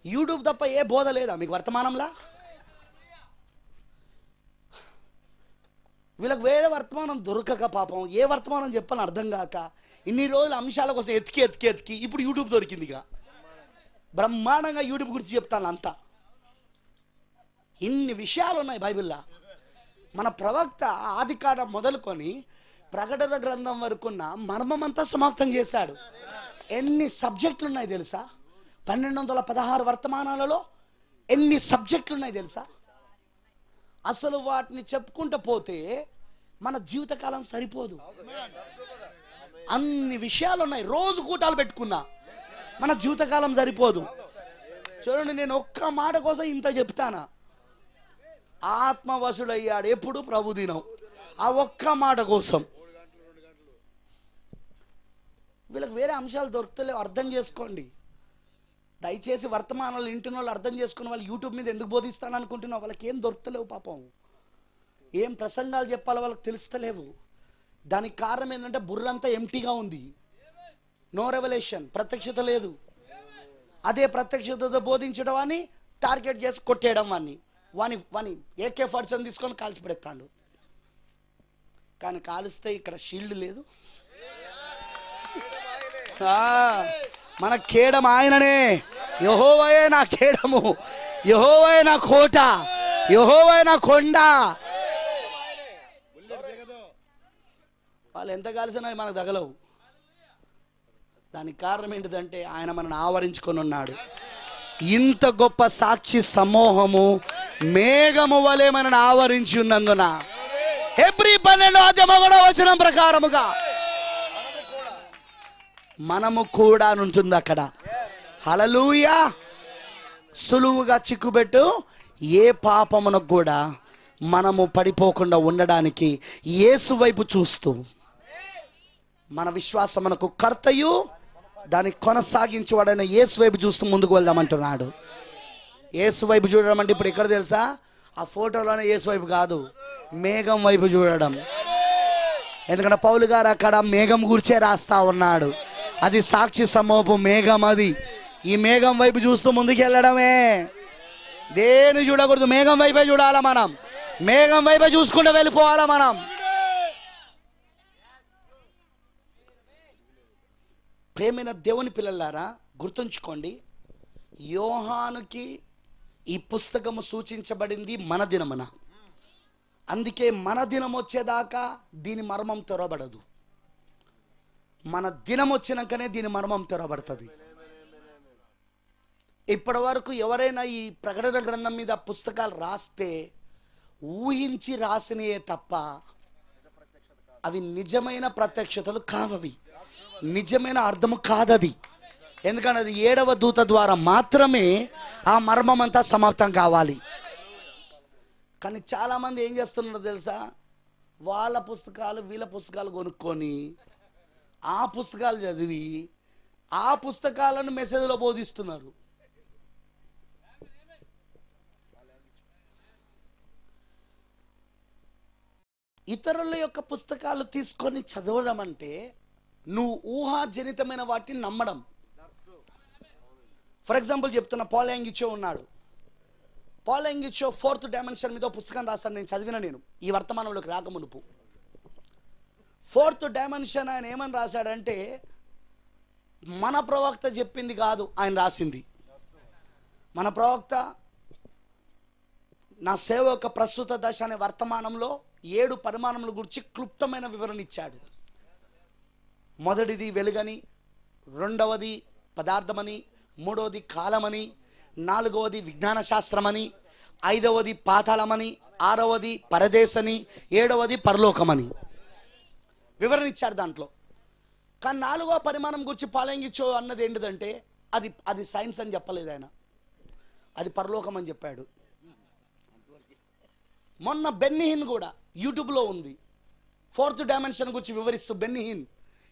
యూట్యూబ్ తప్ప ఏ బోధ లేదా? మీకు వర్తమానంలా? వీళ్ళకి వేరే వర్తమానం దొరకక పాపం. ఏ వర్తమానం చెప్పని అర్థం కాక ఇన్ని రోజుల అంశాల కోసం ఎతికి ఎతికి ఎతికి ఇప్పుడు యూట్యూబ్ దొరికింది ఇక బ్రహ్మాండంగా యూట్యూబ్ గురించి చెప్తాను అంతా. ఇన్ని విషయాలు ఉన్నాయి బైబిల్లో. మన ప్రవక్త ఆదికాండం మొదలుకొని ప్రకటన గ్రంథం వరకున్న మర్మమంతా సమాప్తం చేశాడు. ఎన్ని సబ్జెక్టులు ఉన్నాయి తెలుసా? పన్నెండు వందల పదహారు వర్తమానాలలో ఎన్ని సబ్జెక్టులు ఉన్నాయి తెలుసా? అసలు వాటిని చెప్పుకుంటూ పోతే మన జీవితకాలం సరిపోదు. అన్ని విషయాలు ఉన్నాయి రోజు కూటాలు పెట్టుకున్నా మన జీవితకాలం సరిపోదు. చూడండి నేను ఒక్క మాట కోసం ఇంత చెప్తానా? ఆత్మవశుడయ్యాడు ఎప్పుడు ప్రభుదినం. ఆ ఒక్క మాట కోసం. వీళ్ళకి వేరే అంశాలు దొరుకుతలేవు అర్థం చేసుకోండి. దయచేసి వర్తమానాలు వింటున్న వాళ్ళు అర్థం చేసుకున్న వాళ్ళు యూట్యూబ్ మీద ఎందుకు బోధిస్తాను అనుకుంటున్నావు వాళ్ళకి ఏం దొరుకుతలేవు పాపం. ఏం ప్రసంగాలు చెప్పాలో వాళ్ళకి తెలుస్తలేవు. దానికి కారణం ఏంటంటే బుర్రంతా ఎంటీగా ఉంది. నో రెవల్యూషన్ ప్రత్యక్షత లేదు. అదే ప్రత్యక్షతతో బోధించడం అని టార్గెట్ చేసి కొట్టేయడం వాడిని వాని వాని ఏకే ఫర్డ్స్ అని తీసుకొని కాల్చి పెడతాడు. కానీ కాలిస్తే ఇక్కడ షీల్డ్ లేదు. మన కేడం ఆయననే. యహోవయే నా కేడము యహోవయే నా కోట. యహోవయే నా కొండ. వాళ్ళు ఎంత కలిసినా మనకు తగలవు. దానికి కారణం ఏంటిదంటే ఆయన మనల్ని ఆవరించుకొని ఉన్నాడు. ఇంత గొప్ప సాక్షి సమూహము మేఘము వలె మనను ఆవరించి ఉన్నందున ఎబ్రి పన్నెండో అధ్యమ కూడా వచ్చిన ప్రకారముగా మనము కూడా ఉంటుంది అక్కడ. హలలుయా సులువుగా చిక్కుబెట్టు ఏ పాపమునకు కూడా మనము పడిపోకుండా ఉండడానికి యేసు వైపు చూస్తూ మన విశ్వాసమునకు కర్తయు దాన్ని కొనసాగించేవాడైన యేసు వైపు చూస్తూ ముందుకు వెళ్దామంటున్నాడు. యేసు వైపు చూడడం అంటే ఇప్పుడు ఎక్కడ తెలుసా? ఆ ఫోటోలోనే యేసు వైపు కాదు మేఘం వైపు చూడడం. ఎందుకంటే పౌలు గారు అక్కడ మేఘం గురిచే రాస్తా ఉన్నాడు. అది సాక్షి సమూహపు మేఘం అది. ఈ మేఘం వైపు చూస్తూ ముందుకెళ్ళడమే దేని చూడకూడదు? మేఘం వైపే చూడాలా మనం? మేఘం వైపే చూసుకుంటూ వెళ్ళిపోవాలా మనం? ప్రేమైన దేవుని పిల్లలారా గుర్తుంచుకోండి యోహానుకి ఈ పుస్తకము సూచించబడింది మన దినమున. అందుకే మన దినం వచ్చేదాకా దీని మర్మం తెరవబడదు. మన దినం వచ్చినాకనే దీని మర్మం తెరవబడుతుంది. ఇప్పటి వరకు ఎవరైనా ఈ ప్రకటన గ్రంథం మీద పుస్తకాలు రాస్తే ఊహించి రాసినయే తప్ప అవి నిజమైన ప్రత్యక్షతలు కావవి. నిజమైన అర్థము కాదది. ఎందుకంటే అది ఏడవ దూత ద్వారా మాత్రమే ఆ మర్మం అంతా సమాప్తం కావాలి. కానీ చాలామంది ఏం చేస్తున్నారో తెలుసా? వాళ్ళ పుస్తకాలు వీళ్ళ పుస్తకాలు కొనుక్కొని ఆ పుస్తకాలు చదివి ఆ పుస్తకాలను మెసేజ్లో బోధిస్తున్నారు. ఇతరుల యొక్క పుస్తకాలు తీసుకొని చదవడం అంటే నువ్వు ఊహాజనితమైన వాటిని నమ్మడం. ఫర్ ఎగ్జాంపుల్ చెప్తున్న పాలయాంగిచో ఉన్నాడు. పాలయాంగిచో ఫోర్త్ డైమెన్షన్ మీద పుస్తకం రాస్తాను నేను చదివిన నేను. ఈ వర్తమానంలోకి రాకమునుపు. ఫోర్త్ డైమెన్షన్ ఆయన ఏమని రాశాడంటే మన ప్రవక్త చెప్పింది కాదు ఆయన రాసింది. మన ప్రవక్త నా సేవ యొక్క ప్రస్తుత దశ అనే వర్తమానంలో ఏడు పరిమాణముల గురించి క్లుప్తమైన వివరణ ఇచ్చాడు. మొదటిది వెలుగని రెండవది పదార్థమని మూడవది కాలమని నాలుగవది విజ్ఞాన శాస్త్రమని ఐదవది పాతాళమని ఆరవది పరదేశని ఏడవది పరలోకమని. వివరణ ఇచ్చారు దాంట్లో. కానీ నాలుగో పరిమాణం గురించి పాలెంగిచ్చో అన్నది ఏంటిదంటే అది అది సైన్స్ అని చెప్పలేదు ఆయన. అది పరలోకం అని చెప్పాడు. మొన్న బెన్నిహిన్ కూడా యూట్యూబ్లో ఉంది. ఫోర్త్ డైమెన్షన్ గురించి వివరిస్తూ బెన్నిహిన్.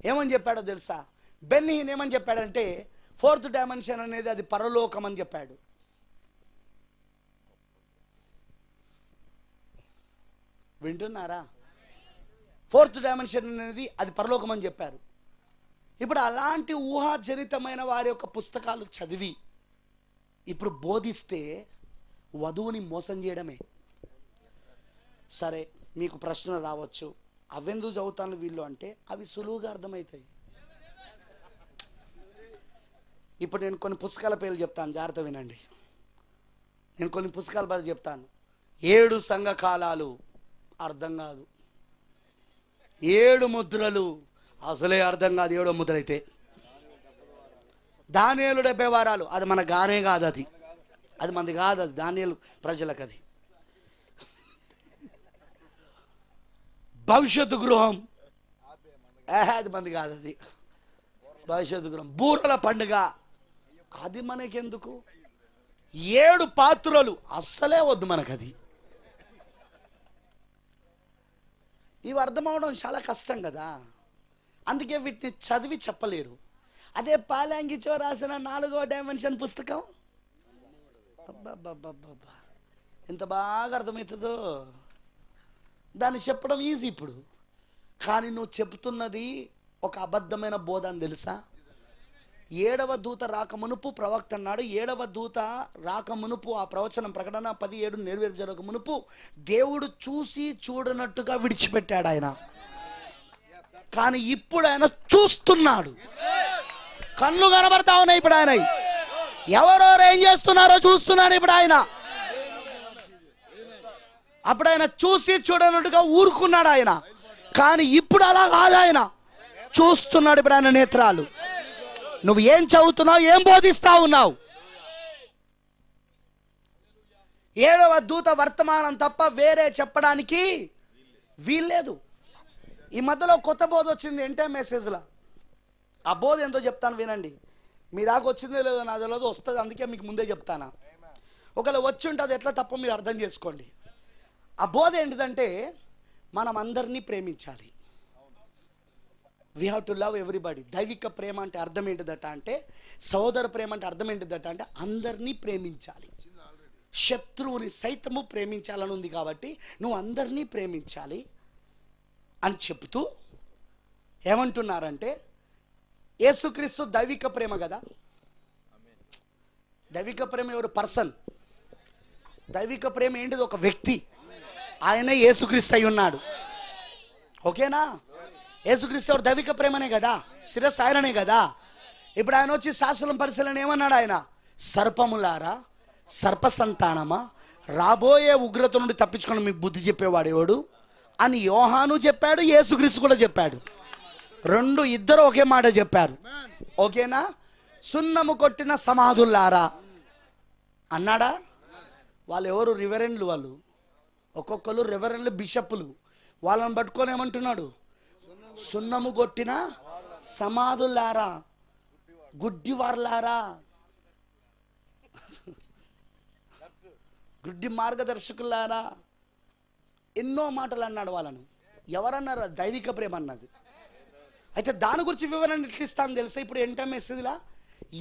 ఏమని చెప్పాడో తెలుసా? బెన్నీన్ ఏమని చెప్పాడంటే ఫోర్త్ డైమెన్షన్ అనేది అది పరలోకం అని చెప్పాడు. వింటున్నారా? ఫోర్త్ డైమెన్షన్ అనేది అది పరలోకం అని చెప్పారు. ఇప్పుడు అలాంటి ఊహాజనితమైన వారి యొక్క పుస్తకాలు చదివి ఇప్పుడు బోధిస్తే వధువుని మోసం చేయడమే. సరే మీకు ప్రశ్న రావచ్చు. అవెందుకు చదువుతాను వీళ్ళు అంటే అవి సులువుగా అర్థమవుతాయి. ఇప్పుడు నేను కొన్ని పుస్తకాల పేర్లు చెప్తాను జాగ్రత్త వినండి. నేను కొన్ని పుస్తకాల పేర్లు చెప్తాను. ఏడు సంఘకాలాలు అర్థం కాదు. ఏడు ముద్రలు అసలే అర్థం కాదు ఏడో ముద్ర అయితే ధాన్యాలు డెబ్బై వారాలు అది మన గానే కాదు అది. అది మనది కాదు అది దానియేలు ప్రజలకు అది భవిష్యత్తు గృహం. ఏహే, అది మంది కాదు అది. భవిష్యత్తు గృహం. బూరల పండుగ. అది మనకెందుకు? ఏడు పాత్రలు. అస్సలే వద్దు మనకు అది ఇవి అర్థం చాలా కష్టం కదా. అందుకే వీటిని చదివి చెప్పలేరు. అదే పాలాంగిచో రాసిన నాలుగో డైమెన్షన్ పుస్తకం? అబ్బబ్బబ్బబ్బబ్బా. ఎంత బాగా అర్థమవుతుందో. దాన్ని చెప్పడం ఈజీ ఇప్పుడు. కానీ నువ్వు చెప్తున్నది ఒక అబద్ధమైన బోధ అని తెలుసా? ఏడవ దూత రాకమునుపు ప్రవక్త అన్నాడు ఏడవ దూత రాకమునుపు ఆ ప్రవచనం ప్రకటన పది ఏడు నెరవేరు జరగక మునుపు దేవుడు చూసి చూడనట్టుగా విడిచిపెట్టాడు ఆయన. కానీ ఇప్పుడు ఆయన చూస్తున్నాడు. కళ్ళు కనబడతా ఉన్నాయి ఇప్పుడు ఆయన ఎవరెవరు ఏం చేస్తున్నారో చూస్తున్నాడు ఇప్పుడు ఆయన. అప్పుడు ఆయన చూసి చూడనట్టుగా ఊరుకున్నాడు ఆయన. కానీ ఇప్పుడు అలా కాదు ఆయన. చూస్తున్నాడు ఇప్పుడు ఆయన నేత్రాలు. నువ్వు ఏం చదువుతున్నావు ఏం బోధిస్తా ఉన్నావు? ఏడవ దూత వర్తమానం తప్ప వేరే చెప్పడానికి వీల్లేదు. ఈ మధ్యలో కొత్త బోధ వచ్చింది ఎంటే మెసేజ్లో ఆ బోధ ఎంతో చెప్తాను వినండి. మీ దాకా వచ్చిందో లేదో నా తెలియదు వస్తుంది అందుకే మీకు ముందే చెప్తానా? ఒకవేళ వచ్చి ఉంటుంది ఎట్లా తప్ప మీరు అర్థం చేసుకోండి. ఆ బోధ ఏంటిదంటే మనం అందరినీ ప్రేమించాలి. We have to love everybody దైవిక ప్రేమ అంటే అర్థం ఏంటిదట అంటే సహోదర ప్రేమ అంటే అర్థం ఏంటిదట అంటే అందరినీ ప్రేమించాలి. శత్రువుని సైతము ప్రేమించాలని ఉంది కాబట్టి నువ్వు అందరినీ ప్రేమించాలి అని చెప్తూ ఏమంటున్నారంటే యేసుక్రీస్తు దైవిక ప్రేమ కదా? దైవిక ప్రేమ ఎవరు? పర్సన్. దైవిక ప్రేమ ఏంటిది? ఒక వ్యక్తి. ఆయనే యేసుక్రీస్తు అయి ఉన్నాడు. ఓకేనా? యేసుక్రీస్తు ఎవరు? దైవిక ప్రేమనే కదా? శిరస్సు ఆయననే కదా? ఇప్పుడు ఆయన వచ్చి శాస్త్రం పరిశీలన ఏమన్నాడు ఆయన? సర్పములారా సర్ప సంతానమా రాబోయే ఉగ్రత నుండి తప్పించుకొని మీకు బుద్ధి చెప్పేవాడు ఎవడు? అని యోహాను చెప్పాడు యేసుక్రీస్తు కూడా చెప్పాడు. రెండు ఇద్దరు ఒకే మాట చెప్పారు. ఓకేనా? సున్నము కొట్టిన సమాధుల్లారా? అన్నాడా? వాళ్ళు ఎవరు రివరెండ్లు వాళ్ళు. ఒక్కొక్కరు రెవరెండ్లు బిషప్లు వాళ్ళని పట్టుకొని ఏమంటున్నాడు? సున్నము కొట్టిన సమాధులారా గుడ్డివార్లారా. గుడ్డి మార్గదర్శకులారా ఎన్నో మాటలు అన్నాడు వాళ్ళను. ఎవరన్నారు? దైవిక ప్రేమ అన్నది. అయితే దాని గురించి వివరణ ఎట్లా ఇస్తాను తెలుసా? ఇప్పుడు ఏంటో మెసేజ్లా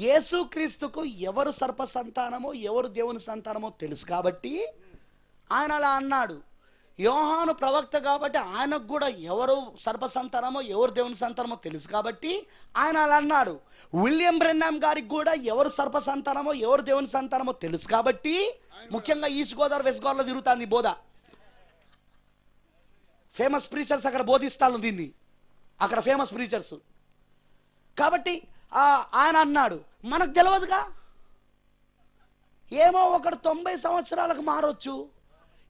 యేసుక్రీస్తుకు ఎవరు సర్ప సంతానమో ఎవరు దేవుని సంతానమో తెలుసు కాబట్టి ఆయన అలా అన్నాడు. యోహాను ప్రవక్త కాబట్టి ఆయనకు కూడా ఎవరు సర్ప సంతానమో ఎవరు దేవుని సంతానమో తెలుసు కాబట్టి ఆయన అలా అన్నాడు. విలియం బ్రెన్నాం గారికి కూడా ఎవరు సర్ప సంతానమో ఎవరు దేవుని సంతానమో తెలుసు కాబట్టి ముఖ్యంగా ఈస్ట్ గోదావరి వెస్ట్ గోదావరిలో తిరుగుతుంది బోధ. ఫేమస్ ప్రీచర్స్ అక్కడ బోధిస్తాను దీన్ని. అక్కడ ఫేమస్ ప్రీచర్స్ కాబట్టి ఆయన అన్నాడు. మనకు తెలియదుగా ఏమో ఒకడు తొంభై సంవత్సరాలకు మారొచ్చు.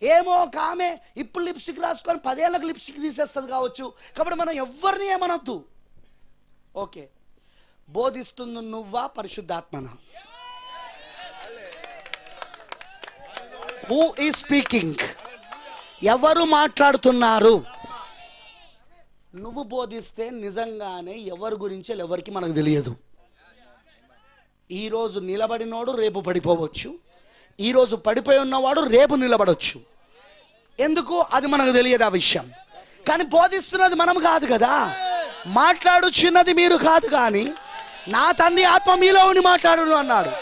ఏమో ఒక ఆమె ఇప్పుడు లిప్స్టిక్ రాసుకొని పదేళ్ళకు లిప్స్టిక్ తీసేస్తుంది కావచ్చు. కాబట్టి మనం ఎవరిని ఏమనొద్దు. ఓకే. బోధిస్తుంది నువ్వా పరిశుద్ధాత్మన? హూ ఈ స్పీకింగ్ ఎవరు మాట్లాడుతున్నారు? నువ్వు బోధిస్తే నిజంగానే ఎవరి గురించి ఎవరికి మనకు తెలియదు. ఈరోజు నిలబడినోడు రేపు పడిపోవచ్చు. ఈరోజు పడిపోయి ఉన్నవాడు రేపు నిలబడొచ్చు. ఎందుకు? అది మనకు తెలియదు ఆ విషయం. కానీ బోధిస్తున్నది మనం కాదు కదా. మాట్లాడుచున్నది మీరు కాదు కానీ నా తండ్రి ఆత్మ మీలో ఉండి మాట్లాడు అన్నాడు.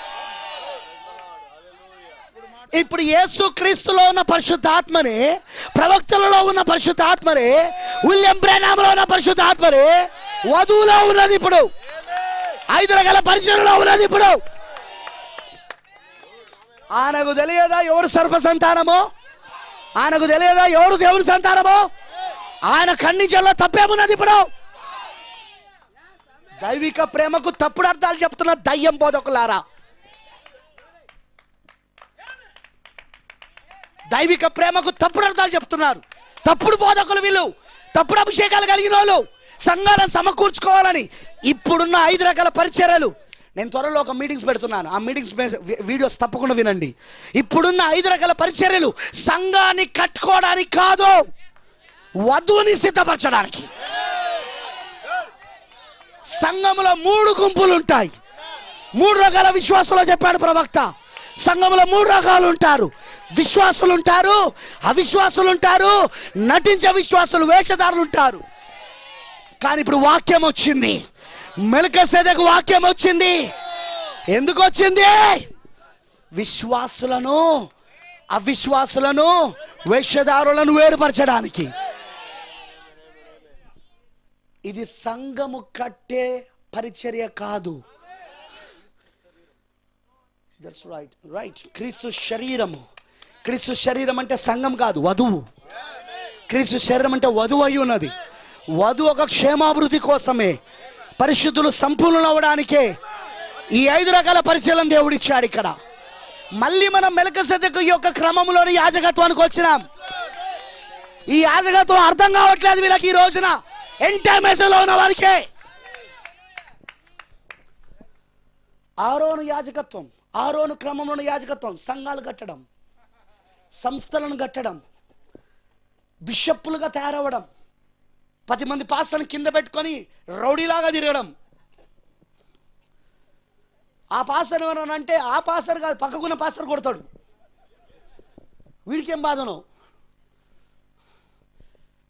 ఇప్పుడు యేసు క్రీస్తులో ఉన్న పరిశుద్ధాత్మనే ప్రవక్తలలో ఉన్న పరిశుద్ధాత్మనే విలియం బ్రెనామ్లో ఉన్న పరిశుద్ధాత్మనే వధువులో ఉన్నది ఇప్పుడు. ఐదు రకాల పరిచయంలో ఉన్నది ఇప్పుడు. ఆయనకు తెలియదా ఎవరు సర్వసంతానమో? సంతానమో ఆయనకు తెలియదా ఎవరు దేవుని సంతానమో? ఆయన ఖండించడంలో తప్పేమున్నది ఇప్పుడు? దైవిక ప్రేమకు తప్పుడు అర్థాలు చెప్తున్న దయ్యం బోధకులారా. దైవిక ప్రేమకు తప్పుడు అర్థాలు చెప్తున్నారు. తప్పుడు బోధకులు వీళ్ళు. తప్పుడు అభిషేకాలు కలిగిన వాళ్ళు. సంఘాలను సమకూర్చుకోవాలని ఇప్పుడున్న ఐదు రకాల పరిచర్యలు. నేను త్వరలో ఒక మీటింగ్స్ పెడుతున్నాను. ఆ మీటింగ్స్ వీడియోస్ తప్పకుండా వినండి. ఇప్పుడున్న ఐదు రకాల పరిచర్యలు సంఘాన్ని కట్టుకోవడానికి కాదు వధువుని సిద్ధపరచడానికి. సంఘంలో మూడు గుంపులు ఉంటాయి. మూడు రకాల విశ్వాసంలో చెప్పాడు ప్రవక్త. సంఘంలో మూడు రకాలు ఉంటారు. విశ్వాసులు ఉంటారు అవిశ్వాసులు ఉంటారు నటించే విశ్వాసులు వేషధారులు ఉంటారు. కానీ ఇప్పుడు వాక్యం వచ్చింది. మెలకసేదకు వాక్యం వచ్చింది. ఎందుకు వచ్చింది? విశ్వాసులను అవిశ్వాసులను వేషధారులను వేరుపరచడానికి. ఇది సంఘము కట్టే పరిచర్య కాదు. దట్స్ రైట్ రైట్ క్రీస్తు శరీరము. క్రీస్తు శరీరం అంటే సంఘం కాదు వధువు. క్రీస్తు శరీరం అంటే వధువు అయి ఉన్నది. వధువు ఒక క్షేమాభివృద్ధి కోసమే. పరిశుద్ధులు సంపూర్ణులు అవడానికే ఈ ఐదు రకాల పరిచయం దేవుడిచ్చాడు ఇక్కడ. మళ్ళీ మనం మెలకసెదకు యొక్క క్రమంలోని యాజకత్వానికి వచ్చినాం. ఈ యాజకత్వం అర్థం కావట్లేదు వీళ్ళకి ఈ రోజున. ఎంటైమేషన్లో ఉన్న వారికే. ఆరోను యాజకత్వం ఆరోను క్రమంలోని యాజకత్వం సంఘాలు కట్టడం సంస్థలను కట్టడం బిషప్పులుగా తయారవ్వడం పది మంది పాస్టర్ని కింద పెట్టుకొని రౌడీలాగా తిరగడం. ఆ పాసర్ ఎవరన్నా అంటే ఆ పాసర్ కాదు పక్కకున్న పాసర్ కొడతాడు. వీడికేం బాధను?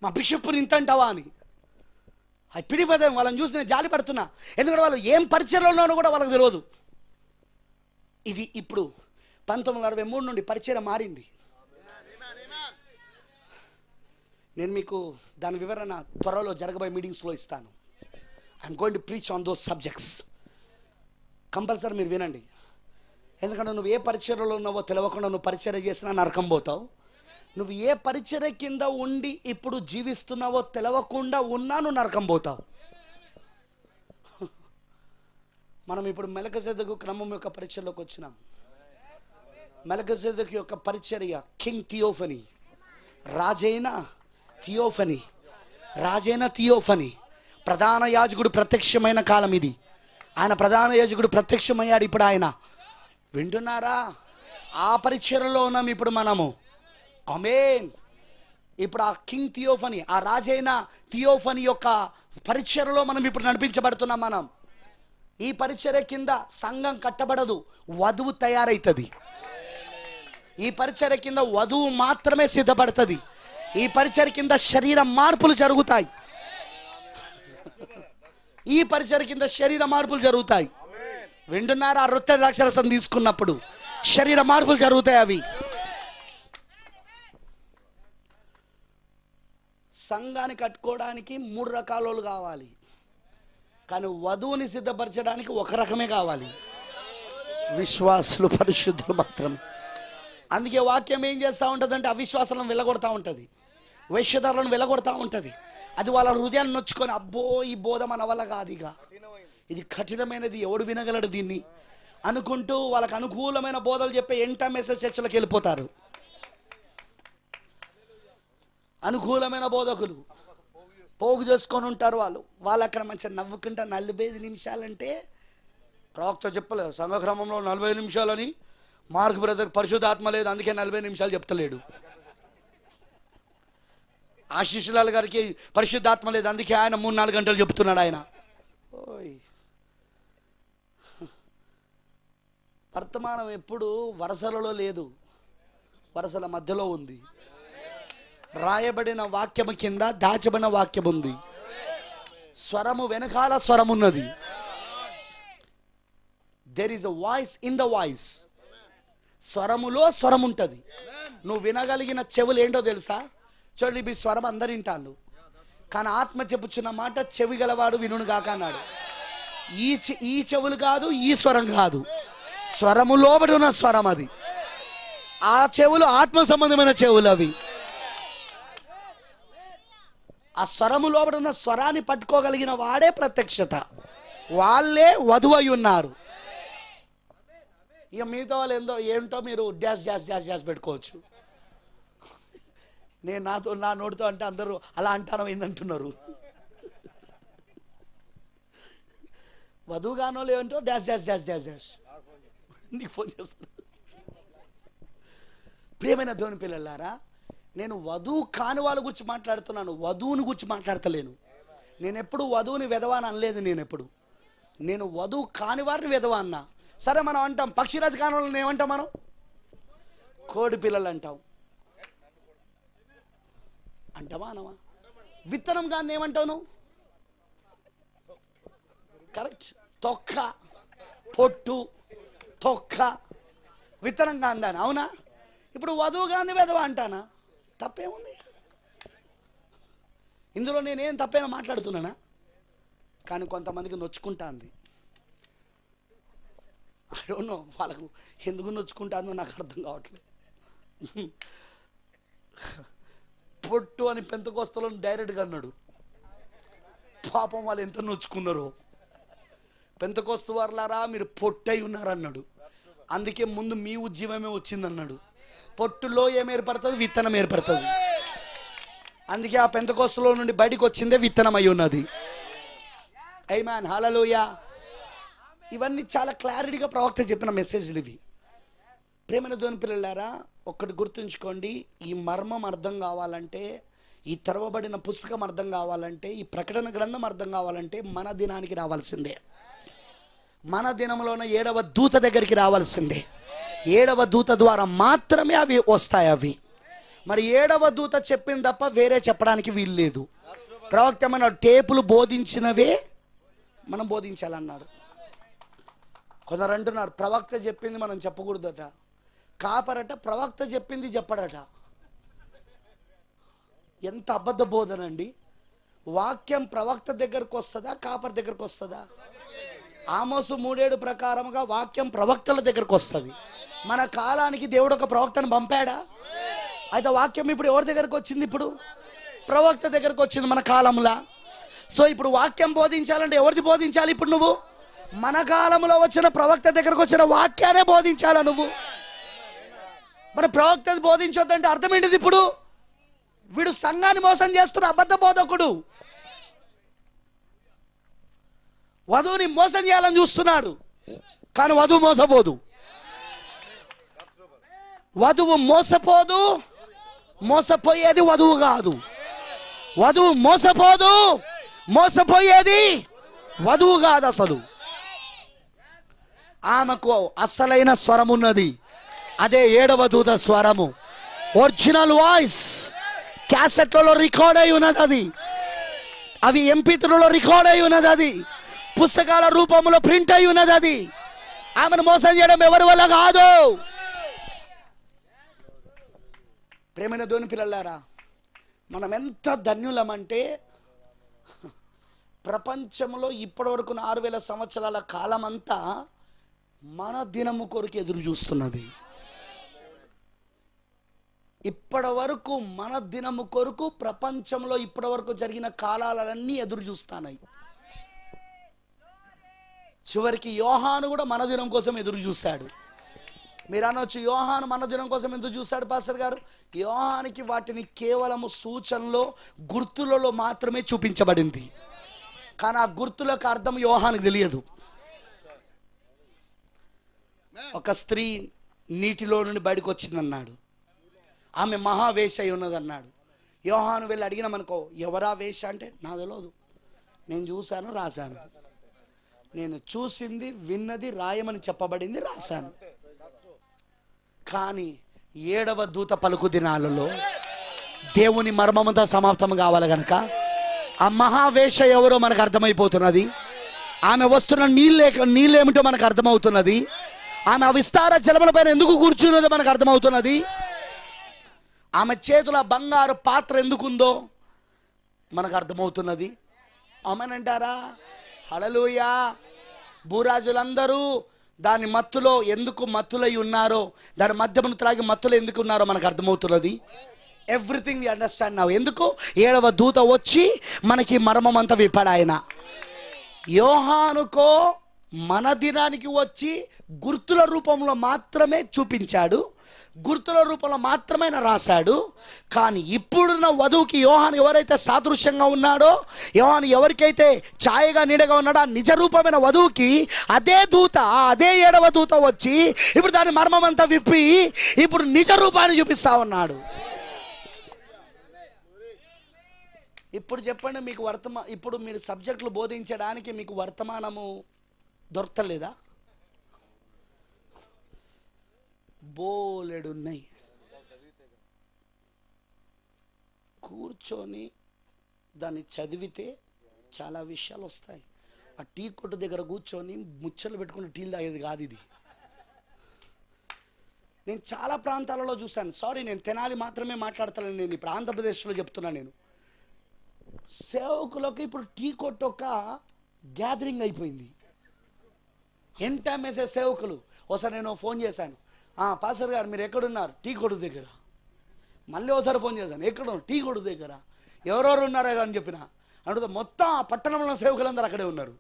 మా బిషప్ని ఇంత అంటావా అని. అది పిడిపోతాం వాళ్ళని చూసి నేను జాలి పడుతున్నా. ఎందుకంటే వాళ్ళు ఏం పరిచయంలో ఉన్నారో కూడా వాళ్ళకి తెలియదు. ఇది ఇప్పుడు పంతొమ్మిది వందల అరవై మూడు నుండి పరిచయం మారింది. నేను మీకు దాని వివరణ త్వరలో జరగబోయే మీటింగ్స్లో ఇస్తాను. I'm going to preach on those subjects compulsory మీరు వినండి. ఎందుకంటే నువ్వు ఏ పరిచర్యలో ఉన్నావో తెలియకుండా నువ్వు పరిచర్య చేసినా నరకం పోతావు. నువ్వు ఏ పరిచర్య కింద ఉండి ఇప్పుడు జీవిస్తున్నావో తెలవకుండా ఉన్నా నువ్వు నరకం పోతావు. మనం ఇప్పుడు మెలకసెదకు క్రమం యొక్క పరిచయలోకి వచ్చినాం. మెలకసెదకు యొక్క పరిచర్య కింగ్ థియోఫనీ. రాజైన థియోఫనీ రాజైన థియోఫనీ ప్రధాన యాజకుడు ప్రత్యక్షమైన కాలం ఇది. ఆయన ప్రధాన యాజకుడు ప్రత్యక్షమయ్యాడు ఇప్పుడు ఆయన. వింటున్నారా? ఆ పరిచయలో ఉన్నాం ఇప్పుడు మనము. అమేన్ ఇప్పుడు ఆ కింగ్ థియోఫనీ ఆ రాజైన థియోఫనీ యొక్క పరిచయలో మనం ఇప్పుడు నడిపించబడుతున్నాం మనం. ఈ పరిచర్య కింద సంఘం కట్టబడదు వధువు తయారవుతుంది ఈ పరిచర్య కింద వధువు మాత్రమే సిద్ధపడుతుంది. ఈ పరిచర్ కింద శరీర మార్పులు జరుగుతాయి. ఈ పరిచర్ కింద శరీర మార్పులు జరుగుతాయి. వింటున్నారు? ఆ రొట్టె ద్రాక్షరసం తీసుకున్నప్పుడు శరీర మార్పులు జరుగుతాయి అవి. సంఘాన్ని కట్టుకోవడానికి మూడు రకాలు కావాలి. కానీ వధువుని సిద్ధపరచడానికి ఒక రకమే కావాలి. విశ్వాసులు పరిశుద్ధులు మాత్రం. అందుకే వాక్యం ఏం చేస్తూ ఉంటుందంటే అవిశ్వాసాలను వెళ్ళగొడతా ఉంటుంది. వైశ్యధరలను వెళ్ళగొడతా ఉంటుంది. అది వాళ్ళ హృదయాన్ని నొచ్చుకొని అబ్బో ఈ బోధ మన వల్ల కాదు ఇక. ఇది కఠినమైనది ఎవడు వినగలడు దీన్ని? అనుకుంటూ వాళ్ళకి అనుకూలమైన బోధలు చెప్పే ఎంట మెసేజ్ చర్చలకు వెళ్ళిపోతారు. అనుకూలమైన బోధకులు. పోగు చేసుకొని ఉంటారు వాళ్ళు. వాళ్ళు అక్కడ మంచిగా నవ్వుకుంటా నలభై ఐదు నిమిషాలంటే ప్రవక్త చెప్పలేదు. సంఘక్రమంలో నలభై నిమిషాలని మార్క్ బ్రదర్ పరిశుద్ధాత్మ లేదు అందుకే నలభై నిమిషాలు చెప్తలేడు. ఆశీస్సులాల్ గారికి పరిశుద్ధాత్మ లేదు. అందుకే ఆయన మూడు నాలుగు గంటలు చెప్తున్నాడు ఆయన. ఓయ్. వర్తమానం ఎప్పుడు వరసలలో లేదు. వరసల మధ్యలో ఉంది. రాయబడిన వాక్యము కింద దాచబడిన వాక్యం ఉంది. స్వరము వెనకాల స్వరం ఉన్నది. There is a voice in the voice స్వరములో స్వరం ఉంటుంది నువ్వు వినగలిగిన చెవులు ఏంటో తెలుసా? చూడండి మీ స్వరం అందరు వింటాను కానీ ఆత్మ చెప్పుచున్న మాట చెవి గలవాడు వినును గాక అన్నాడు. ఈ చె- ఈ చెవులు కాదు ఈ స్వరం కాదు. స్వరము లోబడి ఉన్న స్వరం అది. ఆ చెవులు ఆత్మ సంబంధమైన చెవులు అవి. ఆ స్వరము లోబడి ఉన్న స్వరాన్ని పట్టుకోగలిగిన వాడే ప్రత్యక్షత. వాళ్ళే వధువై ఉన్నారు. ఇక మిగతా వాళ్ళు ఏందో ఏంటో మీరు డ్యాష్ డ్యాష్ డ్యాష్ డ్యాష్ పెట్టుకోవచ్చు. నేను నాతో నా నోటితో అంటే అందరూ అలా అంటాను ఏందంటున్నారు? వధువుగానో లేవంటో dash dash dash dash dash. నీకు ఫోన్ చేస్తాను. ప్రియమైన ధోని పిల్లలారా నేను వధువు కాని వాళ్ళ గురించి మాట్లాడుతున్నాను. వధువుని గురించి మాట్లాడతలేను. నేను ఎప్పుడు వధువుని వెధవా అని అనలేదు నేను ఎప్పుడు. నేను వధువు కాని వారిని వెధవా అన్నా. సరే మనం అంటాం. పక్షిరాజు కాని వాళ్ళని ఏమంటాం మనం? కోడి పిల్లలు అంటాం. అంటవా అనవా విత్తనం కానీ ఏమంటావు నువ్వు? కరెక్ట్ తొక్క పొట్టు తొక్క. విత్తనం కాందాని అవునా? ఇప్పుడు వధువు గాంధీ వెధవ అంటానా? తప్పేముంది? ఇందులో నేనేం తప్పైనా మాట్లాడుతున్నానా? కానీ కొంతమందికి నొచ్చుకుంటాంది. ఐ నో వాళ్ళకు ఎందుకు నొచ్చుకుంటానో నాకు అర్థం కావట్లేదు. పొట్టు అని పెంతకోస్తలను డైరెక్ట్గా అన్నాడు. పాపం వాళ్ళు ఎంత నొచ్చుకున్నారో. పెంతకోస్తు వారులారా మీరు పొట్టై ఉన్నారన్నాడు. అందుకే ముందు మీ ఉద్యమమే వచ్చిందన్నాడు. పొట్టులో ఏం ఏర్పడుతుంది విత్తనం ఏర్పడుతుంది. అందుకే ఆ పెంతకోస్తలో నుండి బయటికి వచ్చిందే విత్తనం అయి ఉన్నది. ఐ మ్యాన్ హలలోయ ఇవన్నీ చాలా క్లారిటీగా ప్రవక్త చెప్పిన మెసేజ్లు ఇవి. ప్రేమను దోని పిల్లలారా ఒక్కటి గుర్తుంచుకోండి ఈ మర్మం అర్థం కావాలంటే ఈ తెరవబడిన పుస్తకం అర్థం కావాలంటే ఈ ప్రకటన గ్రంథం అర్థం కావాలంటే మన దినానికి రావాల్సిందే. మన దినంలోన ఏడవ దూత దగ్గరికి రావాల్సిందే. ఏడవ దూత ద్వారా మాత్రమే అవి వస్తాయి అవి. మరి ఏడవ దూత చెప్పింది తప్ప వేరే చెప్పడానికి వీలు లేదు. ప్రవక్త మన టేపులు బోధించినవే మనం బోధించాలన్నాడు. కొందరు అంటున్నారు ప్రవక్త చెప్పింది మనం చెప్పకూడదట. కాపరట ప్రవక్త చెప్పింది చెప్పడట. ఎంత అబద్ధ బోధన అండి వాక్యం ప్రవక్త దగ్గరకు వస్తుందా కాపర్ దగ్గరకు వస్తుందా? ఆమోసు మూడేడు ప్రకారముగా వాక్యం ప్రవక్తల దగ్గరకు వస్తుంది. మన కాలానికి దేవుడు ఒక ప్రవక్తను పంపాడా? అయితే వాక్యం ఇప్పుడు ఎవరి దగ్గరకు వచ్చింది ఇప్పుడు? ప్రవక్త దగ్గరకు వచ్చింది మన కాలంలో సో ఇప్పుడు వాక్యం బోధించాలంటే ఎవరిది బోధించాలి ఇప్పుడు నువ్వు? మన కాలంలో వచ్చిన ప్రవక్త దగ్గరకు వచ్చిన వాక్యానే బోధించాలా నువ్వు? మరి ప్రవక్త బోధించొద్దంటే అర్థం ఏంటిది ఇప్పుడు? వీడు సంఘాన్ని మోసం చేస్తున్న అబద్ధ బోధకుడు. వధువుని మోసం చేయాలని చూస్తున్నాడు కానీ వధువు మోసపోదు. వధువు మోసపోదు మోసపోయేది వధువు కాదు. వధువు మోసపోదు మోసపోయేది వధువు కాదు అసలు. ఆమెకు అసలైన స్వరం ఉన్నది అదే ఏడవ దూత స్వరము. ఒరిజినల్ వాయిస్ క్యాసెట్లలో రికార్డ్ అయి ఉన్నది అది. అవి ఎంపిత్రులో రికార్డ్ అయి ఉన్నది అది. పుస్తకాల రూపంలో ప్రింట్ అయి ఉన్నది అది. ఆమెను మోసం చేయడం ఎవరి వల్ల కాదు? ప్రేమైన దోని పిల్లలారా మనం ఎంత ధన్యులమంటే ప్రపంచంలో ఇప్పటివరకు ఆరు వేల సంవత్సరాల కాలం అంతా మన దినము కొరకు ఎదురు చూస్తున్నది. ఇప్పటి వరకు మన దినము కొరకు ప్రపంచంలో ఇప్పటి వరకు జరిగిన కాలాలన్నీ ఎదురు చూస్తానాయి చివరికి యోహాను కూడా మన దినం కోసం ఎదురు చూశాడు. మీరు అనొచ్చు యోహాను మన దినం కోసం ఎందుకు చూశాడు పాస్టర్ గారు? యోహానికి వాటిని కేవలము సూచనలో గుర్తులలో మాత్రమే చూపించబడింది. కానీ ఆ గుర్తులకు అర్థం యోహానికి తెలియదు. ఒక స్త్రీ నీటిలో నుండి బయటకు వచ్చిందన్నాడు. ఆమె మహావేష అయి ఉన్నదన్నాడు. యోహాను వెళ్ళి అడిగినామనుకో ఎవరా వేష అంటే నా తెలియదు నేను చూశాను రాశాను. నేను చూసింది విన్నది రాయమని చెప్పబడింది రాశాను. కానీ ఏడవ దూత పలుకు దినాలలో దేవుని మర్మమంతా సమాప్తం కావాలి గనక? ఆ మహావేష ఎవరో మనకు అర్థమైపోతున్నది. ఆమె వస్తున్న నీళ్ళు నీళ్ళేమిటో మనకు అర్థమవుతున్నది. ఆమె ఆ విస్తార జలముల పైన ఎందుకు కూర్చున్నదో మనకు అర్థమవుతున్నది. ఆమె చేతుల బంగారు పాత్ర ఎందుకుందో మనకు అర్థమవుతున్నది. ఆమెనంటారా? హళలుయా భూరాజులందరూ దాని మత్తులో ఎందుకు మత్తులై ఉన్నారో దాని మధ్యమును త్రాగి మత్తులో ఎందుకు ఉన్నారో మనకు అర్థమవుతున్నది. ఎవ్రీథింగ్ వి అండర్స్టాండ్ నావు ఎందుకు? ఏడవ దూత వచ్చి మనకి మర్మం అంతా యోహానుకో మన దినానికి వచ్చి గుర్తుల రూపంలో మాత్రమే చూపించాడు. గుర్తుల రూపంలో మాత్రమే రాశాడు. కానీ ఇప్పుడున్న వధువుకి యోహాన్ ఎవరైతే సాదృశ్యంగా ఉన్నాడో యోహాన్ ఎవరికైతే ఛాయగా నీడగా ఉన్నాడో ఆ నిజ రూపమైన వధువుకి అదే దూత అదే ఏడవ దూత వచ్చి ఇప్పుడు దాని మర్మం అంతా విప్పి ఇప్పుడు నిజ రూపాన్ని చూపిస్తా ఉన్నాడు. ఇప్పుడు చెప్పండి మీకు వర్తమా ఇప్పుడు మీరు సబ్జెక్టులు బోధించడానికి మీకు వర్తమానము దొరకలేదా? బోలెడున్నాయి. కూర్చొని దాన్ని చదివితే చాలా విషయాలు వస్తాయి. ఆ టీ కొట్టు దగ్గర కూర్చొని ముచ్చలు పెట్టుకుని టీలు తాగేది కాదు ఇది. నేను చాలా ప్రాంతాలలో చూశాను. సారీ నేను తెనాలి మాత్రమే మాట్లాడతాను నేను ఇప్పుడు ఆంధ్రప్రదేశ్లో చెప్తున్నా నేను. సేవకులకు ఇప్పుడు టీ కొట్టు ఒక గ్యాదరింగ్ అయిపోయింది. ఎంత వేసే సేవకులు. ఒకసారి నేను ఫోన్ చేశాను. పాస్టర్ గారు మీరు ఎక్కడున్నారు? టీ కొడు దగ్గర. మళ్ళీ ఒకసారి ఫోన్ చేశాను. ఎక్కడ టీ కొడు దగ్గర. ఎవరెవరు ఉన్నారో అని చెప్పిన. అంటే మొత్తం ఆ పట్టణంలో సేవకులందరూ అక్కడే ఉన్నారు.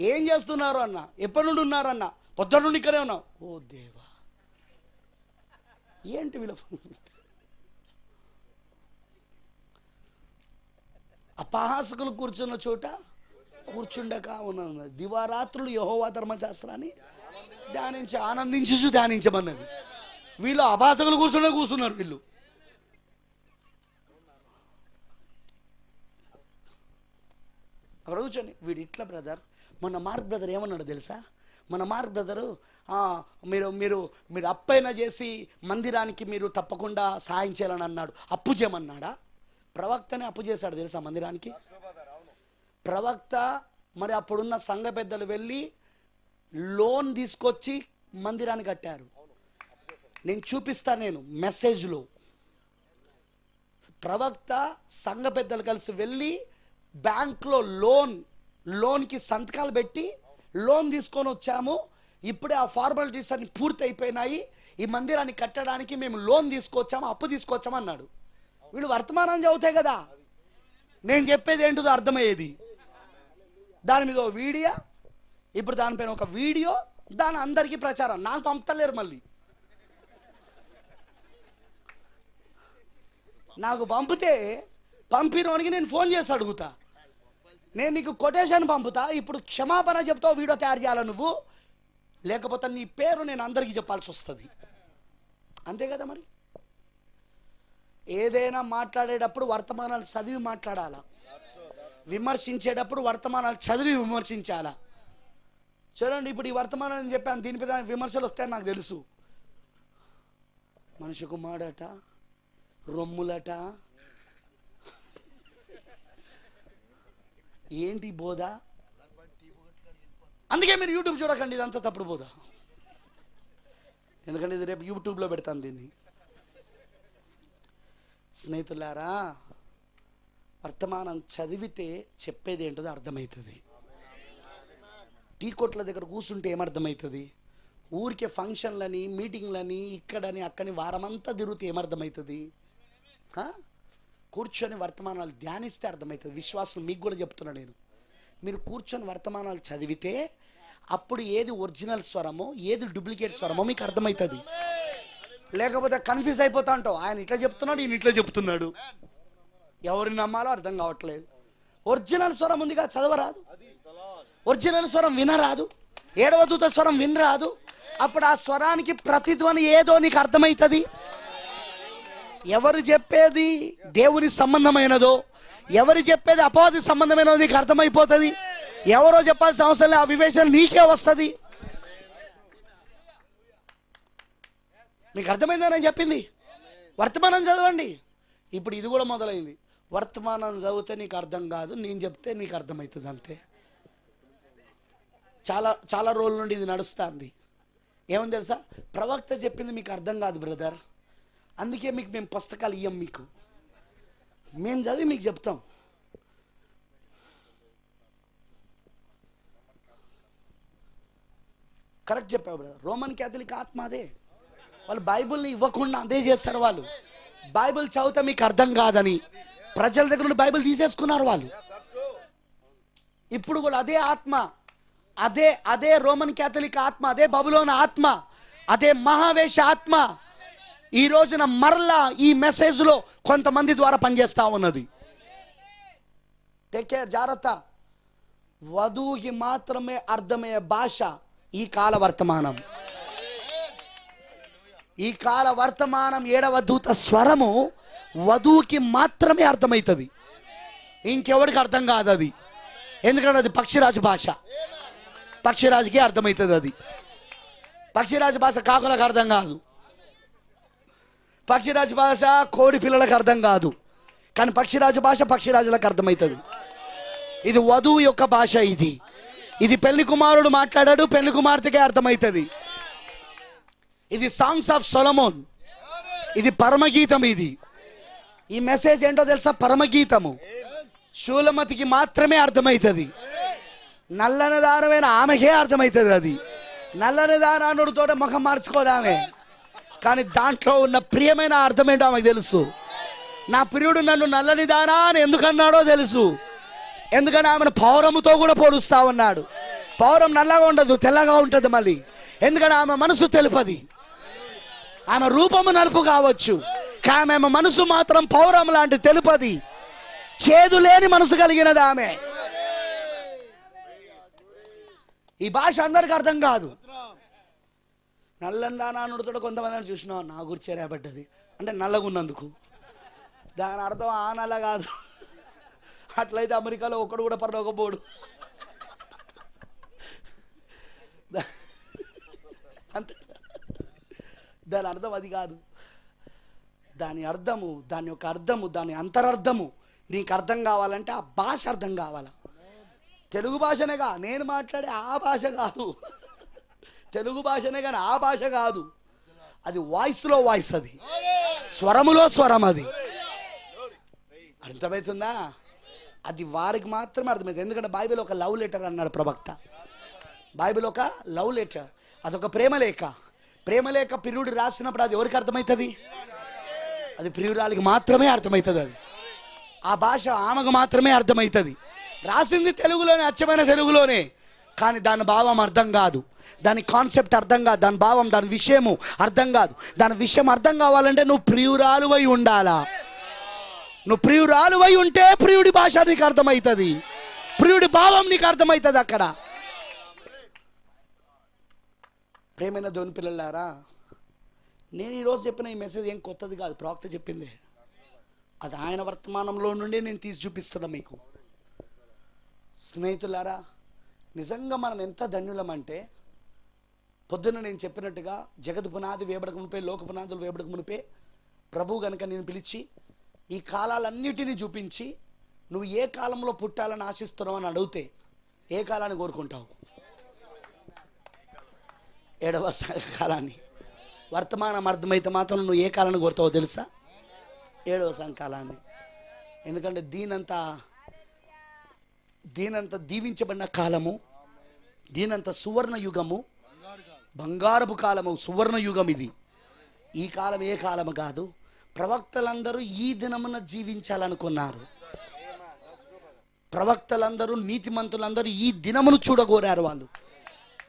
ఏం చేస్తున్నారు అన్న? ఎప్పటి నుండి ఉన్నారు పొద్దు నుండి ఇక్కడే ఉన్నాం ఓ దేవా. ఏంటి వీళ్ళ అపహాసకులు కూర్చున్న చోట కూర్చుండక ఉన్న దివారాత్రులు యహోవా ధర్మశాస్త్రాన్ని ధ్యానించి ఆనందించు ధ్యానించమన్నది. వీళ్ళు అభాసకులు కూర్చునే కూర్చున్నారు వీళ్ళు. అక్కడ కూర్చొని వీడు ఇట్లా బ్రదర్. మొన్న మార్క్ బ్రదర్ ఏమన్నాడు తెలుసా? మన మార్క్ బ్రదరు "ఆ, మీరు మీరు మీరు అప్పైనా చేసి మందిరానికి మీరు తప్పకుండా సాయం చేయాలని అన్నాడు. అప్పు చేయమన్నాడా? ప్రవక్తనే అప్పు చేశాడు తెలుసా మందిరానికి? ప్రవక్త మరి అప్పుడున్న సంఘ పెద్దలు వెళ్ళి లోన్ తీసుకొచ్చి మందిరాన్ని కట్టారు. నేను చూపిస్తాను నేను మెసేజ్లో. ప్రవక్త సంఘ పెద్దలు కలిసి వెళ్ళి బ్యాంక్లో లోన్ లోన్కి సంతకాలు పెట్టి లోన్ తీసుకొని వచ్చాము. ఇప్పుడే ఆ ఫార్మాలిటీస్ అన్ని పూర్తి అయిపోయినాయి ఈ మందిరాన్ని కట్టడానికి మేము లోన్ తీసుకొచ్చాము అప్పు తీసుకొచ్చాము అన్నాడు. వీళ్ళు వర్తమానం చదువుతాయి కదా. నేను చెప్పేది ఏంటిదో అర్థమయ్యేది. దాని మీద వీడియా వీడియో ఇప్పుడు దానిపైన ఒక వీడియో దాని అందరికీ ప్రచారం. నాకు పంపుతలేరు మళ్ళీ. నాకు పంపితే పంపినోనికి నేను ఫోన్ చేసి అడుగుతా. నేను నీకు కొటేషన్ పంపుతా. ఇప్పుడు క్షమాపణ చెప్తావు వీడియో తయారు చేయాలి నువ్వు? లేకపోతే నీ పేరు నేను అందరికీ చెప్పాల్సి వస్తుంది. అంతే కదా మరి? ఏదైనా మాట్లాడేటప్పుడు వర్తమానాలు చదివి మాట్లాడాలా? విమర్శించేటప్పుడు వర్తమానాలు చదివి విమర్శించాలా? చూడండి ఇప్పుడు ఈ వర్తమానం అని చెప్పాను దీనిపై విమర్శలు వస్తాయని నాకు తెలుసు. మనిషి కుమారట రొమ్ములట. ఏంటి బోధ? అందుకే మీరు యూట్యూబ్ చూడకండి ఇదంతా తప్పుడు బోధ. ఎందుకంటే ఇది రేపు యూట్యూబ్లో పెడతాను దీన్ని. స్నేహితులారా వర్తమానం చదివితే చెప్పేది ఏంటో అర్థమవుతుంది. టీ కొట్ల దగ్గర కూర్చుంటే ఏమర్థమవుతుంది ఊరికే ఫంక్షన్లని మీటింగ్లని ఇక్కడని అక్కడని వారమంతా తిరిగితే ఏమర్థమవుతుంది కూర్చొని వర్తమానాలు ధ్యానిస్తే అర్థమవుతుంది విశ్వాసం మీకు కూడా చెప్తున్నా నేను. మీరు కూర్చొని వర్తమానాలు చదివితే అప్పుడు ఏది ఒరిజినల్ స్వరమో ఏది డూప్లికేట్ స్వరమో మీకు అర్థమవుతుంది లేకపోతే కన్ఫ్యూజ్ అయిపోతా ఉంటావు ఆయన ఇట్లా చెప్తున్నాడు ఈయన ఇట్లా చెప్తున్నాడు. ఎవరిని నమ్మాలో అర్థం కావట్లేదు. ఒరిజినల్ స్వరం ఉందిగా చదవరాదు. ఒరిజినల్ స్వరం వినరాదు. ఏడవ దూత స్వరం వినరాదు. అప్పుడు ఆ స్వరానికి ప్రతిధ్వని ఏదో నీకు అర్థమవుతుంది ఎవరు చెప్పేది దేవుని సంబంధమైనదో ఎవరు చెప్పేది అపవాది సంబంధమైనదో నీకు అర్థమైపోతుంది. ఎవరో చెప్పాల్సిన అవసరం లేదు ఆ వివేచన నీకే వస్తుంది. మీకు అర్థమైందా నేను చెప్పింది? వర్తమానం చదవండి. ఇప్పుడు ఇది కూడా మొదలైంది. వర్తమానం చదివితే నీకు అర్థం కాదు నేను చెప్తే నీకు అర్థమవుతుంది అంతే. చాలా చాలా రోజుల నుండి ఇది నడుస్తుంది. ఏమని తెలుసా? ప్రవక్త చెప్పింది మీకు అర్థం కాదు బ్రదర్. అందుకే మీకు మేము పుస్తకాలు ఇయ్యం మీకు. మేము చదివి మీకు చెప్తాం. కరెక్ట్ చెప్పావు బ్రదర్. రోమన్ క్యాథలిక్ ఆత్మ అదే. వాళ్ళు బైబిల్ని ఇవ్వకుండా అదే చేస్తారు వాళ్ళు. బైబిల్ చదివితే మీకు అర్థం కాదని ప్రజల దగ్గర నుండి బైబిల్ తీసేసుకున్నారు వాళ్ళు. ఇప్పుడు కూడా అదే ఆత్మ అదే అదే రోమన్ క్యాథలిక్ ఆత్మ అదే బబులోన ఆత్మ అదే మహావేశ ఆత్మ. ఈ రోజున మరలా ఈ మెసేజ్లో కొంతమంది ద్వారా పనిచేస్తా ఉన్నది. టేక్ కేర్ జాగ్రత్త. వధువుకి మాత్రమే అర్థమయ్యే భాష ఈ కాల వర్తమానం. ఈ కాల వర్తమానం ఏడవ దూత స్వరము వధువుకి మాత్రమే అర్థమవుతుంది. ఇంకెవడికి అర్థం కాదు అది ఎందుకంటే అది పక్షిరాజు భాష. పక్షిరాజుకి అర్థమవుతుంది అది. పక్షిరాజు భాష కాకులకు అర్థం కాదు. పక్షిరాజు భాష కోడి పిల్లలకు అర్థం కాదు. కానీ పక్షిరాజు భాష పక్షిరాజులకు అర్థమవుతుంది. ఇది వధువు యొక్క భాష ఇది. ఇది పెళ్ళి కుమారుడు మాట్లాడాడు పెళ్ళి కుమార్తెకే అర్థమవుతుంది. ఇది సాంగ్స్ ఆఫ్ సొలమోన్. ఇది పరమగీతం ఇది. ఈ మెసేజ్ ఏంటో తెలుసా? పరమగీతము. శూలమతికి మాత్రమే అర్థమవుతుంది. నల్లని దారమైన ఆమెకే అర్థమవుతుంది అది. నల్లని దారానుడితో ముఖం మార్చుకోదామే కానీ దాంట్లో ఉన్న ప్రియమైన అర్థం ఏంటో ఆమెకు తెలుసు. నా ప్రియుడు నన్ను నల్లని దానా అని ఎందుకన్నాడో తెలుసు. ఎందుకని ఆమెను పౌరముతో కూడా పోలుస్తా ఉన్నాడు. పౌరం నల్లగా ఉండదు తెల్లగా ఉంటుంది మళ్ళీ. ఎందుకంటే ఆమె మనసు తెలుపది. ఆమె రూపము నలుపు కావచ్చు. కానీ ఆమె మనసు మాత్రం పౌరం లాంటి తెలుపది. చేదు లేని మనసు కలిగినది ఆమె. ఈ భాష అందరికి అర్థం కాదు. నల్లందా నానుడితో కొంతమందిని చూసినావు నా గురించి రేపడ్డది అంటే నల్లగా ఉన్నందుకు దాని అర్థం ఆ నల్ల కాదు. అట్లయితే అమెరికాలో ఒక్కడు కూడా పరలోకపోడు అంతే. దాని అర్థం అది కాదు. దాని అర్థము దాని యొక్క అర్థము దాని అంతరర్థము నీకు అర్థం కావాలంటే ఆ భాష అర్థం కావాలా? తెలుగు భాషనేగా నేను మాట్లాడే ఆ భాష కాదు. తెలుగు భాషనే కానీ ఆ భాష కాదు. అది వాయిస్లో వాయిస్ అది. స్వరములో స్వరం అది. అర్థమవుతుందా అది వారికి మాత్రమే అర్థమైంది ఎందుకంటే బైబిల్ ఒక లవ్ లెటర్ అన్నాడు ప్రవక్త. బైబిల్ ఒక లవ్ లెటర్. అదొక ప్రేమలేఖ ప్రేమలేఖ పిరుడు రాసినప్పుడు అది ఎవరికి అర్థమవుతుంది అది ప్రియురాలికి మాత్రమే అర్థమవుతుంది అది. ఆ భాష ఆమెకు మాత్రమే అర్థమవుతుంది రాసింది తెలుగులోనే అచ్చమైన తెలుగులోనే. కానీ దాని భావం అర్థం కాదు. దాని కాన్సెప్ట్ అర్థం కాదు. దాని భావం దాని విషయము అర్థం కాదు. దాని విషయం అర్థం కావాలంటే నువ్వు ప్రియురాలువై ఉండాలా? నువ్వు ప్రియురాలువై ఉంటే ప్రియుడి భాష నీకు అర్థమవుతుంది. ప్రియుడి భావం నీకు అర్థమవుతుంది అక్కడ. ప్రేమైన దోని పిల్లలారా నేను ఈరోజు చెప్పిన ఈ మెసేజ్ ఏం కొత్తది కాదు. ప్రవక్త చెప్పింది. అది ఆయన వర్తమానంలో నుండి నేను తీసి చూపిస్తున్నా మీకు. స్నేహితులారా నిజంగా మనం ఎంత ధన్యులమంటే పొద్దున్న నేను చెప్పినట్టుగా జగత్ పునాది వేబడక మునిపే లోక పునాదులు వేబడక మునిపే ప్రభు గనుక నేను పిలిచి ఈ కాలాలన్నిటినీ చూపించి నువ్వు ఏ కాలంలో పుట్టాలని ఆశిస్తున్నావు అని అడిగితే ఏ కాలాన్ని కోరుకుంటావు? ఏడవ స- కాలాన్ని వర్తమానం అర్థమైతే మాత్రం నువ్వు ఏ కాలాన్ని కోరుతావో తెలుసా? ఏడవ సంకాలాన్ని ఎందుకంటే దీనంతా దీనంత దీవించబడిన కాలము దీనంత సువర్ణ యుగము బంగారపు కాలము సువర్ణ యుగం ఇది. ఈ కాలం ఏ కాలము కాదు ప్రవక్తలందరూ ఈ దినమున జీవించాలనుకున్నారు. ప్రవక్తలందరూ నీతిమంతులందరూ ఈ దినమును చూడగోరారు వాళ్ళు.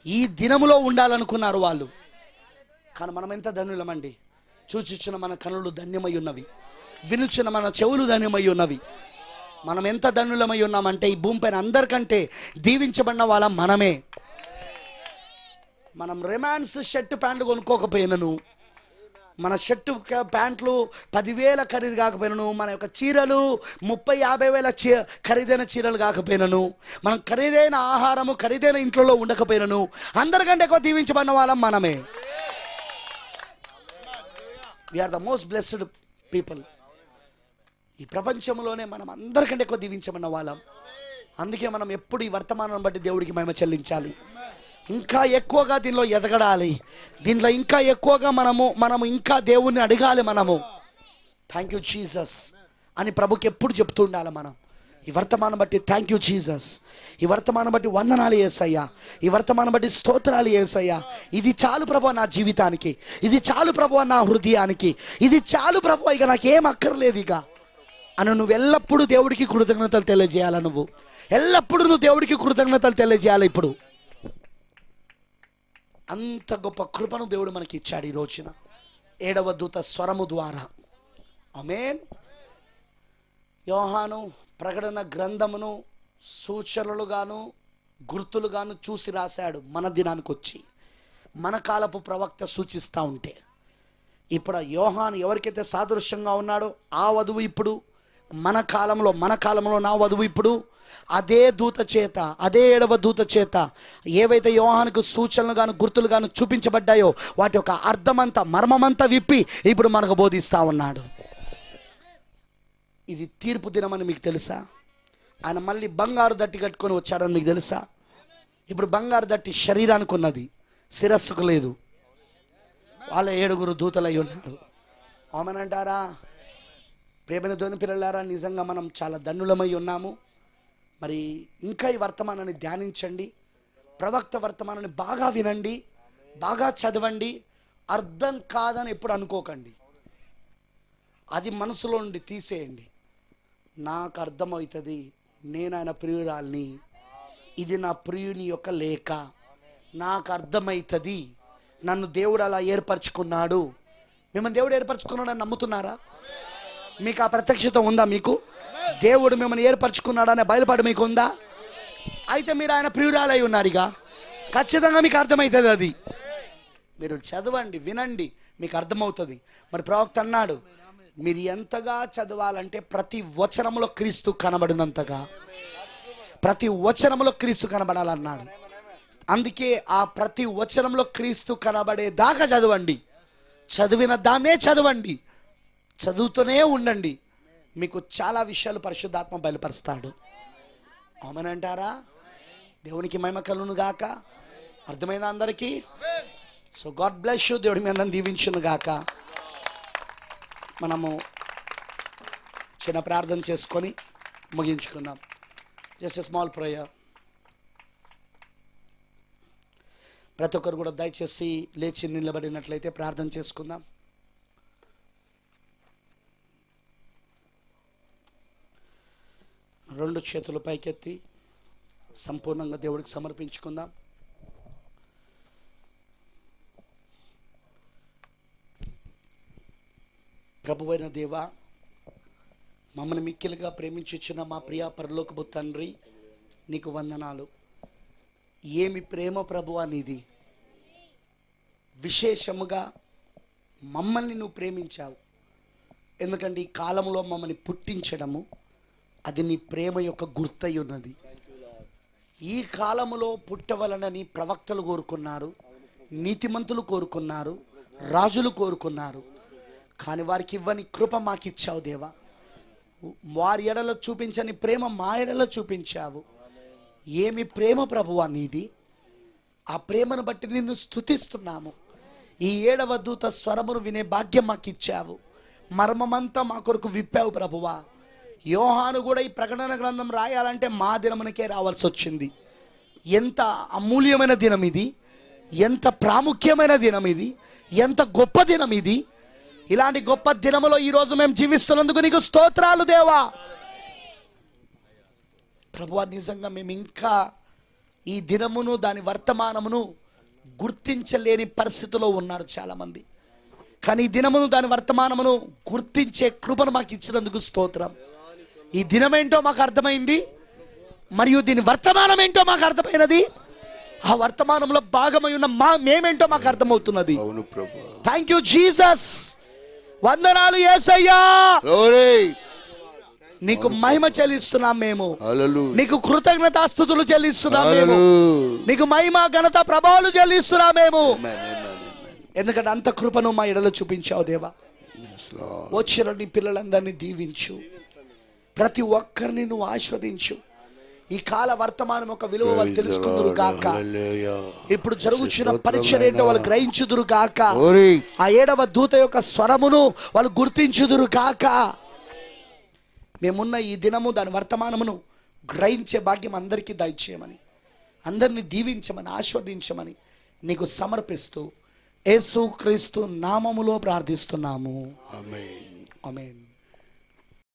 ఈ దినములో ఉండాలనుకున్నారు వాళ్ళు. కానీ మనం ఎంత ధన్యులమండి చూచిచ్చిన మన కనులు ధన్యమై ఉన్నవి. వినుచిన మన చెవులు ధన్యమై ఉన్నవి. మనం ఎంత ధనులమై ఉన్నామంటే ఈ భూమిపైన అందరికంటే దీవించబడిన వాళ్ళం మనమే. మనం రిమాన్స్ షర్ట్ ప్యాంట్లు కొనుక్కోకపోయినను మన షర్టు ప్యాంట్లు పదివేల ఖరీదు కాకపోయినను మన యొక్క చీరలు ముప్పై యాభై వేల చీ ఖరీదైన చీరలు కాకపోయినను మనం ఖరీదైన ఆహారము ఖరీదైన ఇంట్లో ఉండకపోయినను అందరికంటే ఎక్కువ దీవించబడిన వాళ్ళం మనమే. We are the most blessed people ఈ ప్రపంచంలోనే మనం అందరికంటే ఎక్కువ దీవించమన్న వాళ్ళం. అందుకే మనం ఎప్పుడు ఈ వర్తమానం బట్టి దేవుడికి మహిమ చెల్లించాలి. ఇంకా ఎక్కువగా దీనిలో ఎదగడాలి. దీంట్లో ఇంకా ఎక్కువగా మనము మనము ఇంకా దేవుణ్ణి అడగాలి మనము. థ్యాంక్ యూ జీసస్ అని ప్రభుకి ఎప్పుడు చెప్తూ ఉండాలి మనం. ఈ వర్తమానం బట్టి థ్యాంక్ యూ జీసస్ ఈ వర్తమానం బట్టి వందనాలు వేసయ్యా ఈ వర్తమానం బట్టి స్తోత్రాలు వేసయ్యా ఇది చాలు ప్రభు నా జీవితానికి. ఇది చాలు ప్రభు నా హృదయానికి. ఇది చాలు ప్రభు ఇక నాకేం అక్కర్లేదు ఇక. అని నువ్వు ఎల్లప్పుడూ దేవుడికి కృతజ్ఞతలు తెలియజేయాలా నువ్వు? ఎల్లప్పుడూ నువ్వు దేవుడికి కృతజ్ఞతలు తెలియజేయాలి ఇప్పుడు? అంత గొప్ప కృపను దేవుడు మనకి ఇచ్చాడు ఈ రోజున. ఏడవ దూత స్వరము ద్వారా. అమేన్ యోహాను ప్రకటన గ్రంథమును సూచనలుగాను గుర్తులుగాను చూసి రాశాడు మన దినానికి వచ్చి మన కాలపు ప్రవక్త సూచిస్తూ ఉంటే. ఇప్పుడు యోహాన్ ఎవరికైతే సాదృశ్యంగా ఉన్నాడో ఆ వధువు ఇప్పుడు మన కాలంలో మన కాలంలో నా వధువు ఇప్పుడు అదే దూత చేత అదే ఏడవ దూత చేత ఏవైతే యోహానికి సూచనలు గాను గుర్తులు గాను చూపించబడ్డాయో వాటి యొక్క అర్థమంతా మర్మమంతా విప్పి ఇప్పుడు మనకు బోధిస్తూ ఉన్నాడు. ఇది తీర్పు దినమని మీకు తెలుసా? ఆయన మళ్ళీ బంగారు దట్టి కట్టుకొని వచ్చాడని మీకు తెలుసా? ఇప్పుడు బంగారు దట్టి శరీరానికి ఉన్నది శిరస్సుకు లేదు. వాళ్ళ ఏడుగురు దూతలై ఉన్నారు. ఆమెనంటారా? ప్రేమైన ధోని పిల్లలారా నిజంగా మనం చాలా ధన్యులమై ఉన్నాము. మరి ఇంకా ఈ వర్తమానాన్ని ధ్యానించండి. ప్రవక్త వర్తమానాన్ని బాగా వినండి బాగా చదవండి. అర్థం కాదని ఎప్పుడు అనుకోకండి. అది మనసులో నుండి తీసేయండి. నాకు అర్థమవుతుంది నేను ఆయన ప్రియురాల్ని. ఇది నా ప్రియుని యొక్క లేఖ. నాకు అర్థమవుతుంది నన్ను దేవుడు అలా ఏర్పరచుకున్నాడు. మిమ్మల్ని దేవుడు ఏర్పరచుకున్నాడని నమ్ముతున్నారా? మీకు ఆ ప్రత్యక్షత ఉందా మీకు? దేవుడు మిమ్మల్ని ఏర్పరచుకున్నాడనే బయలుపాటు మీకు ఉందా అయితే మీరు ఆయన ప్రియురాలై ఉన్నారు ఇక ఖచ్చితంగా మీకు అర్థమవుతుంది అది. మీరు చదవండి వినండి మీకు అర్థమవుతుంది. మరి ప్రవక్త అన్నాడు మీరు ఎంతగా చదవాలంటే ప్రతి వచనములో క్రీస్తు కనబడినంతగా. ప్రతి వచనములో క్రీస్తు కనబడాలన్నాడు. అందుకే ఆ ప్రతి వచనంలో క్రీస్తు కనబడే దాకా చదవండి. చదివిన దాన్నే చదవండి. చదువుతూనే ఉండండి. మీకు చాలా విషయాలు పరిశుద్ధాత్మ బయలుపరుస్తాడు. అవునంటారా దేవునికి మహిమ కలును గాక. అర్థమైందా అందరికీ? సో గాడ్ బ్లెస్ యూ దేవుడి మీద దీవించును గాక. మనము చిన్న ప్రార్థన చేసుకొని ముగించుకుందాం. జస్ట్ స్మాల్ ప్రేయర్ ప్రతి ఒక్కరు కూడా దయచేసి లేచి నిలబడినట్లయితే ప్రార్థన చేసుకుందాం. రెండు చేతులు పైకెత్తి సంపూర్ణంగా దేవుడికి సమర్పించుకుందాం. ప్రభువైన దేవా మమ్మల్ని మిక్కిలుగా ప్రేమించుచున్న మా ప్రియ పరలోకపు తండ్రి నీకు వందనాలు. ఏమి ప్రేమ ప్రభు అనేది విశేషముగా మమ్మల్ని నువ్వు ప్రేమించావు. ఎందుకంటే ఈ కాలంలో మమ్మల్ని పుట్టించడము అది నీ ప్రేమ యొక్క గుర్తై ఉన్నది ఈ కాలములో పుట్టవలనని ప్రవక్తలు కోరుకున్నారు నీతిమంతులు కోరుకున్నారు రాజులు కోరుకున్నారు. కానీ వారికి ఇవ్వని కృప మాకు ఇచ్చావు దేవా. వారి ఎడలో చూపించని ప్రేమ మా ఎడలో చూపించావు. ఏమి ప్రేమ ప్రభువా నీది? ఆ ప్రేమను బట్టి నిన్ను స్తుతిస్తున్నాము. ఈ ఏడవ దూత స్వరమును వినే భాగ్యం మాకు ఇచ్చావు మర్మమంతా మా కొరకు విప్పావు ప్రభువా. యోహాను కూడా ఈ ప్రకటన గ్రంథం రాయాలంటే మా దినమునకే రావాల్సి వచ్చింది ఎంత అమూల్యమైన దినం ఇది ఎంత ప్రాముఖ్యమైన దినం ఇది ఎంత గొప్ప దినం ఇది ఇలాంటి గొప్ప దినములో ఈరోజు మేము జీవిస్తున్నందుకు నీకు స్తోత్రాలు దేవా. ప్రభువా నిజంగా మేము ఇంకా ఈ దినమును దాని వర్తమానమును గుర్తించలేని పరిస్థితిలో ఉన్నారు చాలామంది. కానీ ఈ దినమును దాని వర్తమానమును గుర్తించే కృపను మాకు ఇచ్చినందుకు స్తోత్రం. ఈ దినమేంటో మాకు అర్థమైంది మరియు దీని వర్తమానం ఏంటో మాకు అర్థమైనది. ఆ వర్తమానంలో భాగమై ఉన్న మా మేమేంటో మాకు అర్థమవుతున్నది. అవును ప్రభు. థ్యాంక్ యూ జీసస్ వందనాలు యేసయ్యా Glory. నీకు మహిమ చెల్లిస్తున్నాం మేము. నీకు కృతజ్ఞతాస్థుతులు చెల్లిస్తున్నాం మేము. నీకు మహిమ ఘనత ప్రభావాలు చెల్లిస్తున్నాం మేము. ఎందుకంటే అంత కృపను మా ఎడలో చూపించావు దేవా. వచ్చిన నీ పిల్లలందరినీ దీవించు. ప్రతి ఒక్కరిని నువ్వు ఆస్వాదించు ఈ కాల వర్తమానం ఒక విలువ వాళ్ళు తెలుసుకుందరు. గాక Hallelujah. ఇప్పుడు జరుగుతున్న పరీక్ష ఏంటో వాళ్ళు. గ్రహించుదురు గాక Glory. ఆ ఏడవ దూత యొక్క స్వరమును వాళ్ళు గుర్తించుదురు కాక మేమున్న ఈ దినము దాని వర్తమానమును గ్రహించే భాగ్యం అందరికీ దయచేయమని అందరిని దీవించమని ఆస్వాదించమని నీకు సమర్పిస్తూ యేసు క్రీస్తు నామములో ప్రార్థిస్తున్నాము. ఆమేన్